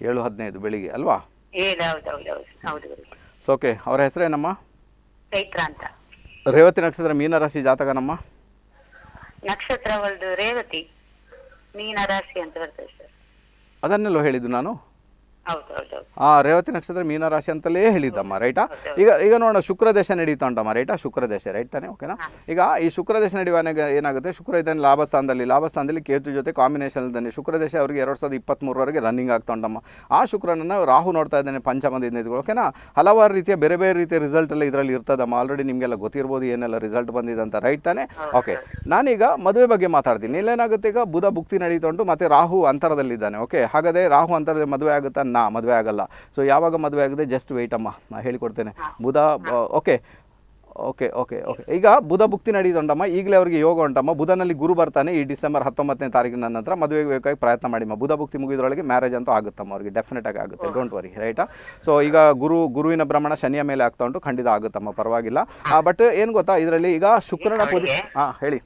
Speaker 1: ಏಳು ಹದಿನೈದು ಬೆಳಿಗ್ಗೆ ಅಲ್ವಾ?
Speaker 3: ಏಳು ಹೌದು ಹೌದು ಹೌದು ಹೌದು
Speaker 1: ಸೊ ಓಕೆ ಅವರ ಹೆಸರೇನಮ್ಮ
Speaker 3: ಚೈತ್ರ ಅಂತ.
Speaker 1: ರೇವತಿ ನಕ್ಷತ್ರ ಮೀನರಾಶಿ ಜಾತಕನಮ್ಮ?
Speaker 3: ನಕ್ಷತ್ರ ಒಂದು ರೇವತಿ ಮೀನ ರಾಶಿ ಅಂತ ಬರ್ತದೆ ಸರ್.
Speaker 1: ಅದನ್ನೆಲ್ಲೋ ಹೇಳಿದ್ದು ನಾನು. ಆ ರೇವತಿ ನಕ್ಷತ್ರ ಮೀನ ರಾಶಿ ಅಂತಲೇ ಹೇಳಿದ್ದಮ್ಮ ರೈಟಾ? ಈಗ ಈಗ ನೋಡೋಣ ಶುಕ್ರ ದೇಶ ನಡೀತಾ ಉಂಟಮ್ಮ ರೈಟಾ? ಶುಕ್ರ ದೇಶ ರೈಟ್ ತಾನೆ? ಓಕೆನಾ ಈಗ ಈ ಶುಕ್ರ ದೇಶ ನಡೆಯುವಾಗ ಏನಾಗುತ್ತೆ? ಶುಕ್ರ ಇದ್ದಾನೆ ಲಾಭ ಸ್ಥಾನದಲ್ಲಿ ಲಾಭ ಸ್ಥಾನದಲ್ಲಿ ಕೇತು ಜೊತೆ ಕಾಂಬಿನೇಷನ್ ಇದ್ದಾನೆ. ಶುಕ್ರ ದೇಶ ಅವರಿಗೆ ಎರಡು ಸಾವಿರದ ಇಪ್ಪತ್ತ್ಮೂರವರೆಗೆ ರನ್ನಿಂಗ್ ಆಗ್ತಾ ಉಂಟಮ್ಮ ಆ ಶುಕ್ರನನ್ನು ರಾಹು ನೋಡ್ತಾ ಇದ್ದಾನೆ ಪಂಚಮದಿಂದ ಓಕೆನಾ ಹಲವಾರು ರೀತಿಯ ಬೇರೆ ಬೇರೆ ರೀತಿಯ ರಿಸಲ್ಟ್ ಎಲ್ಲ ಇದರಲ್ಲಿ ಇರ್ತದಮ್ಮ. ಆಲ್ರೆಡಿ ನಿಮಗೆಲ್ಲ ಗೊತ್ತಿರ್ಬೋದು ಏನೆಲ್ಲ ರಿಸಲ್ಟ್ ಬಂದಿದೆ ಅಂತ ರೈಟ್ ತಾನೆ? ಓಕೆ ನಾನೀಗ ಮದುವೆ ಬಗ್ಗೆ ಮಾತಾಡ್ತೀನಿ. ಇಲ್ಲೇನಾಗುತ್ತೆ ಈಗ ಬುಧ ಭುಕ್ತಿ ನಡೀತಾ ಉಂಟು ಮತ್ತೆ ರಾಹು ಅಂತರದಲ್ಲಿದ್ದಾನೆ ಓಕೆ ಹಾಗಾದರೆ ರಾಹು ಅಂತರದಲ್ಲಿ ಮದುವೆ ಆಗುತ್ತಾ? ನಾ ಮದುವೆ ಆಗಲ್ಲ. ಸೊ ಯಾವಾಗ ಮದುವೆ ಆಗಿದೆ? ಜಸ್ಟ್ ವೆಯ್ಟ್ ಅಮ್ಮ. ನಾ ಹೇಳಿಕೊಡ್ತೇನೆ. Budha okay. Okay okay okay. ಈಗ ಬುಧ ಭುಕ್ತಿ ನಡೀತುಂಟಮ್ಮ ಈಗಲೇ ಅವರಿಗೆ ಯೋಗ ಉಂಟಮ್ಮ. ಬುಧನಲ್ಲಿ ಗುರು ಬರ್ತಾನೆ ಈ ಡಿಸೆಂಬರ್ ಹತ್ತೊಂಬತ್ತನೇ ತಾರೀಕಿನ ನಂತರ ಮದುವೆಗೆ ಬೇಕಾಗಿ ಪ್ರಯತ್ನ ಮಾಡಿಮ್ಮ. ಬುಧ ಭುಕ್ತಿ ಮುಗಿದ್ರೊಳಗೆ ಮ್ಯಾರೇಜ್ ಅಂತೂ ಆಗುತ್ತಮ್ಮ ಅವ್ರಿಗೆ. ಡೆಫಿನೆಟ್ ಆಗಿ ಆಗುತ್ತೆ. ಡೋಂಟ್ ವರಿ ರೈಟಾ ಸೊ ಈಗ ಗುರು ಗುರುವಿನ ಭ್ರಮಣ ಶನಿಯ ಮೇಲೆ ಆಗ್ತಾ ಉಂಟು. ಖಂಡಿತ ಆಗುತ್ತಮ್ಮ ಪರವಾಗಿಲ್ಲ. ಬಟ್ ಏನು ಗೊತ್ತಾ ಇದರಲ್ಲಿ ಈಗ ಶುಕ್ರನ ಪೊಸಿ ಹಾಂ ಹೇಳಿ.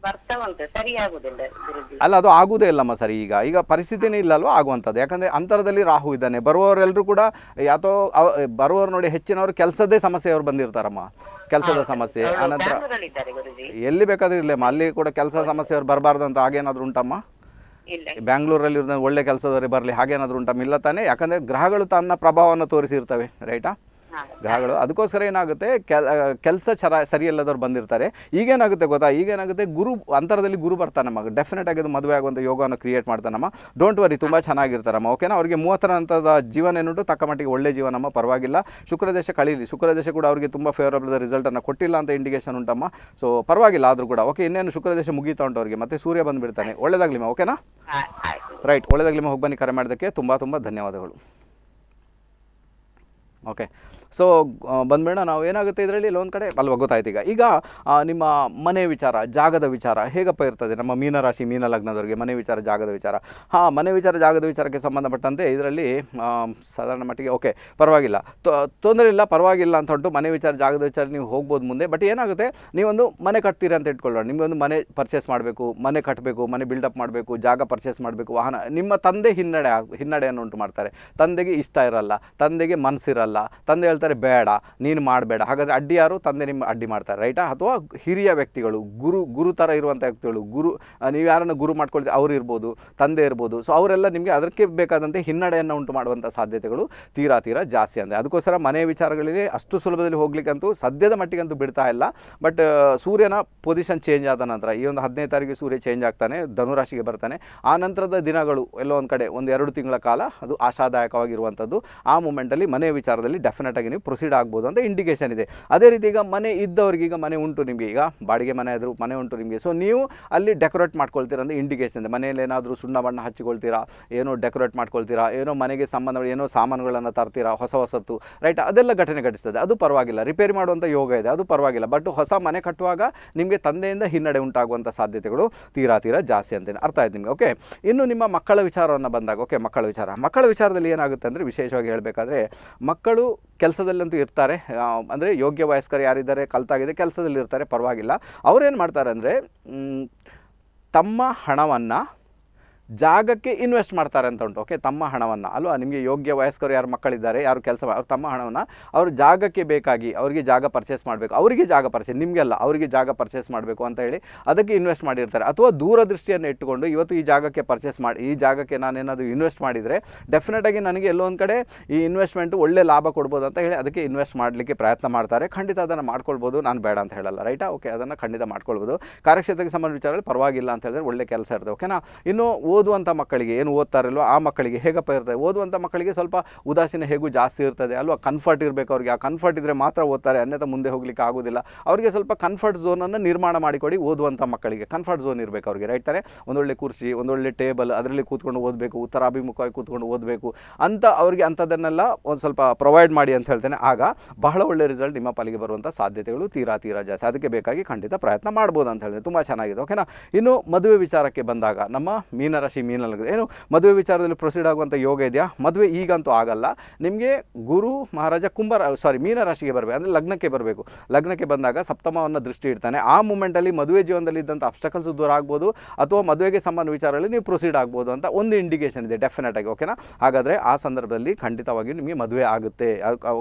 Speaker 1: ಅಲ್ಲ ಅದು ಆಗುವುದೇ ಇಲ್ಲಮ್ಮ ಸರಿ. ಈಗ ಈಗ ಪರಿಸ್ಥಿತಿನೇ ಇಲ್ಲಲ್ವ? ಆಗುವಂಥದ್ದು. ಯಾಕಂದರೆ ಅಂತರದಲ್ಲಿ ರಾಹು ಇದ್ದಾನೆ. ಬರುವವರೆಲ್ಲರೂ ಕೂಡ ಯಾತೋ ಬರುವವರು ನೋಡಿ ಹೆಚ್ಚಿನವರು ಕೆಲಸದೇ ಸಮಸ್ಯೆಯವರು ಬಂದಿರ್ತಾರಮ್ಮ. ಕೆಲಸದ ಸಮಸ್ಯೆ. ಆನಂತರ ಎಲ್ಲಿ ಬೇಕಾದ್ರೂ ಇರಲಿಮ್ಮ ಅಲ್ಲಿ ಕೂಡ ಕೆಲಸ ಸಮಸ್ಯೆಯವ್ರು ಬರಬಾರ್ದು ಅಂತ ಹಾಗೇನಾದ್ರು ಉಂಟಮ್ಮ? ಬ್ಯಾಂಗ್ಳೂರಲ್ಲಿ ಒಳ್ಳೆ ಕೆಲಸದವರೇ ಬರಲಿ ಹಾಗೇನಾದ್ರು ಉಂಟಮ್ಮ? ಇಲ್ಲ ತಾನೇ? ಯಾಕಂದ್ರೆ ಗ್ರಹಗಳು ತನ್ನ ಪ್ರಭಾವವನ್ನು ತೋರಿಸಿರ್ತವೆ ರೈಟಾ? ಗ್ರಹಗಳು ಅದಕ್ಕೋಸ್ಕರ ಏನಾಗುತ್ತೆ? ಕೆಲ್, ಕೆಲಸ ಚರ, ಸರಿಯಲ್ಲದವ್ರು ಬಂದಿರ್ತಾರೆ. ಈಗೇನಾಗುತ್ತೆ ಗೊತ್ತಾ? ಈಗೇನಾಗುತ್ತೆ? ಗುರು, ಅಂತರದಲ್ಲಿ ಗುರು ಬರ್ತಾನಮ್ಮ ಡೆಫಿನೆಟ್ ಆಗಿ ಅದು ಮದುವೆ ಆಗುವಂಥ ಯೋಗವನ್ನು ಕ್ರಿಯೇಟ್ ಮಾಡ್ತಾನಮ್ಮ ಡೋಂಟ್ ವರಿ ತುಂಬ ಚೆನ್ನಾಗಿರ್ತಾರಮ್ಮ. ಓಕೆನಾ ಅವರಿಗೆ ಮೂವತ್ತರ ಹಂತದ ಜೀವನ ಏನುಂಟು? ತಕ್ಕ ಮಟ್ಟಿಗೆ ಒಳ್ಳೆ ಜೀವನಮ್ಮ. ಪರವಾಗಿಲ್ಲ. ಶುಕ್ರ ದೇಶ ಕಳೀಲಿ. ಶುಕ್ರ ದೇಶ ಕೂಡ ಅವರಿಗೆ ತುಂಬ ಫೇವರಬಲ್ ರಿಸಲ್ಟನ್ನು ಕೊಟ್ಟಿಲ್ಲ ಅಂತ ಇಂಡಿಕೇಶನ್ ಉಂಟಮ್ಮ. ಸೊ ಪರವಾಗಿಲ್ಲ ಆದರೂ ಕೂಡ. ಓಕೆ ಇನ್ನೇನು ಶುಕ್ರ ದೇಶ ಮುಗೀತಾ ಉಂಟು ಅವರಿಗೆ. ಮತ್ತೆ ಸೂರ್ಯ ಬಂದುಬಿಡ್ತಾನೆ. ಒಳ್ಳೇದಾಗ್ಲಿಮ್ಮ ಓಕೆನಾ ರೈಟ್ ಒಳ್ಳೇದಾಗ್ಲಿಮ್ಮ ಹೋಗಿ ಬನ್ನಿ. ಕರೆ ಮಾಡೋದಕ್ಕೆ ತುಂಬ ತುಂಬ ಧನ್ಯವಾದಗಳು. ಓಕೆ ಸೊ ಬಂದ್ಬೇಡ ನಾವು ಏನಾಗುತ್ತೆ ಇದರಲ್ಲಿ? ಲೋನ್ ಕಡೆ, ಅಲ್ವಾ, ಗೊತ್ತಾಯ್ತು ಈಗ. ಈಗ ನಿಮ್ಮ ಮನೆ ವಿಚಾರ, ಜಾಗದ ವಿಚಾರ ಹೇಗಪ್ಪ ಇರ್ತದೆ? ನಮ್ಮ ಮೀನರಾಶಿ, ಮೀನ ಲಗ್ನದವರಿಗೆ ಮನೆ ವಿಚಾರ, ಜಾಗದ ವಿಚಾರ. ಹಾಂ, ಮನೆ ವಿಚಾರ, ಜಾಗದ ವಿಚಾರಕ್ಕೆ ಸಂಬಂಧಪಟ್ಟಂತೆ ಇದರಲ್ಲಿ ಸಾಧಾರಣ ಮಟ್ಟಿಗೆ ಓಕೆ, ಪರವಾಗಿಲ್ಲ. ತೊಂದರೆ ಇಲ್ಲ, ಪರವಾಗಿಲ್ಲ ಅಂತ ಹೊಂಟು ಮನೆ ವಿಚಾರ, ಜಾಗದ ವಿಚಾರ ನೀವು ಹೋಗ್ಬೋದು ಮುಂದೆ. ಬಟ್ ಏನಾಗುತ್ತೆ? ನೀವೊಂದು ಮನೆ ಕಟ್ತೀರಿ ಅಂತ ಇಟ್ಕೊಳ್ಳೋಣ. ನಿಮಗೊಂದು ಮನೆ ಪರ್ಚೇಸ್ ಮಾಡಬೇಕು, ಮನೆ ಕಟ್ಟಬೇಕು ಮನೆ ಬಿಲ್ಡಪ್ ಮಾಡಬೇಕು, ಜಾಗ ಪರ್ಚೇಸ್ ಮಾಡಬೇಕು, ವಾಹನ. ನಿಮ್ಮ ತಂದೆ ಹಿನ್ನಡೆ ಹಿನ್ನಡೆಯನ್ನು ಉಂಟು ಮಾಡ್ತಾರೆ. ತಂದೆಗೆ ಇಷ್ಟ ಇರಲ್ಲ, ತಂದೆಗೆ ಮನಸ್ಸಿರಲ್ಲ ತಂದೆ ಹೇಳ್ತಾರೆ ಬೇಡ, ನೀನು ಮಾಡಬೇಡ. ಹಾಗಾದರೆ ಅಡ್ಡಿ ಯಾರು ತಂದೆ ನಿಮ್ಮ ಅಡ್ಡಿ ಮಾಡ್ತಾರೆ, ರೈಟಾ? ಅಥವಾ ಹಿರಿಯ ವ್ಯಕ್ತಿಗಳು, ಗುರು ಗುರು ಥರ ಇರುವಂಥ ವ್ಯಕ್ತಿಗಳು, ಗುರು ನೀವು ಯಾರನ್ನು ಗುರು ಮಾಡ್ಕೊಳ್ತೀವಿ ಅವ್ರು ಇರ್ಬೋದು, ತಂದೆ ಇರ್ಬೋದು. ಸೊ ಅವರೆಲ್ಲ ನಿಮಗೆ ಅದಕ್ಕೆ ಬೇಕಾದಂತೆ ಹಿನ್ನಡೆಯನ್ನು ಉಂಟು ಮಾಡುವಂಥ ಸಾಧ್ಯತೆಗಳು ತೀರಾ ತೀರಾ ಜಾಸ್ತಿ ಅಂದರೆ. ಅದಕ್ಕೋಸ್ಕರ ಮನೆ ವಿಚಾರಗಳಿಗೆ ಅಷ್ಟು ಸುಲಭದಲ್ಲಿ ಹೋಗ್ಲಿಕ್ಕಂತೂ ಸದ್ಯದ ಮಟ್ಟಿಗಂತೂ ಬಿಡ್ತಾ ಇಲ್ಲ. ಬಟ್ ಸೂರ್ಯನ ಪೊಸಿಷನ್ ಚೇಂಜ್ ಆದ ನಂತರ, ಈ ಒಂದು ಹದಿನೈದು ತಾರೀಕಿಗೆ ಸೂರ್ಯ ಚೇಂಜ್ ಆಗ್ತಾನೆ, ಧನುರಾಶಿಗೆ ಬರ್ತಾನೆ. ಆ ನಂತರದ ದಿನಗಳು ಎಲ್ಲೋ ಒಂದು ಕಡೆ, ಒಂದು ಎರಡು ತಿಂಗಳ ಕಾಲ ಅದು ಆಶಾದಾಯಕವಾಗಿರುವಂಥದ್ದು ಆ ಮೂಮೆಂಟಲ್ಲಿ ಮನೆ ವಿಚಾರದಲ್ಲಿ ಡೆಫಿನೆಟ್ ಆಗಿ ನೀವು ಪ್ರೊಸೀಡ್ ಆಗ್ಬೋದು ಅಂತ ಇಂಡಿಕೇಶನ್ ಇದೆ. ಅದೇ ರೀತಿ ಈಗ ಮನೆ ಇದ್ದವ್ರಿಗೆ ಈಗ ಮನೆ ಉಂಟು ನಿಮಗೆ, ಈಗ ಬಾಡಿಗೆ ಮನೆ ಆದರೂ ಮನೆ ಉಂಟು ನಿಮಗೆ. ಸೊ ನೀವು ಅಲ್ಲಿ ಡೆಕೋರೇಟ್ ಮಾಡ್ಕೊಳ್ತೀರ ಅಂತ ಇಂಡಿಕೇಶನ್ ಇದೆ. ಮನೆಯಲ್ಲಿ ಏನಾದರೂ ಸುಣ್ಣ ಬಣ್ಣ ಹಚ್ಚಿಕೊಳ್ತೀರಾ? ಏನೋ ಡೆಕೋರೇಟ್ ಮಾಡ್ಕೊಳ್ತೀರಾ? ಏನೋ ಮನೆಗೆ ಸಂಬಂಧ ಏನೋ ಸಾಮಾನುಗಳನ್ನು ತರ್ತೀರಾ? ಹೊಸ ಹೊಸತ್ತು ರೈಟ್ ಅದೆಲ್ಲ ಘಟನೆ ಘಟಿಸ್ತದೆ. ಅದು ಪರವಾಗಿಲ್ಲ. ರಿಪೇರಿ ಮಾಡುವಂಥ ಯೋಗ ಇದೆ. ಅದು ಪರವಾಗಿಲ್ಲ. ಬಟ್ ಹೊಸ ಮನೆ ಕಟ್ಟುವಾಗ ನಿಮಗೆ ತಂದೆಯಿಂದ ಹಿನ್ನಡೆ ಉಂಟಾಗುವಂಥ ಸಾಧ್ಯತೆಗಳು ತೀರಾ ತೀರಾ ಜಾಸ್ತಿ ಅಂತೇನೆ ಅರ್ಥ ಆಯ್ತು ನಿಮಗೆ. ಓಕೆ ಇನ್ನು ನಿಮ್ಮ ಮಕ್ಕಳ ವಿಚಾರವನ್ನು ಬಂದಾಗ ಓಕೆ ಮಕ್ಕಳ ವಿಚಾರ. ಮಕ್ಕಳ ವಿಚಾರದಲ್ಲಿ ಏನಾಗುತ್ತೆ ಅಂದರೆ ವಿಶೇಷವಾಗಿ ಹೇಳಬೇಕಾದ್ರೆ ಮಕ್ಕಳು ಕೆಲಸದಲ್ಲಂತೂ ಇರ್ತಾರೆ. ಅಂದರೆ ಯೋಗ್ಯ ವಯಸ್ಕರು ಯಾರಿದ್ದಾರೆ, ಕಲ್ತಾಗಿದೆ ಕೆಲಸದಲ್ಲಿ ಇರ್ತಾರೆ ಪರವಾಗಿಲ್ಲ. ಅವ್ರೇನು ಮಾಡ್ತಾರೆ ಅಂದರೆ ತಮ್ಮ ಹಣವನ್ನು ಜಾಗಕ್ಕೆ ಇನ್ವೆಸ್ಟ್ ಮಾಡ್ತಾರೆ ಅಂತ ಉಂಟು. ಓಕೆ ತಮ್ಮ ಹಣವನ್ನು. ಅಲ್ವಾ? ನಿಮಗೆ ಯೋಗ್ಯ ವಯಸ್ಕರು ಯಾರು ಮಕ್ಕಳಿದ್ದಾರೆ, ಯಾರು ಕೆಲಸ ಅವ್ರು ತಮ್ಮ ಹಣವನ್ನು ಅವರು ಜಾಗಕ್ಕೆ ಬೇಕಾಗಿ ಅವರಿಗೆ ಜಾಗ ಪರ್ಚೇಸ್ ಮಾಡಬೇಕು. ಅವರಿಗೆ ಜಾಗ ಪರ್ಚೇಸ್ ನಿಮಗೆಲ್ಲ ಅವರಿಗೆ ಜಾಗ ಪರ್ಚೇಸ್ ಮಾಡಬೇಕು ಅಂತ ಹೇಳಿ ಅದಕ್ಕೆ ಇನ್ವೆಸ್ಟ್ ಮಾಡಿರ್ತಾರೆ. ಅಥವಾ ದೂರದೃಷ್ಟಿಯನ್ನು ಇಟ್ಟುಕೊಂಡು ಇವತ್ತು ಈ ಜಾಗಕ್ಕೆ ಪರ್ಚೇಸ್ ಮಾಡಿ, ಈ ಜಾಗಕ್ಕೆ ನಾನೇನಾದರೂ ಇನ್ವೆಸ್ಟ್ ಮಾಡಿದರೆ ಡೆಫಿನೆಟಾಗಿ ನನಗೆ ಎಲ್ಲೋ ಒಂದು ಕಡೆ ಈ ಇನ್ವೆಸ್ಟ್ಮೆಂಟು ಒಳ್ಳೆ ಲಾಭ ಕೊಡ್ಬೋದು ಅಂತ ಹೇಳಿ ಅದಕ್ಕೆ ಇನ್ವೆಸ್ಟ್ ಮಾಡಲಿಕ್ಕೆ ಪ್ರಯತ್ನ ಮಾಡ್ತಾರೆ. ಖಂಡಿತ ಅದನ್ನು ಮಾಡ್ಕೊಳ್ಬೋದು. ನಾನು ಬೇಡ ಅಂತ ಹೇಳಲ್ಲ ರೈಟಾ ಓಕೆ ಅದನ್ನು ಖಂಡಿತ ಮಾಡ್ಕೊಳ್ಬೋದು. ಕಾರ್ಯಕ್ಷೇತ್ರಕ್ಕೆ ಸಂಬಂಧ ವಿಚಾರದಲ್ಲಿ ಪರವಾಗಿಲ್ಲ ಅಂತ ಹೇಳಿದ್ರೆ ಒಳ್ಳೆ ಕೆಲಸ ಇರ್ತದೆ. ಓಕೆನಾ ಇನ್ನು ಓದುವಂಥ ಮಕ್ಕಳಿಗೆ ಏನು ಓದ್ತಾರಲ್ವ ಆ ಮಕ್ಕಳಿಗೆ ಹೇಗಪ್ಪ ಇರ್ತದೆ ಓದುವಂಥ ಮಕ್ಕಳಿಗೆ ಸ್ವಲ್ಪ ಉದಾಸೀನ ಹೇಗೂ ಜಾಸ್ತಿ ಇರ್ತದೆ. ಅಲ್ವಾ? ಕನ್ಫರ್ಟ್ ಇರಬೇಕು ಅವ್ರಿಗೆ. ಆ ಕನ್ಫರ್ಟ್ ಇದ್ದರೆ ಮಾತ್ರ ಓದ್ತಾರೆ. ಅನ್ಯथा ಮುಂದೆ ಹೋಗ್ಲಿಕ್ಕೆ ಆಗೋದಿಲ್ಲ. ಅವರಿಗೆ ಸ್ವಲ್ಪ ಕನ್ಫರ್ಟ್ ಝೋನನ್ನು ನಿರ್ಮಾಣ ಮಾಡಿಕೊಡಿ ಓದುವಂಥ ಮಕ್ಕಳಿಗೆ. ಕನ್ಫರ್ಟ್ ಝೋನ್ ಇರಬೇಕು ಅವರಿಗೆ ರೈಟ್ ತಾನೆ? ಒಂದೊಳ್ಳೆ ಕುರ್ಚಿ, ಒಂದೊಳ್ಳೆ ಟೇಬಲ್, ಅದರಲ್ಲಿ ಕೂತ್ಕೊಂಡು ಓದಬೇಕು, ಉತ್ತರಾಭಿಮುಖವಾಗಿ ಕೂತ್ಕೊಂಡು ಓದಬೇಕು ಅಂತ ಅವರಿಗೆ ಅಂಥದ್ದನ್ನೆಲ್ಲ ಒಂದು ಸ್ವಲ್ಪ ಪ್ರೊವೈಡ್ ಮಾಡಿ ಅಂತ ಹೇಳ್ತೇನೆ. ಆಗ ಬಹಳ ಒಳ್ಳೆ ರಿಸಲ್ಟ್ ನಿಮ್ಮ ಪಾಲಿಗೆ ಬರುವಂಥ ಸಾಧ್ಯತೆಗಳು ತೀರಾ ತೀರಾ ಜಾಸ್ತಿ. ಅದಕ್ಕೆ ಬೇಕಾಗಿ ಖಂಡಿತ ಪ್ರಯತ್ನ ಮಾಡ್ಬೋದು ಅಂತ ಹೇಳಿದೆ. ತುಂಬ ಚೆನ್ನಾಗಿದೆ. ಓಕೆನಾ? ಇನ್ನು ಮದುವೆ ವಿಚಾರಕ್ಕೆ ಬಂದಾಗ ನಮ್ಮ ಮೀನರ ಮೀನರಾಶಿ ಮೀನಲ್ಲಿ ಏನು, ಮದುವೆ ವಿಚಾರದಲ್ಲಿ ಪ್ರೊಸೀಡ್ ಆಗುವಂಥ ಯೋಗ ಇದೆಯಾ? ಮದುವೆ ಈಗಂತೂ ಆಗಲ್ಲ. ನಿಮಗೆ ಗುರು, ಮಹಾರಾಜ, ಕುಂಭ ಸಾರಿ ಮೀನರಾಶಿಗೆ ಬರಬೇಕು. ಅಂದರೆ ಲಗ್ನಕ್ಕೆ ಬರಬೇಕು. ಲಗ್ನಕ್ಕೆ ಬಂದಾಗ ಸಪ್ತಮವನ್ನು ದೃಷ್ಟಿ ಇಡ್ತಾನೆ. ಆ ಮೂಮೆಂಟಲ್ಲಿ ಮದುವೆ ಜೀವನದಲ್ಲಿ ಇದ್ದಂಥ ಅಬ್ಸ್ಟಕಲ್ಸ್ ದೂರ ಆಗ್ಬೋದು. ಅಥವಾ ಮದುವೆಗೆ ಸಂಬಂಧ ವಿಚಾರದಲ್ಲಿ ನೀವು ಪ್ರೊಸೀಡ್ ಆಗ್ಬೋದು ಅಂತ ಒಂದು ಇಂಡಿಕೇಶನ್ ಇದೆ ಡೆಫಿನೆಟ್ ಆಗಿ ಓಕೆನಾ ಹಾಗಾದರೆ ಆ ಸಂದರ್ಭದಲ್ಲಿ ಖಂಡಿತವಾಗಿ ನಿಮಗೆ ಮದುವೆ ಆಗುತ್ತೆ.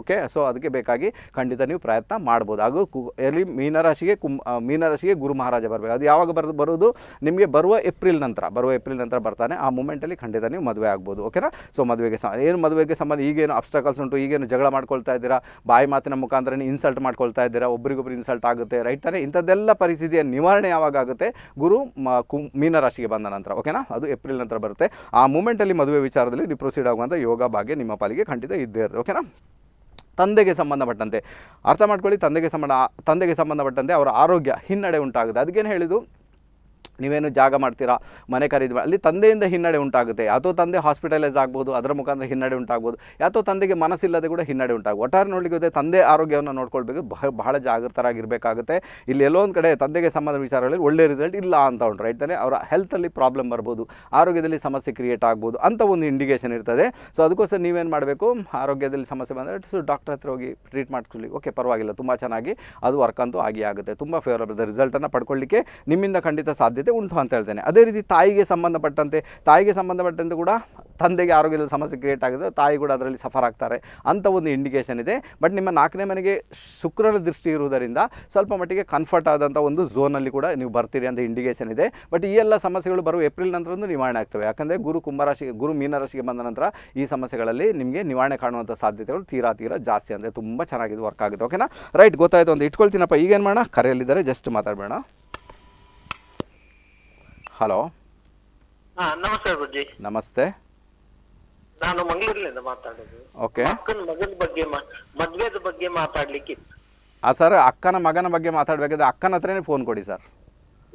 Speaker 1: ಓಕೆ ಸೊ ಅದಕ್ಕೆ ಬೇಕಾಗಿ ಖಂಡಿತ ನೀವು ಪ್ರಯತ್ನ ಮಾಡ್ಬೋದು. ಹಾಗೂ ಕು, ಎಲ್ಲಿ ಮೀನರಾಶಿಗೆ ಕುಂ ಮೀನರಾಶಿಗೆ ಗುರು, ಮಹಾರಾಜ ಬರಬೇಕು. ಅದು ಯಾವಾಗ ಬರೋದು ಬರೋದು ನಿಮಗೆ ಬರುವ ಏಪ್ರಿಲ್ ನಂತರ. ಬರುವ ಏಪ್ರಿಲ್ ನಂತರ ಬರ್ತಾನೆ. ಆ ಮೂಮೆಂಟಲ್ಲಿ ಖಂಡಿತ ನೀವು ಮದುವೆ ಆಗ್ಬೋದು. ಓಕೆನಾ ಸೊ ಮದುವೆಗೆ ಏನು ಮದುವೆಗೆ ಸಂಬಂಧ, ಈಗೇನು ಅಬ್ಸ್ಟಕಲ್ಸ್ ಉಂಟು, ಈಗೇನು ಜಗಳ ಮಾಡ್ಕೊಳ್ತಾ ಇದ್ದೀರಾ? ಬಾಯಿ ಮಾತಿನ ಮುಖಾಂತರ ಇನ್ಸಲ್ಟ್ ಮಾಡ್ಕೊಳ್ತಾ ಇದ್ದೀರಾ? ಒಬ್ರಿಗೊಬ್ರು ಇನ್ಸಲ್ಟ್ ಆಗುತ್ತೆ ರೈಟ್ ತಾನೆ? ಇಂಥದ್ದೆಲ್ಲ ಪರಿಸ್ಥಿತಿಯ ನಿವಾರಣೆ ಯಾವಾಗ ಆಗುತ್ತೆ? ಗುರು ಮೀನ ರಾಶಿಗೆ ಬಂದ ನಂತರ ಓಕೆನಾ ಅದು ಏಪ್ರಿಲ್ ನಂತರ ಬರುತ್ತೆ. ಆ ಮೂಮೆಂಟಲ್ಲಿ ಮದುವೆ ವಿಚಾರದಲ್ಲಿ ನೀವು ಪ್ರೊಸೀಡ್ ಆಗುವಂಥ ಯೋಗ ಭಾಗ್ಯ ನಿಮ್ಮ ಪಾಲಿಗೆ ಖಂಡಿತ ಇದ್ದೇ ಇರುತ್ತೆ ಓಕೆನಾ ತಂದೆಗೆ ಸಂಬಂಧಪಟ್ಟಂತೆ. ಅರ್ಥ ಮಾಡ್ಕೊಳ್ಳಿ, ತಂದೆಗೆ ಸಂಬಂಧ, ತಂದೆಗೆ ಸಂಬಂಧಪಟ್ಟಂತೆ ಅವರ ಆರೋಗ್ಯ ಹಿನ್ನಡೆ ಉಂಟಾಗುತ್ತೆ. ಅದಕ್ಕೇನು ಹೇಳಿದ್ದು? ನೀವೇನು ಜಾಗ ಮಾಡ್ತೀರಾ? ಮನೆ ಖರೀದಿ ಅಲ್ಲಿ ತಂದೆಯಿಂದ ಹಿನ್ನಡೆ ಉಂಟಾಗುತ್ತೆ. ಅಥವಾ ತಂದೆ ಹಾಸ್ಪಿಟಲೈಸ್ ಆಗ್ಬೋದು, ಅದರ ಮುಖಾಂತರ ಹಿನ್ನಡೆ ಉಂಟಾಗ್ಬೋದು. ಯಾತೋ ತಂದೆಗೆ ಮನಸ್ಸಿಲ್ಲದೆ ಕೂಡ ಹಿನ್ನಡೆ ಉಂಟಾಗ ಒಟ್ಟಾರೆ ನೋಡಲಿಕ್ಕೆ ತಂದೆ ಆರೋಗ್ಯವನ್ನು ನೋಡ್ಕೊಳ್ಬೇಕು. ಬಹ ಬಹಳ ಜಾಗೃತರಾಗಿರಬೇಕಾಗುತ್ತೆ. ಇಲ್ಲಿ ಎಲ್ಲೋ ಒಂದು ಕಡೆ ತಂದೆಗೆ ಸಂಬಂಧ ವಿಚಾರಗಳಲ್ಲಿ ಒಳ್ಳೆ ರಿಸಲ್ಟ್ ಇಲ್ಲ ಅಂತ ಉಂಟು ರೈಟ್ ತಾನೆ? ಅವರ ಹೆಲ್ತಲ್ಲಿ ಪ್ರಾಬ್ಲಮ್ ಬರ್ಬೋದು, ಆರೋಗ್ಯದಲ್ಲಿ ಸಮಸ್ಯೆ ಕ್ರಿಯೇಟ್ ಆಗ್ಬೋದು ಅಂತ ಒಂದು ಇಂಡಿಕೇಶನ್ ಇರ್ತದೆ. ಸೊ ಅದಕ್ಕೋಸ್ಕರ ನೀವೇನು ಮಾಡಬೇಕು? ಆರೋಗ್ಯದಲ್ಲಿ ಸಮಸ್ಯೆ ಬಂದರೆ ಸೊ ಡಾಕ್ಟರ್ ಹತ್ರ ಹೋಗಿ ಟ್ರೀಟ್ ಮಾಡ್ಕೊಳ್ಳಿ. ಓಕೆ ಪರವಾಗಿಲ್ಲ, ತುಂಬ ಚೆನ್ನಾಗಿ ಅದು ವರ್ಕ್ ಅಂತೂ ಆಗಿ ಆಗುತ್ತೆ. ತುಂಬ ಫೇವರಬಲ್ ರಿಸಲ್ಟನ್ನು ಪಡ್ಕೊಳ್ಳಿಕ್ಕೆ ನಿಮ್ಮಿಂದ ಖಂಡಿತ ಸಾಧ್ಯತೆ ಉಂಟು ಅಂತ ಹೇಳ್ತೇನೆ. ಅದೇ ರೀತಿ ತಾಯಿಗೆ ಸಂಬಂಧಪಟ್ಟಂತೆ ತಾಯಿಗೆ ಸಂಬಂಧಪಟ್ಟಂತೆ ಕೂಡ ತಂದೆಗೆ ಆರೋಗ್ಯದ ಸಮಸ್ಯೆ ಕ್ರಿಯೇಟ್ ಆಗಿದೆ. ತಾಯಿ ಕೂಡ ಅದರಲ್ಲಿ ಸಫರ್ ಆಗ್ತಾರೆ ಅಂತ ಒಂದು ಇಂಡಿಕೇಶನ್ ಇದೆ. ಬಟ್ ನಿಮ್ಮ ನಾಲ್ಕನೇ ಮನೆಗೆ ಶುಕ್ರನ ದೃಷ್ಟಿ ಇರುವುದರಿಂದ ಸ್ವಲ್ಪ ಮಟ್ಟಿಗೆ ಕನ್ಫರ್ಟ್ ಆದಂಥ ಒಂದು ಝೋನಲ್ಲಿ ಕೂಡ ನೀವು ಬರ್ತೀರಿ ಅಂತ ಇಂಡಿಕೇಶನ್ ಇದೆ. ಬಟ್ ಈ ಎಲ್ಲ ಸಮಸ್ಯೆಗಳು ಬರುವ ಏಪ್ರಿಲ್ ನಂತರ ನಿವಾರಣೆ ಆಗ್ತವೆ. ಯಾಕಂದರೆ ಗುರು ಕುಂಭರಾಶಿಗೆ ಗುರು ಮೀನರಾಶಿಗೆ ಬಂದ ನಂತರ ಈ ಸಮಸ್ಯೆಗಳಲ್ಲಿ ನಿಮಗೆ ನಿವಾರಣೆ ಕಾಣುವಂಥ ಸಾಧ್ಯತೆಗಳು ತೀರಾ ತೀರಾ ಜಾಸ್ತಿ ಅಂದರೆ ತುಂಬ ಚೆನ್ನಾಗಿದೆ ವರ್ಕ್ ಆಗುತ್ತೆ. ಓಕೆನಾ ರೈಟ್ ಗೊತ್ತಾಯಿತು ಅಂತ ಇಟ್ಕೊಳ್ತೀನಪ್ಪ. ಈಗೇನು ಮಾಡೋಣ? ಕರೆಯಲ್ಲಿದ್ದಾರೆ ಜಸ್ಟ್ ಮಾತಾಡಬೇಡ ಹಲೋ.
Speaker 2: ನಮಸ್ತೆ ಗುರುಜಿ.
Speaker 1: ನಮಸ್ತೆ.
Speaker 2: ನಾನು ಮಂಗಳೂರಿನಿಂದ ಮಾತಾಡೋದು.
Speaker 1: ಓಕೆ.
Speaker 2: ಅಕ್ಕನ ಮಗನ ಬಗ್ಗೆ ಮದ್ವೆದ ಬಗ್ಗೆ ಮಾತಾಡ್ಲಿಕ್ಕೆ
Speaker 1: ಆ ಸರ್ ಅಕ್ಕನ ಮಗನ ಬಗ್ಗೆ ಮಾತಾಡಬೇಕಾದ್ರೆ ಅಕ್ಕನ ಹತ್ರನೇ ಫೋನ್ ಕೊಡಿ ಸರ್.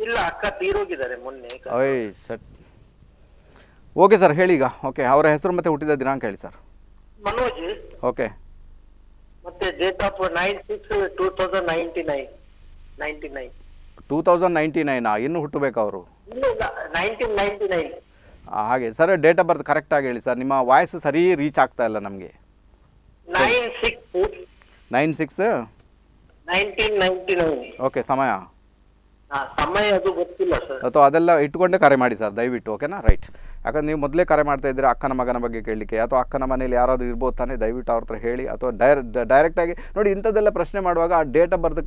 Speaker 2: ಇಲ್ಲ ಅಕ್ಕ ತೀರೋಗಿದ್ದಾರೆ ಮೊನ್ನೆ.
Speaker 1: ಓಯ್ ಸಟ್. ಓಕೆ ಸರ್ ಹೇಳಿ ಈಗ ಓಕೆ ಅವರ ಹೆಸರು ಮತ್ತೆ ಹುಟ್ಟಿದ ದಿನಾಂಕ ಹೇಳಿ ಸರ್.
Speaker 2: ಮನೋಜ್.
Speaker 1: ಓಕೆ.
Speaker 2: ಮತ್ತೆ date of nine six two thousand ninety nine ninety nine
Speaker 1: two thousand ninety nine ಇನ್ನು ಹುಟ್ಟಬೇಕು ಅವರು. ಹಾಗೆ ಸರ್ ಡೇಟ್ ಆಫ್ ಬರ್ತ್ ಕರೆಕ್ಟಾಗಿ ಹೇಳಿ ಸರ್. ನಿಮ್ಮ ವಾಯ್ಸ್ ಸರಿ ರೀಚ್ ಆಗ್ತಾ ಇಲ್ಲ ನಮಗೆ.
Speaker 2: ನೈನ್ ಸಿಕ್ಸ್
Speaker 1: ಓಕೆ ಸಮಯ?
Speaker 2: ಸಮಯ ಅದು ಗೊತ್ತಿಲ್ಲ ಸರ್.
Speaker 1: ಅಥವಾ ಅದೆಲ್ಲ ಇಟ್ಕೊಂಡೇ ಕರೆ ಮಾಡಿ ಸರ್ ದಯವಿಟ್ಟು ಓಕೆನಾ ರೈಟ್ ಯಾಕಂದ್ರೆ ನೀವು ಮೊದಲೇ ಕರೆ ಮಾಡ್ತಾ ಇದ್ದೀರಾ ಅಕ್ಕನ ಮಗನ ಬಗ್ಗೆ ಕೇಳಲಿಕ್ಕೆ, ಅಥವಾ ಅಕ್ಕನ ಮನೇಲಿ ಯಾರಾದರೂ ಇರ್ಬೋದು ತಾನೆ, ದಯವಿಟ್ಟು ಅವ್ರ ಹತ್ರ ಹೇಳಿ, ಅಥವಾ ಡೈರ್ ಡೈರೆಕ್ಟಾಗಿ ನೋಡಿ ಇಂಥದ್ದೆಲ್ಲ ಪ್ರಶ್ನೆ ಮಾಡುವಾಗ ಆ date of birth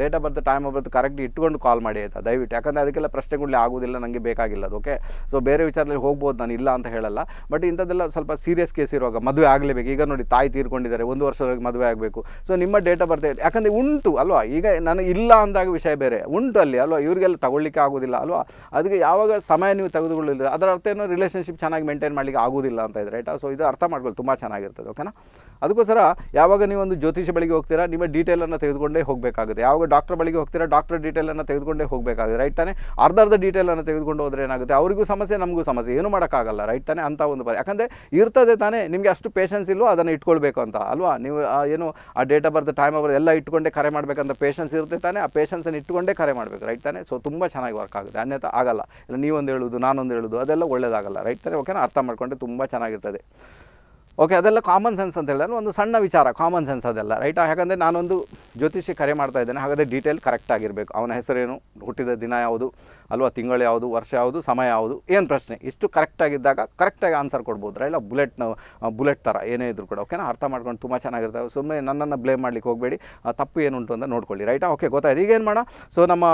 Speaker 1: date of birth time of birth correct ಇಟ್ಕೊಂಡು ಕಾಲ್ ಮಾಡಿ ಆಯ್ತಾ? ದಯವಿಟ್ಟು. ಯಾಕಂದರೆ ಅದಕ್ಕೆಲ್ಲ ಪ್ರಶ್ನೆಗಳೇ ಆಗೋದಿಲ್ಲ ನನಗೆ ಬೇಕಾಗಿಲ್ಲ ಅದು ಓಕೆ ಸೊ ಬೇರೆ ವಿಚಾರದಲ್ಲಿ ಹೋಗ್ಬೋದು, ನಾನು ಇಲ್ಲ ಅಂತ ಹೇಳಲ್ಲ. ಬಟ್ ಇಂಥದ್ದೆಲ್ಲ ಸ್ವಲ್ಪ ಸೀರಿಯಸ್ ಕೇಸ್ ಇರುವಾಗ ಮದುವೆ ಆಗಲೇಬೇಕು. ಈಗ ನೋಡಿ ತಾಯಿ ತೀರ್ಕೊಂಡಿದ್ದಾರೆ, ಒಂದು ವರ್ಷದೊಳಗೆ ಮದುವೆ ಆಗಬೇಕು. ಸೊ ನಿಮ್ಮ ಡೇಟ್ ಆಫ್ ಬರ್ತ್ ಯಾಕಂದರೆ ಉಂಟು, ಅಲ್ವಾ? ಈಗ ನನಗೆ ಇಲ್ಲ ಅಂದಾಗ ವಿಷಯ ಬೇರೆ. ಉಂಟು ಅಲ್ಲಿ, ಅಲ್ವಾ? ಇವರಿಗೆಲ್ಲ ತಗೊಳ್ಳಿಕ್ಕೆ ಆಗೋದಿಲ್ಲ ಅಲ್ವಾ? ಅದಕ್ಕೆ ಯಾವಾಗ ಸಮಯ ನೀವು ತೆಗೆದುಕೊಳ್ಳಿಲ್ಲ ಅದರ ಅರ್ಥ ಏನೋ ರಿಲೇಷನ್ಶಿಪ್ ಚೆನ್ನಾಗಿ ಮೇಂಟೈನ್ ಮಾಡಲಿಕ್ಕೆ ಆಗೋದಿಲ್ಲ ಅಂತ ಇದೆ ರೈಟಾ ಸೊ ಇದು ಅರ್ಥ ಮಾಡ್ಕೊಳ್ಳಿ, ತುಂಬ ಚೆನ್ನಾಗಿರ್ತದೆ ಓಕೆನಾ ಅದಕ್ಕೋಸ್ಕರ ಯಾವಾಗ ನೀವು ಒಂದು ಜ್ಯೋತಿಷ ಬಳಿಗೆ ಹೋಗ್ತೀರಾ, ನಿಮ್ಮ ಡೀಟೇಲನ್ನು ತೆಗೆದುಕೊಂಡೇ ಹೋಗಬೇಕಾಗುತ್ತೆ. ಯಾವಾಗ ಡಾಕ್ಟರ್ ಬಳಿಗೆ ಹೋಗ್ತೀರಾ ಡಾಕ್ಟರ್ ಡೀಟೇಲನ್ನು ತೆಗೆದುಕೊಂಡೇ ಹೋಗಬೇಕಾಗುತ್ತೆ ರೈಟ್ ತಾನೇ? ಅರ್ಧ ಅರ್ಧ ಡೀಟೇಲನ್ನು ತೆಗೆದುಕೊಂಡು ಹೋದ್ರೆ ಏನಾಗುತ್ತೆ? ಅವರಿಗೂ ಸಮಸ್ಯೆ, ನಮಗೂ ಸಮಸ್ಯೆ. ಏನು ಮಾಡೋಕ್ಕಾಗಲ್ಲ ರೈಟ್ ತಾನೇ? ಅಂತ ಒಂದು ಬರ ಯಾಕಂದರೆ ಇರ್ತದೆ ತಾನೇ, ನಿಮಗೆ ಅಷ್ಟು ಪೇಷನ್ಸ್ ಇಲ್ಲೋ ಅದನ್ನು ಇಟ್ಕೊಳ್ಬೇಕು ಅಂತ, ಅಲ್ವಾ? ನೀವು ಏನು, ಆ date of birth time of ಎಲ್ಲ ಇಟ್ಕೊಂಡೇ ಕರೆ ಮಾಡಬೇಕಂತ ಪೇಷನ್ಸ್ ಇರುತ್ತೆ ತಾನೇ, ಆ ಪೇಷನ್ಸನ್ನು ಇಟ್ಕೊಂಡೇ ಕರೆ ಮಾಡಬೇಕು ರೈಟ್ ತಾನೇ? ಸೊ ತುಂಬ ಚೆನ್ನಾಗಿ ವರ್ಕ್ ಆಗುತ್ತೆ. ಅನ್ಯथा ಆಗಲ್ಲ. ಇಲ್ಲ, ನೀವೊಂದು ಹೇಳೋದು, ನಾನೊಂದು ಹೇಳೋದು, ಅದೆಲ್ಲ ಒಳ್ಳೆಯದಾಗಲ್ಲ ರೈಟ್ ತಾನೇ? ಓಕೆನಾ ಅರ್ಥ ಮಾಡ್ಕೊಂಡ್ರೆ ತುಂಬ ಚೆನ್ನಾಗಿರ್ತದೆ. ಓಕೆ ಅದೆಲ್ಲ ಕಾಮನ್ ಸೆನ್ಸ್ ಅಂತ ಹೇಳಿದ್ರೆ ಒಂದು ಸಣ್ಣ ವಿಚಾರ ಕಾಮನ್ ಸೆನ್ಸ್ ಅದೆಲ್ಲ ರೈಟ್ ಯಾಕಂದರೆ ನಾನೊಂದು ಜ್ಯೋತಿಷಿ ಕರೆ ಮಾಡ್ತಾ ಇದ್ದೇನೆ, ಹಾಗಾದರೆ ಡೀಟೇಲ್ ಕರೆಕ್ಟ್ ಆಗಿರಬೇಕು. ಅವನ ಹೆಸರೇನು, ಹುಟ್ಟಿದ ದಿನ ಯಾವುದು ಅಲ್ವಾ, ತಿಂಗಳು ಯಾವುದು, ವರ್ಷ ಯಾವುದು, ಸಮಯ ಯಾವುದು, ಏನು ಪ್ರಶ್ನೆ? ಇಷ್ಟು ಕರೆಕ್ಟಾಗಿದ್ದಾಗ ಕರೆಕ್ಟಾಗಿ ಆನ್ಸರ್ ಕೊಡ್ಬೋದ್ರ? ಇಲ್ಲ ಬುಲೆಟ್ನ ಬುಲೆಟ್ ಥರ ಏನೇ ಇದ್ರು ಕೂಡ ಓಕೆನಾ ಅರ್ಥ ಮಾಡ್ಕೊಂಡು ತುಂಬ ಚೆನ್ನಾಗಿರ್ತವೆ. ಸುಮ್ಮನೆ ನನ್ನನ್ನು ಬ್ಲೇಮ್ ಮಾಡ್ಲಿಕ್ಕೆ ಹೋಗಬೇಡಿ. ತಪ್ಪು ಏನುಂಟು ಅಂತ ನೋಡ್ಕೊಳ್ಳಿ ರೈಟಾ ಓಕೆ ಗೊತ್ತಾಯ್ತು. ಈಗ ಏನು ಮಾಡೋಣ? ಸೊ ನಮ್ಮ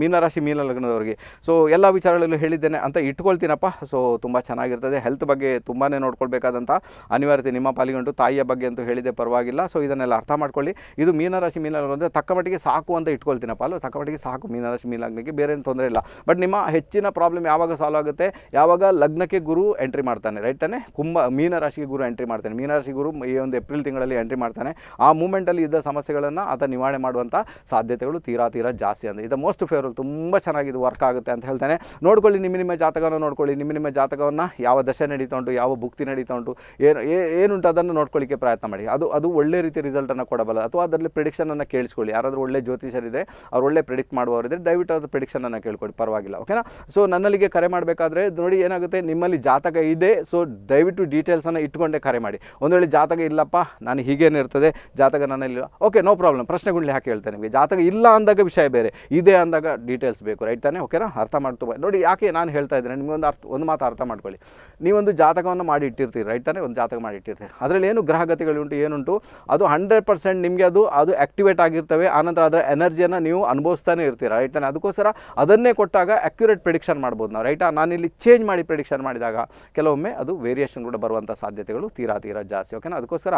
Speaker 1: ಮೀನರಾಶಿ ಮೀನ ಲಗ್ನದವರಿಗೆ ಸೊ ಎಲ್ಲ ವಿಚಾರಗಳಲ್ಲೂ ಹೇಳಿದ್ದೇನೆ ಅಂತ ಇಟ್ಕೊಳ್ತೀನಪ್ಪ. ಸೊ ತುಂಬ ಚೆನ್ನಾಗಿರ್ತದೆ. ಹೆಲ್ತ್ ಬಗ್ಗೆ ತುಂಬಾ ನೋಡ್ಕೊಳ್ಬೇಕಾದಂಥ ಅನಿವಾರ್ಯತೆ ನಿಮ್ಮ ಪಾಲಿಗೆ ತಾಯಿಯ ಬಗ್ಗೆ ಅಂತೂ ಹೇಳಿದೆ ಪರವಾಗಿಲ್ಲ. ಸೊ ಇದನ್ನೆಲ್ಲ ಅರ್ಥ ಮಾಡ್ಕೊಳ್ಳಿ. ಇದು ಮೀನರಾಶಿ ಮೀನ ಅಂದರೆ ತಕ್ಕ ಮಟ್ಟಿಗೆ ಸಾಕು ಅಂತ ಇಟ್ಕೊಳ್ತೀನಪ್ಪ, ಅಲ್ವಾ? ತಕ್ಕ ಮಟ್ಟಿಗೆ ಸಾಕು ಮೀನರಾಶಿ ಮೀನ ಲಗ್ನಕ್ಕೆ ಬೇರೆ ಏನು ತೊಂದರೆ ಇಲ್ಲ. ಬಟ್ ನಿಮ್ಮ ಹೆಚ್ಚಿನ ಪ್ರಾಬ್ಲಮ್ ಯಾವಾಗ ಸಾಲ್ವ್ ಆಗುತ್ತೆ? ಯಾವಾಗ ಲಗ್ನಕ್ಕೆ ಗುರು ಎಂಟ್ರಿ ಮಾಡ್ತಾನೆ ರೈಟ್ ತಾನೆ? ಕುಂಭ ಮೀನರಾಶಿಗೆ ಗುರು ಎಂಟ್ರಿ ಮಾಡ್ತಾನೆ. ಮೀನರಾಶಿ ಗುರು ಈ ಒಂದು ಏಪ್ರಿಲ್ ತಿಂಗಳಲ್ಲಿ ಎಂಟ್ರಿ ಮಾಡ್ತಾನೆ. ಆ ಮೂಮೆಂಟಲ್ಲಿ ಇದ್ದ ಸಮಸ್ಯೆಗಳನ್ನು ಆತ ನಿವಾರಣೆ ಮಾಡುವಂಥ ಸಾಧ್ಯತೆಗಳು ತೀರಾ ತೀರಾ ಜಾಸ್ತಿ ಅಂದರೆ. ಇದು ಮೋಸ್ಟ್ ಫೇವರಲ್ ತುಂಬ ಚೆನ್ನಾಗಿ ವರ್ಕ್ ಆಗುತ್ತೆ ಅಂತ ಹೇಳ್ತಾನೆ. ನೋಡ್ಕೊಳ್ಳಿ ನಿಮ್ಮ ನಿಮ್ಮ ಜಾತಕವನ್ನು ನೋಡ್ಕೊಳ್ಳಿ. ನಿಮ್ಮ ನಿಮ್ಮ ಜಾತಕವನ್ನು ಯಾವ ದಶೆ ನಡೀತಾ ಉಂಟು ಯಾವ ಭುಕ್ತಿ ನಡೀತಾ ಉಂಟು ಏನು ಏನುಂಟು ಅದನ್ನು ನೋಡ್ಕೊಳ್ಳಿಕ್ಕೆ ಪ್ರಯತ್ನ ಮಾಡಿ. ಅದು ಅದು ಒಳ್ಳೆ ರೀತಿ ರಿಸಲ್ಟನ್ನು ಕೊಡಬಲ್ಲ. ಅಥವಾ ಅದರಲ್ಲಿ ಪ್ರಿಡಿಕ್ಷನನ್ನು ಕೇಳಿಸ್ಕೊಳ್ಳಿ. ಯಾರಾದರೂ ಒಳ್ಳೆ ಜ್ಯೋತಿಷರಿದ್ದರೆ ಅವ್ರು ಒಳ್ಳೆ ಪ್ರಿಡಿಕ್ಟ್ ಮಾಡುವವರಿದ್ದರೆ ದಯವಿಟ್ಟು ಅದು ಪ್ರಿಡಿಕ್ಷನನ್ನು ಕೇಳ್ಕೊಳ್ಳಿ. ಪರವಾಗಿಲ್ಲ ಓಕೆನಾ ಸೊ ನನ್ನಲ್ಲಿಗೆ ಕರೆ ಮಾಡಬೇಕಾದ್ರೆ ನೋಡಿ ಏನಾಗುತ್ತೆ, ನಿಮ್ಮಲ್ಲಿ ಜಾತಕ ಇದೆ ಸೊ ದಯವಿಟ್ಟು ಡೀಟೇಲ್ಸನ್ನು ಇಟ್ಕೊಂಡೇ ಕರೆ ಮಾಡಿ. ಒಂದು ವೇಳೆ ಜಾತಕ ಇಲ್ಲಪ್ಪ, ನಾನು ಹೀಗೇನು ಇರ್ತದೆ, ಜಾತಕ ನನ್ನಲ್ಲಿ ಓಕೆ ನೋ ಪ್ರಾಬ್ಲಮ್ ಪ್ರಶ್ನೆಗಳನ್ನ ಯಾಕೆ ಹೇಳ್ತೇನೆ ನಿಮಗೆ. ಜಾತಕ ಇಲ್ಲ ಅಂದಾಗ ವಿಷಯ ಬೇರೆ. ಇದೆ ಅಂದಾಗ ಡೀಟೇಲ್ಸ್ ಬೇಕು ರೈಟ್ ತಾನೇ? ಓಕೆನಾ ಅರ್ಥ ಮಾಡ್ತು ನೋಡಿ, ಯಾಕೆ ನಾನು ಹೇಳ್ತಾ ಇದ್ದೇನೆ ನಿಮಗೊಂದು ಅರ್ಥ ಒಂದು ಮಾತು ಅರ್ಥ ಮಾಡ್ಕೊಳ್ಳಿ. ನೀವೊಂದು ಜಾತಕವನ್ನು ಮಾಡಿ ಇಟ್ಟಿರ್ತೀರಿ ರೈಟ್ ತಾನೆ? ಒಂದು ಜಾತಕ ಮಾಡಿ ಇಟ್ಟಿರ್ತೀರಿ. ಅದರಲ್ಲಿ ಏನು ಗ್ರಹಗತಿಗಳುಂಟು ಏನುಂಟು, ಅದು ಹಂಡ್ರೆಡ್ ಪರ್ಸೆಂಟ್ ನಿಮಗೆ ಅದು ಅದು ಆ್ಯಕ್ಟಿವೇಟ್ ಆಗಿರ್ತವೆ, ಆನಂತರ ಅದರ ಎನರ್ಜಿಯನ್ನು ನೀವು ಅನುಭವಿಸ್ತಾನೆ ಇರ್ತೀರ ರೈಟ್ ತಾನೆ? ಅದಕ್ಕೋಸ್ಕರ ಅದನ್ನೇ ಕೊಟ್ಟಾಗ ಅಕ್ಯುರೇಟ್ ಪ್ರಿಡಿಕ್ಷನ್ ಮಾಡ್ಬೋದು ನಾವು ರೈಟಾ ನಾನಿಲ್ಲಿ ಚೇಂಜ್ ಮಾಡಿ ಪ್ರಿಡಿಕ್ಷನ್ ಮಾಡಿದಾಗ ಕೆಲವೊಮ್ಮೆ ಅದು ವೇರಿಯೇಷನ್ ಕೂಡ ಬರುವಂಥ ಸಾಧ್ಯತೆಗಳು ತೀರಾ ತೀರಾ ಜಾಸ್ತಿ ಓಕೆನಾ ಅದಕ್ಕೋಸ್ಕರ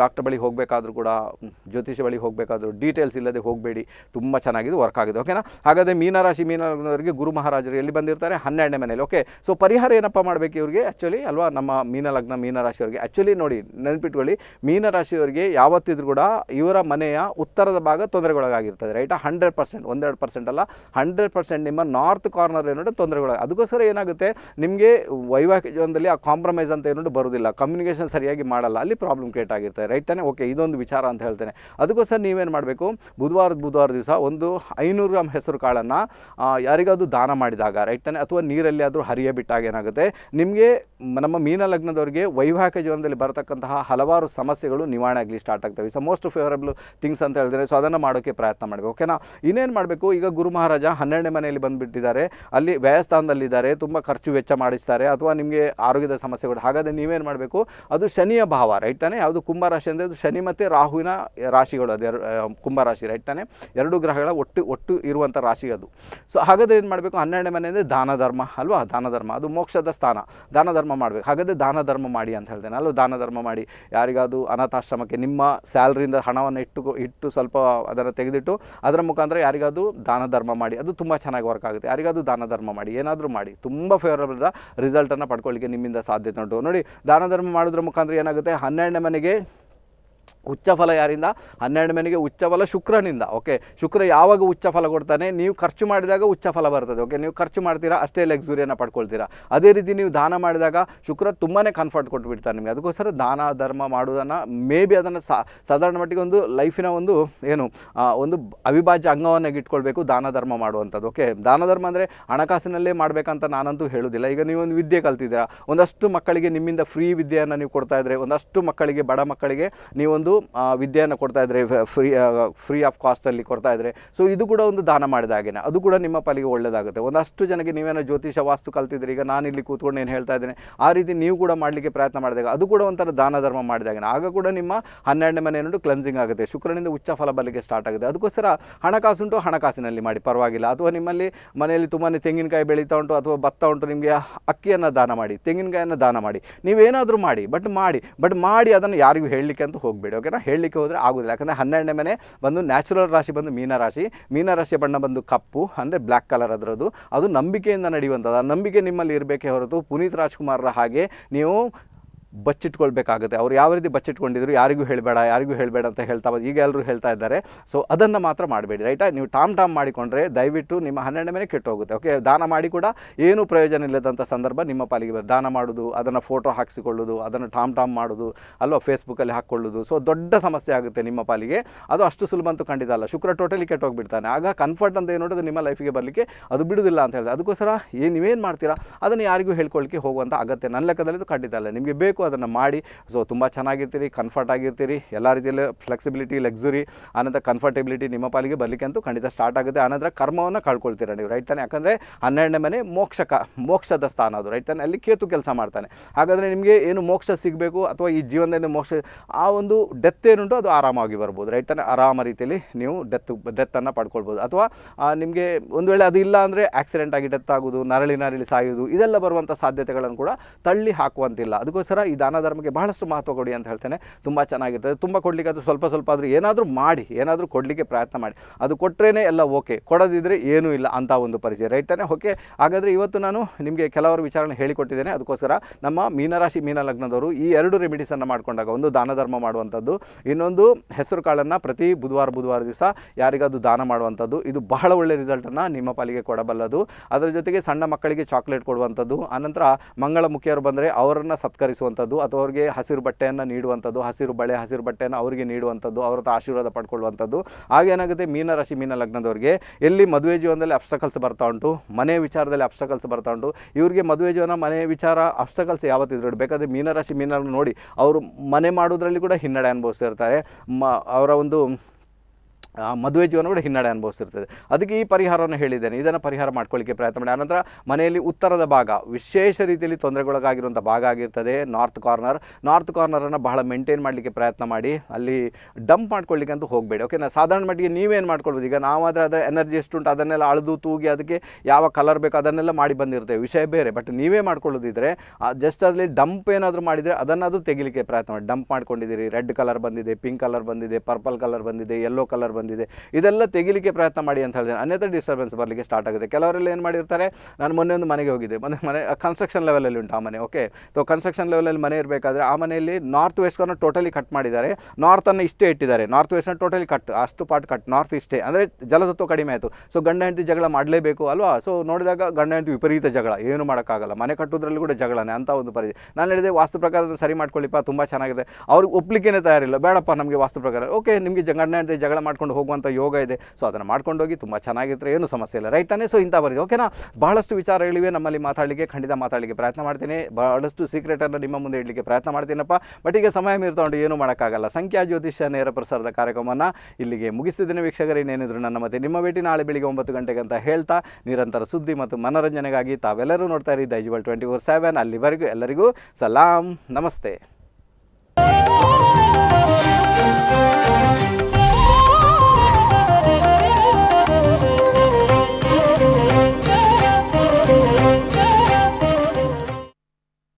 Speaker 1: ಡಾಕ್ಟರ್ ಬಳಿ ಹೋಗಬೇಕಾದ್ರೂ ಕೂಡ ಜ್ಯೋತಿಷ ಬಳಿ ಹೋಗಬೇಕಾದ್ರೂ ಡೀಟೇಲ್ಸ್ ಇಲ್ಲದೆ ಹೋಗಬೇಡಿ, ತುಂಬ ಚೆನ್ನಾಗಿದೆ ವರ್ಕ್ ಆಗಿದೆ ಓಕೆನಾ ಹಾಗಾದರೆ ಮೀನರಾಶಿ ಮೀನವರಿಗೆ ಗುರು ಮಹಾರಾಜರು ಎಲ್ಲಿ ಬಂದಿರ್ತಾರೆ? ಹನ್ನೆರಡನೇ ಮನೇಲಿ ಓಕೆ ಸೊ ಪರಿಹಾರ ಏನಪ್ಪ ಮಾಡಬೇಕು ಇವರಿಗೆ? ಆ್ಯಕ್ಚುಲಿ ಅಲ್ವಾ? ನಮ್ಮ ಮೀನಲಗ್ನ ಮೀನರಾಶಿಯವರಿಗೆ ಆ್ಯಕ್ಚುಲಿ ನೋಡಿ, ನೆನಪಿಟ್ಕೊಳ್ಳಿ, ಮೀನರಾಶಿಯವರಿಗೆ ಯಾವತ್ತಿದ್ರೂ ಕೂಡ ಇವರ ಮನೆಯ ಉತ್ತರದ ಭಾಗ ತೊಂದರೆಗೊಳಗಾಗಿರ್ತದೆ ರೈಟಾ ಹಂಡ್ರೆಡ್ ಪರ್ಸೆಂಟ್ ಒಂದೆರಡು ಪರ್ಸೆಂಟ್ ಅಲ್ಲ ಹಂಡ್ರೆಡ್ ಪರ್ಸೆಂಟ್ ನಿಮ್ಮ ನಾರ್ತ್ ಕಾರ್ನರ್ ಏನೋ ತೊಂದರೆಗಳು. ಅದಕ್ಕೋಸ್ಕರ ಏನಾಗುತ್ತೆ? ನಿಮಗೆ ವೈವಾಹಿಕ ಜೀವನದಲ್ಲಿ ಆ ಕಾಂಪ್ರಮೈಸ್ ಅಂತ ಏನೋ ಬರೋದಿಲ್ಲ. ಕಮ್ಯುನಿಕೇಷನ್ ಸರಿಯಾಗಿ ಮಾಡಲ್ಲ. ಅಲ್ಲಿ ಪ್ರಾಬ್ಲಮ್ ಕ್ರಿಯೇಟ್ ಆಗಿರ್ತದೆ ರೈಟ್ ತಾನೆ? ಓಕೆ ಇದೊಂದು ವಿಚಾರ ಅಂತ ಹೇಳ್ತೇನೆ. ಅದಕ್ಕೋಸ್ಕರ ನೀವೇನು ಮಾಡಬೇಕು? ಬುಧವಾರದ ಬುಧವಾರ ದಿವಸ ಒಂದು ಐನೂರು ಗ್ರಾಮ್ ಹೆಸರು ಕಾಳನ್ನು ಯಾರಿಗಾದ್ರೂ ದಾನ ಮಾಡಿದಾಗ ರೈಟ್ ತಾನೆ? ಅಥವಾ ನೀರಲ್ಲಿ ಆದರೂ ಹರಿಯ ಬಿಟ್ಟಾಗ ಏನಾಗುತ್ತೆ? ನಿಮಗೆ ನಮ್ಮ ಮೀನ ಲಗ್ನದವರಿಗೆ ವೈವಾಹಿಕ ಜೀವನದಲ್ಲಿ ಬರತಕ್ಕಂತಹ ಹಲವಾರು ಸಮಸ್ಯೆಗಳು ನಿವಾರಣೆ ಆಗಲಿ ಸ್ಟಾರ್ಟ್ ಆಗ್ತವೆ. ಸೊ ಮೋಸ್ಟ್ ಫೇವರಬಲ್ ಥಿಂಗ್ಸ್ ಅಂತ ಹೇಳಿದ್ರೆ ಸೊ ಅದನ್ನು ಮಾಡೋಕ್ಕೆ ಪ್ರಯತ್ನ ಮಾಡಬೇಕು. ಓಕೆನಾ ಇನ್ನೇನು ಮಾಡಬೇಕು? ಈಗ ಗುರು ಮಹಾರಾಜ ಹನ್ನೆರಡನೇ ಮನೆಯಲ್ಲಿ ಬಂದುಬಿಟ್ಟಿದ್ದಾರೆ. ಅಲ್ಲಿ ವ್ಯಯಸ್ಥಾನದಲ್ಲಿದ್ದಾರೆ. ತುಂಬ ಖರ್ಚು ವೆಚ್ಚ ಮಾಡಿಸ್ತಾರೆ. ಅಥವಾ ನಿಮಗೆ ಆರೋಗ್ಯದ ಸಮಸ್ಯೆಗಳು. ಹಾಗಾದರೆ ನೀವೇನು ಮಾಡಬೇಕು? ಅದು ಶನಿಯ ಭಾವ ರೈಟ್ ತಾನೆ? ಯಾವುದು ಕುಂಭರಾಶಿ ಅಂದರೆ ಅದು ಶನಿ ಮತ್ತು ರಾಹುವಿನ ರಾಶಿಗಳು ಅದು. ಕುಂಭರಾಶಿ ರೈಟ್ ತಾನೆ? ಎರಡು ಗ್ರಹಗಳ ಒಟ್ಟು ಒಟ್ಟು ಇರುವಂಥ ರಾಶಿ ಅದು. ಸೊ ಹಾಗಾದರೆ ಏನು ಮಾಡಬೇಕು? ಹನ್ನೆರಡನೇ ಮನೆ ಅಂದರೆ ದಾನ ಧರ್ಮ, ಅಲ್ವಾ? ದಾನ ಧರ್ಮ. ಅದು ಮೋಕ್ಷದ ಸ್ಥಾನ. ದಾನ ಧರ್ಮ ಮಾಡಬೇಕು. ಹಾಗಾದರೆ ದಾನ ಧರ್ಮ ಮಾಡಿ ಅಂತ ಹೇಳ್ತೇನೆ. ಅಲ್ವಾ? ದಾನ ಧರ್ಮ ಮಾಡಿ. ಯಾರಿಗಾದರೂ ಅನಾಥಾಶ್ರಮಕ್ಕೆ ನಿಮ್ಮ ಸ್ಯಾಲ್ರಿಯಿಂದ ಹಣವನ್ನು ಇಟ್ಟು ಇಟ್ಟು ಸ್ವಲ್ಪ ಅದನ್ನು ತೆಗೆದಿಟ್ಟು, ಅದರ ಮುಖಾಂತರ ಯಾರಿಗಾದರೂ ದಾನ ಧರ್ಮ ಮಾಡಿ. ಅದು ತುಂಬ ಚೆನ್ನಾಗಿ ವರ್ಕ್ ಆಗುತ್ತೆ. ಯಾರಿಗಾದ್ರೂ ದಾನ ಧರ್ಮ ಮಾಡಿ, ಏನಾದರೂ ಮಾಡಿ, ತುಂಬ ಫೇವರಬಲ್ ರಿಸಲ್ಟನ್ನು ಪಡ್ಕೊಳ್ಳಿಕ್ಕೆ ನಿಮ್ಮಿಂದ ಸಾಧ್ಯತೆ ಉಂಟು. ನೋಡಿ, ದಾನ ಧರ್ಮ ಮಾಡೋದ್ರ ಮುಖಾಂತರ ಏನಾಗುತ್ತೆ? ಹನ್ನೆರಡನೇ ಮನೆಗೆ ಉಚ್ಚ ಫಲ ಯಾರಿಂದ? ಹನ್ನೆರಡು ಮನೆಗೆ ಉಚ್ಚ ಫಲ ಶುಕ್ರನಿಂದ ಓಕೆ ಶುಕ್ರ ಯಾವಾಗ ಉಚ್ಚ ಫಲ ಕೊಡ್ತಾನೆ? ನೀವು ಖರ್ಚು ಮಾಡಿದಾಗ ಉಚ್ಚ ಫಲ ಬರ್ತದೆ ಓಕೆ ನೀವು ಖರ್ಚು ಮಾಡ್ತೀರಾ, ಅಷ್ಟೇ ಲಕ್ಸುರಿಯನ್ನು ಪಡ್ಕೊಳ್ತೀರಾ. ಅದೇ ರೀತಿ ನೀವು ದಾನ ಮಾಡಿದಾಗ ಶುಕ್ರ ತುಂಬಾ ಕಂಫರ್ಟ್ ಕೊಟ್ಬಿಡ್ತಾನೆ ನಿಮಗೆ. ಅದಕ್ಕೋಸ್ಕರ ದಾನ, ಧರ್ಮ ಮಾಡೋದನ್ನು ಮೇ ಬಿ ಅದನ್ನು ಸಾಧಾರಣ ಮಟ್ಟಿಗೆ ಒಂದು ಲೈಫಿನ ಒಂದು, ಏನು ಒಂದು ಅವಿಭಾಜ್ಯ ಅಂಗವನ್ನು ಇಟ್ಕೊಳ್ಬೇಕು, ದಾನ, ಧರ್ಮ ಮಾಡುವಂಥದ್ದು ಓಕೆ ದಾನ, ಧರ್ಮ ಅಂದರೆ ಹಣಕಾಸಿನಲ್ಲೇ ಮಾಡಬೇಕಂತ ನಾನಂತೂ ಹೇಳೋದಿಲ್ಲ ಈಗ ನೀವು ಒಂದು ವಿದ್ಯೆ ಕಲ್ತಿದ್ದೀರಾ, ಒಂದಷ್ಟು ಮಕ್ಕಳಿಗೆ ನಿಮ್ಮಿಂದ ಫ್ರೀ ವಿದ್ಯೆಯನ್ನು ನೀವು ಕೊಡ್ತಾ ಇದ್ದರೆ ಒಂದಷ್ಟು ಮಕ್ಕಳಿಗೆ, ಬಡ ಮಕ್ಕಳಿಗೆ ನೀವೊಂದು ವಿದ್ಯೆಯನ್ನು ಕೊಡ್ತಾ ಇದ್ದರೆ ಫ್ರೀ ಫ್ರೀ ಆಫ್ ಕಾಸ್ಟಲ್ಲಿ ಕೊಡ್ತಾ ಇದ್ದರೆ ಸೊ ಇದು ಕೂಡ ಒಂದು ದಾನ ಮಾಡಿದ ಹಾಗೆಯೇ ಅದು ಕೂಡ ನಿಮ್ಮ ಪಾಲಿಗೆ ಒಳ್ಳೆಯದಾಗುತ್ತೆ ಒಂದಷ್ಟು ಜನಕ್ಕೆ ನೀವೇನೋ ಜ್ಯೋತಿಷ ವಾಸ್ತು ಕಲ್ತಿದ್ರೆ ಈಗ ನಾನು ಇಲ್ಲಿ ಕೂತ್ಕೊಂಡು ಏನು ಹೇಳ್ತಾ ಇದ್ದೇನೆ, ಆ ರೀತಿ ನೀವು ಕೂಡ ಮಾಡಲಿಕ್ಕೆ ಪ್ರಯತ್ನ ಮಾಡಿದಾಗ ಅದು ಕೂಡ ಒಂಥರ ದಾನ ಧರ್ಮ ಮಾಡಿದಾಗ ಆಗ ಕೂಡ ನಿಮ್ಮ ಹನ್ನೆರಡನೇ ಮನೆ ಏನುಂಟು ಕ್ಲೆನ್ಸಿಂಗ್ ಆಗುತ್ತೆ. ಶುಕ್ರನಿಂದ ಉಚ್ಚ ಫಲ ಬಲಿಗೆ ಸ್ಟಾರ್ಟ್ ಆಗುತ್ತೆ. ಅದಕ್ಕೋಸ್ಕರ ಹಣಕಾಸುಂಟು ಹಣಕಾಸಿನಲ್ಲಿ ಮಾಡಿ. ಪರವಾಗಿಲ್ಲ. ಅಥವಾ ನಿಮ್ಮಲ್ಲಿ ಮನೆಯಲ್ಲಿ ತುಂಬಾ ತೆಂಗಿನಕಾಯಿ ಬೆಳೀತಾ ಉಂಟು ಅಥವಾ ಭತ್ತ ಉಂಟು, ನಿಮಗೆ ಅಕ್ಕಿಯನ್ನು ದಾನ ಮಾಡಿ, ತೆಂಗಿನಕಾಯಿಯನ್ನು ದಾನ ಮಾಡಿ. ನೀವೇನಾದರೂ ಮಾಡಿ ಬಟ್ ಮಾಡಿ ಬಟ್ ಮಾಡಿ ಅದನ್ನು ಯಾರಿಗೂ ಹೇಳಲಿಕ್ಕೆ ಅಂತ ಹೋಗಬೇಡಿ ಓಕೆನಾ ಹೇಳಲಿಕ್ಕೆ ಹೋದರೆ ಆಗೋದಿಲ್ಲ. ಯಾಕಂದರೆ ಹನ್ನೆರಡನೇ ಮನೆ ಬಂದು ನ್ಯಾಚುರಲ್ ರಾಶಿ ಬಂದು ಮೀನರಾಶಿ ಮೀನರಾಶಿಯ ಬಣ್ಣ ಬಂದು ಕಪ್ಪು, ಅಂದರೆ ಬ್ಲ್ಯಾಕ್ ಕಲರ್ ಅದರದ್ದು. ಅದು ನಂಬಿಕೆಯಿಂದ ನಡೆಯುವಂಥದ್ದು. ಆ ನಂಬಿಕೆ ನಿಮ್ಮಲ್ಲಿ ಇರಬೇಕೇ ಹೊರತು ಪುನೀತ್ ರಾಜ್ಕುಮಾರ್ರ ಹಾಗೆ ನೀವು ಬಚ್ಚಿಟ್ಕೊಳ್ಬೇಕಾಗುತ್ತೆ. ಅವ್ರು ಯಾವ ರೀತಿ ಬಚ್ಚಿಟ್ಕೊಂಡಿದ್ರು ಯಾರಿಗೂ ಹೇಳಬೇಡ ಯಾರಿಗೂ ಹೇಳಬೇಡ ಅಂತ ಹೇಳ್ತಾ ಈಗ ಎಲ್ಲರೂ ಹೇಳ್ತಾ ಇದ್ದಾರೆ. ಸೊ ಅದನ್ನು ಮಾತ್ರ ಮಾಡಬೇಡಿ, ರೈಟಾ? ನೀವು ಟಾಮ್ ಟಾಮ್ ಮಾಡಿಕೊಂಡ್ರೆ ದಯವಿಟ್ಟು ನಿಮ್ಮ ಹನ್ನೆರಡು ಮೇಲೆ ಕೆಟ್ಟೋಗುತ್ತೆ ಓಕೆ ದಾನ ಮಾಡಿ ಕೂಡ ಏನೂ ಪ್ರಯೋಜನ ಇಲ್ಲದಂಥ ಸಂದರ್ಭ ನಿಮ್ಮ ಪಾಲಿಗೆ ದಾನ ಮಾಡೋದು, ಅದನ್ನು ಫೋಟೋ ಹಾಕಿಸಿಕೊಳ್ಳೋದು, ಅದನ್ನು ಟಾಮ್ ಟಾಮ್ ಮಾಡೋದು ಅಲ್ವಾ ಫೇಸ್ಬುಕ್ಕಲ್ಲಿ ಹಾಕ್ಕೊಳ್ಳೋದು. ಸೊ ದೊಡ್ಡ ಸಮಸ್ಯೆ ಆಗುತ್ತೆ ನಿಮ್ಮ ಪಾಲಿಗೆ. ಅದು ಅಷ್ಟು ಸುಲಭ ಅಂತೂ ಖಂಡಿತ ಅಲ್ಲ. ಶುಕ್ರ ಟೋಟಲಿ ಕೆಟ್ಟೋಗ್ಬಿಡ್ತಾನೆ. ಆಗ ಕನ್ಫರ್ಟ್ ಅಂತ ಏನು ನೋಡೋದು ನಿಮ್ಮ ಲೈಫಿಗೆ ಬರಲಿಕ್ಕೆ ಅದು ಬಿಡುವುದಿಲ್ಲ ಅಂತ ಹೇಳಿದೆ. ಅದಕ್ಕೋಸ್ಕರ ಏನು ನೀವೇನು ಮಾಡ್ತೀರಾ? ಅದನ್ನು ಯಾರಿಗೂ ಹೇಳ್ಕೊಳ್ಳಿಕ್ಕೆ ಹೋಗುವಂಥ ಅಗತ್ಯ ನನ್ನ ಲೆಕ್ಕದಲ್ಲಿ ಖಂಡಿತ ಅಲ್ಲ. ನಿಮಗೆ ಬೇಕು ಅದನ್ನು ಮಾಡಿ. ಸೊ ತುಂಬ ಚೆನ್ನಾಗಿರ್ತೀರಿ ಕಂಫರ್ಟ್ ಆಗಿರ್ತೀರಿ. ಎಲ್ಲ ರೀತಿಯಲ್ಲಿ ಫ್ಲೆಕ್ಸಿಬಿಲಿಟಿ ಲಕ್ಸುರಿ ಆನಂತರ ಕನ್ಫರ್ಟೆಬಿಲಿಟಿ ನಿಮ್ಮ ಪಾಲಿಗೆ ಬರಲಿಕ್ಕೆ ಅಂತೂ ಖಂಡಿತ ಸ್ಟಾರ್ಟ್ ಆಗುತ್ತೆ. ಆನಂತರ ಕರ್ಮವನ್ನು ಕಳ್ಕೊಳ್ತೀರ ನೀವು ರೈಟ್ ತಾನೆ? ಯಾಕಂದರೆ ಹನ್ನೆರಡನೇ ಮನೆ ಮೋಕ್ಷಕ, ಮೋಕ್ಷದ ಸ್ಥಾನ ಅದು ರೈಟ್ ತಾನೆ? ಅಲ್ಲಿ ಕೇತು ಕೆಲಸ ಮಾಡ್ತಾನೆ. ಹಾಗಾದರೆ ನಿಮಗೆ ಏನು ಮೋಕ್ಷ ಸಿಗಬೇಕು ಅಥವಾ ಈ ಜೀವನದಲ್ಲಿ ಮೋಕ್ಷ, ಆ ಒಂದು ಡೆತ್ ಏನುಂಟು ಅದು ಆರಾಮಾಗಿ ಬರ್ಬೋದು ರೈಟ್ ತಾನೆ? ಆರಾಮ ರೀತಿಯಲ್ಲಿ ನೀವು ಡೆತ್ ಡೆತ್ತನ್ನು ಪಡ್ಕೊಳ್ಬೋದು. ಅಥವಾ ನಿಮಗೆ ಒಂದು ವೇಳೆ ಅದು ಇಲ್ಲ ಅಂದರೆ ಆಕ್ಸಿಡೆಂಟ್ ಆಗಿ ಡೆತ್ ಆಗೋದು, ನರಳಿ ನರಳಿ ಸಾಯೋದು, ಇದೆಲ್ಲ ಬರುವಂಥ ಸಾಧ್ಯತೆಗಳನ್ನು ಕೂಡ ತಳ್ಳಿ ಹಾಕುವಂತಿಲ್ಲ. ಅದಕ್ಕೋಸ್ಕರ ಈ ದಾನ ಧರ್ಮಕ್ಕೆ ಬಹಳಷ್ಟು ಮಹತ್ವ ಕೊಡಿ ಅಂತ ಹೇಳ್ತೇನೆ. ತುಂಬ ಚೆನ್ನಾಗಿರ್ತದೆ. ತುಂಬ ಕೊಡಲಿಕ್ಕೆ ಅದು ಸ್ವಲ್ಪ ಸ್ವಲ್ಪ ಆದರೂ ಏನಾದರೂ ಮಾಡಿ, ಏನಾದರೂ ಕೊಡಲಿಕ್ಕೆ ಪ್ರಯತ್ನ ಮಾಡಿ. ಅದು ಕೊಟ್ಟರೆ ಎಲ್ಲ ಓಕೆ. ಕೊಡದಿದ್ದರೆ ಏನೂ ಇಲ್ಲ ಅಂತ ಒಂದು ಪರಿಚಯ. ರೈಟ್ ತಾನೆ? ಓಕೆ. ಹಾಗಾದರೆ ಇವತ್ತು ನಾನು ನಿಮಗೆ ಕೆಲವರು ವಿಚಾರಣೆ ಹೇಳಿಕೊಟ್ಟಿದ್ದೇನೆ. ಅದಕ್ಕೋಸ್ಕರ ನಮ್ಮ ಮೀನರಾಶಿ ಮೀನ ಲಗ್ನದವರು ಈ ಎರಡು ರೆಮಿಡೀಸನ್ನು ಮಾಡಿಕೊಂಡಾಗ ಒಂದು ದಾನ ಧರ್ಮ ಮಾಡುವಂಥದ್ದು, ಇನ್ನೊಂದು ಹೆಸರು ಕಾಳನ್ನು ಪ್ರತಿ ಬುಧವಾರ ಬುಧವಾರ ದಿವಸ ಯಾರಿಗಾದರೂ ದಾನ ಮಾಡುವಂಥದ್ದು. ಇದು ಬಹಳ ಒಳ್ಳೆ ರಿಸಲ್ಟನ್ನು ನಿಮ್ಮ ಪಾಲಿಗೆ ಕೊಡಬಲ್ಲದು. ಅದರ ಜೊತೆಗೆ ಸಣ್ಣ ಮಕ್ಕಳಿಗೆ ಚಾಕ್ಲೇಟ್ ಕೊಡುವಂಥದ್ದು. ಆನಂತರ ಮಂಗಳ ಮುಖ್ಯರು ಬಂದರೆ ಅವರನ್ನು ಸತ್ಕರಿಸುವಂಥದ್ದು. ಮಾಡುವಂಥದ್ದು ಅಥವಾ ಅವ್ರಿಗೆ ಹಸಿರು ಬಟ್ಟೆಯನ್ನು ನೀಡುವಂಥದ್ದು, ಹಸಿರು ಬಳೆ, ಹಸಿರು ಬಟ್ಟೆಯನ್ನು ಅವರಿಗೆ ನೀಡುವಂಥದ್ದು, ಅವ್ರ ಹತ್ರ ಆಶೀರ್ವಾದ ಪಡ್ಕೊಳ್ಳುವಂಥದ್ದು. ಆಗೇನಾಗುತ್ತೆ ಮೀನರಾಶಿ, ಮೀನ ಲಗ್ನದವ್ರಿಗೆ, ಎಲ್ಲಿ ಮದುವೆ ಜೀವನದಲ್ಲಿ ಅಬ್ಸ್ಟಕಲ್ಸ್ ಬರ್ತಾ ಉಂಟು, ಮನೆ ವಿಚಾರದಲ್ಲಿ ಅಬ್ಸ್ಟಕಲ್ಸ್ ಬರ್ತಾ ಉಂಟು, ಇವರಿಗೆ ಮದುವೆ ಜೀವನ, ಮನೆ ವಿಚಾರ ಅಬ್ಸ್ಟಕಲ್ಸ್ ಯಾವತ್ತಿದ್ರು ಬೇಕಾದರೆ ಮೀನರಾಶಿ, ಮೀನ ನೋಡಿ, ಅವರು ಮನೆ ಮಾಡೋದ್ರಲ್ಲಿ ಕೂಡ ಹಿನ್ನಡೆ ಅನುಭವಿಸ್ತಿರ್ತಾರೆ ಮ, ಅವರ ಒಂದು ಮದುವೆ ಜೀವನ ಕೂಡ ಹಿನ್ನಡೆ ಅನುಭವಿಸಿರ್ತದೆ. ಅದಕ್ಕೆ ಈ ಪರಿಹಾರವನ್ನು ಹೇಳಿದ್ದೇನೆ. ಇದನ್ನು ಪರಿಹಾರ ಮಾಡ್ಕೊಳ್ಳಿಕ್ಕೆ ಪ್ರಯತ್ನ ಮಾಡಿ. ಆನಂತರ ಮನೆಯಲ್ಲಿ ಉತ್ತರದ ಭಾಗ, ವಿಶೇಷ ರೀತಿಯಲ್ಲಿ ತೊಂದರೆಗೊಳಗಾಗಿರುವಂಥ ಭಾಗ ಆಗಿರ್ತದೆ ನಾರ್ತ್ ಕಾರ್ನರ್ ನಾರ್ತ್ ಕಾರ್ನರನ್ನು ಬಹಳ ಮೇಂಟೈನ್ ಮಾಡಲಿಕ್ಕೆ ಪ್ರಯತ್ನ ಮಾಡಿ. ಅಲ್ಲಿ ಡಂಪ್ ಮಾಡ್ಕೊಳ್ಳಿಕ್ಕೆ ಅಂತೂ ಹೋಗಬೇಡಿ. ಓಕೆ ನಾ? ಸಾಧಾರಣ ಮಟ್ಟಿಗೆ ನೀವೇನು ಮಾಡ್ಕೊಳ್ಬೋದು? ಈಗ ನಾವಾದರೆ ಅದರ ಎನರ್ಜಿ ಎಷ್ಟುಂಟು ಅದನ್ನೆಲ್ಲ ಅಳೆದು ತೂಗಿ ಅದಕ್ಕೆ ಯಾವ ಕಲರ್ ಬೇಕು ಅದನ್ನೆಲ್ಲ ಮಾಡಿ ಬಂದಿರ್ತೇವೆ. ವಿಷಯ ಬೇರೆ. ಬಟ್ ನೀವೇ ಮಾಡ್ಕೊಳ್ಳೋದಿದ್ರೆ ಜಸ್ಟ್ ಅದರಲ್ಲಿ ಡಂಪ್ ಏನಾದರೂ ಮಾಡಿದರೆ ಅದನ್ನಾದರೂ ತೆಗಿಲಿಕ್ಕೆ ಪ್ರಯತ್ನ ಮಾಡಿ. ಡಂಪ್ ಮಾಡ್ಕೊಂಡಿದ್ದೀರಿ. ರೆಡ್ ಕಲರ್ ಬಂದಿದೆ ಪಿಂಕ್ ಕಲರ್ ಬಂದಿದೆ ಪರ್ಪಲ್ ಕಲರ್ ಬಂದಿದೆ ಯೆಲ್ಲೋ ಕಲರ್ ಬಂದಿದೆ. ಇದೆಲ್ಲ ತೆಗಿಲಿಕ್ಕೆ ಪ್ರಯತ್ನ ಮಾಡಿ ಅಂತ ಹೇಳಿದ್ರೆ ಅನ್ಯಥ ಡಿಸ್ಟರ್ಬೆನ್ಸ್ ಬರಲಿಕ್ಕೆ ಸ್ಟಾರ್ಟ್ ಆಗುತ್ತೆ. ಕೆಲವರೆಲ್ಲ ಏನು ಮಾಡಿರ್ತಾರೆ, ನಾನು ಮೊನ್ನೆ ಒಂದು ಮನೆಗೆ ಹೋಗಿದ್ದೆ. ಮನೆ ಮನೆ ಕನ್ಸ್ಟ್ರಕ್ಷನ್ ಲೆವೆಲಲ್ಲಿ ಉಂಟು ಆ ಮನೆ ಓಕೆ ಸೊ ಕನ್ಸ್ಟ್ರಕ್ಷನ್ ಲೆವೆಲಲ್ಲಿ ಮನೆ ಇರಬೇಕಾದ್ರೆ ಆ ಮನೆಯಲ್ಲಿ ನಾರ್ತ್ ವೆಸ್ಟನ್ನು ಟೋಟಲಿ ಕಟ್ ಮಾಡಿದ್ದಾರೆ. ನಾರ್ತನ್ನು ಇಷ್ಟೇ ಇಟ್ಟಿದ್ದಾರೆ. ನಾರ್ತ್ ವೆಸ್ಟ್ನ ಟೋಟಲಿ ಕಟ್ ಅಷ್ಟು ಪಾರ್ಟ್ ಕಟ್ ನಾರ್ತ್ ಇಷ್ಟೇ. ಅಂದರೆ ಜಲತತ್ವ ಕಡಿಮೆ ಆಯಿತು. ಸೊ ಗಂಡ ಹೆಂಡತಿ ಜಗಳ ಮಾಡಲೇಬೇಕು ಅಲ್ವಾ? ಸೊ ನೋಡಿದಾಗ ಗಂಡ ಹೆಂಡತಿ ವಿಪರೀತ ಜಗಳ. ಏನು ಮಾಡೋಕ್ಕಾಗಲ್ಲ. ಮನೆ ಕಟ್ಟೋದ್ರಲ್ಲಿ ಕೂಡ ಜಗಳನೇ ಅಂತ ಒಂದು ಪರಿಧಿ. ನಾನು ಹೇಳಿದೆ, ವಾಸ್ತು ಪ್ರಕಾರ ಅದನ್ನ ಸರಿ ಮಾಡ್ಕೊಳ್ಳಿಪ್ಪ, ತುಂಬ ಚೆನ್ನಾಗಿದೆ. ಅವ್ರಿಗೆ ಒಪ್ಲಿಕ್ಕೇನೆ ತಯಾರಿಲ್ಲ. ಬೇಡಪ್ಪ ನಮಗೆ ವಾಸ್ತು ಪ್ರಕಾರ. ಓಕೆ ನಿಮಗೆ ಗಂಡ ಹೆಂಡತಿ ಜಗಳ ಮಾಡ್ಕೊಂಡು ಮಾಡ್ಕೊಂಡು ಹೋಗುವಂಥ ಯೋಗ ಇದೆ. ಸೊ ಅದನ್ನು ಮಾಡ್ಕೊಂಡು ಹೋಗಿ ತುಂಬ ಚೆನ್ನಾಗಿರ್ತಾರೆ ಏನು ಸಮಸ್ಯೆ ಇಲ್ಲ. ರೈಟ್ ತಾನೇ? ಸೊ ಇಂಥ ಬರೀ ಓಕೆನಾ ಭಾಳಷ್ಟು ವಿಚಾರ ಹೇಳಿವೆ. ನಮ್ಮಲ್ಲಿ ಮಾತಾಡಲಿಕ್ಕೆ, ಖಂಡಿತ ಮಾತಾಡಲಿಕ್ಕೆ ಪ್ರಯತ್ನ ಮಾಡ್ತೀನಿ. ಭಾಳಷ್ಟು ಸೀಕ್ರೆಟನ್ನು ನಿಮ್ಮ ಮುಂದೆ ಇಡಲಿಕ್ಕೆ ಪ್ರಯತ್ನ ಮಾಡ್ತೀನಪ್ಪ. ಬಟ್ ಈಗ ಸಮಯ ಮೀರ್ಕೊಂಡು ಏನು ಮಾಡೋಕ್ಕಾಗಲ್ಲ. ಸಂಖ್ಯಾ ಜ್ಯೋತಿಷ್ಯ ನೇರ ಪ್ರಸಾರದ ಕಾರ್ಯಕ್ರಮವನ್ನು ಇಲ್ಲಿಗೆ ಮುಗಿಸಿದ್ದೇನೆ ವೀಕ್ಷಕರು. ಇನ್ನೇನಿದ್ರು ನನ್ನ ಮತ್ತೆ ನಿಮ್ಮ ಭೇಟಿ ನಾಳೆ ಬೆಳಿಗ್ಗೆ ಒಂಬತ್ತು ಗಂಟೆಗೆ ಅಂತ ಹೇಳ್ತಾ, ನಿರಂತರ ಸುದ್ದಿ ಮತ್ತು ಮನೋರಂಜನೆಗಾಗಿ ತಾವೆಲ್ಲರೂ ನೋಡ್ತಾ ಇರಿ ದೈಜ್ವಲ್ ಟ್ವೆಂಟಿ ಫೋರ್ ಸೆವೆನ್. ಅಲ್ಲಿವರೆಗೂ ಎಲ್ಲರಿಗೂ ಸಲಾಂ. ನಮಸ್ತೆ.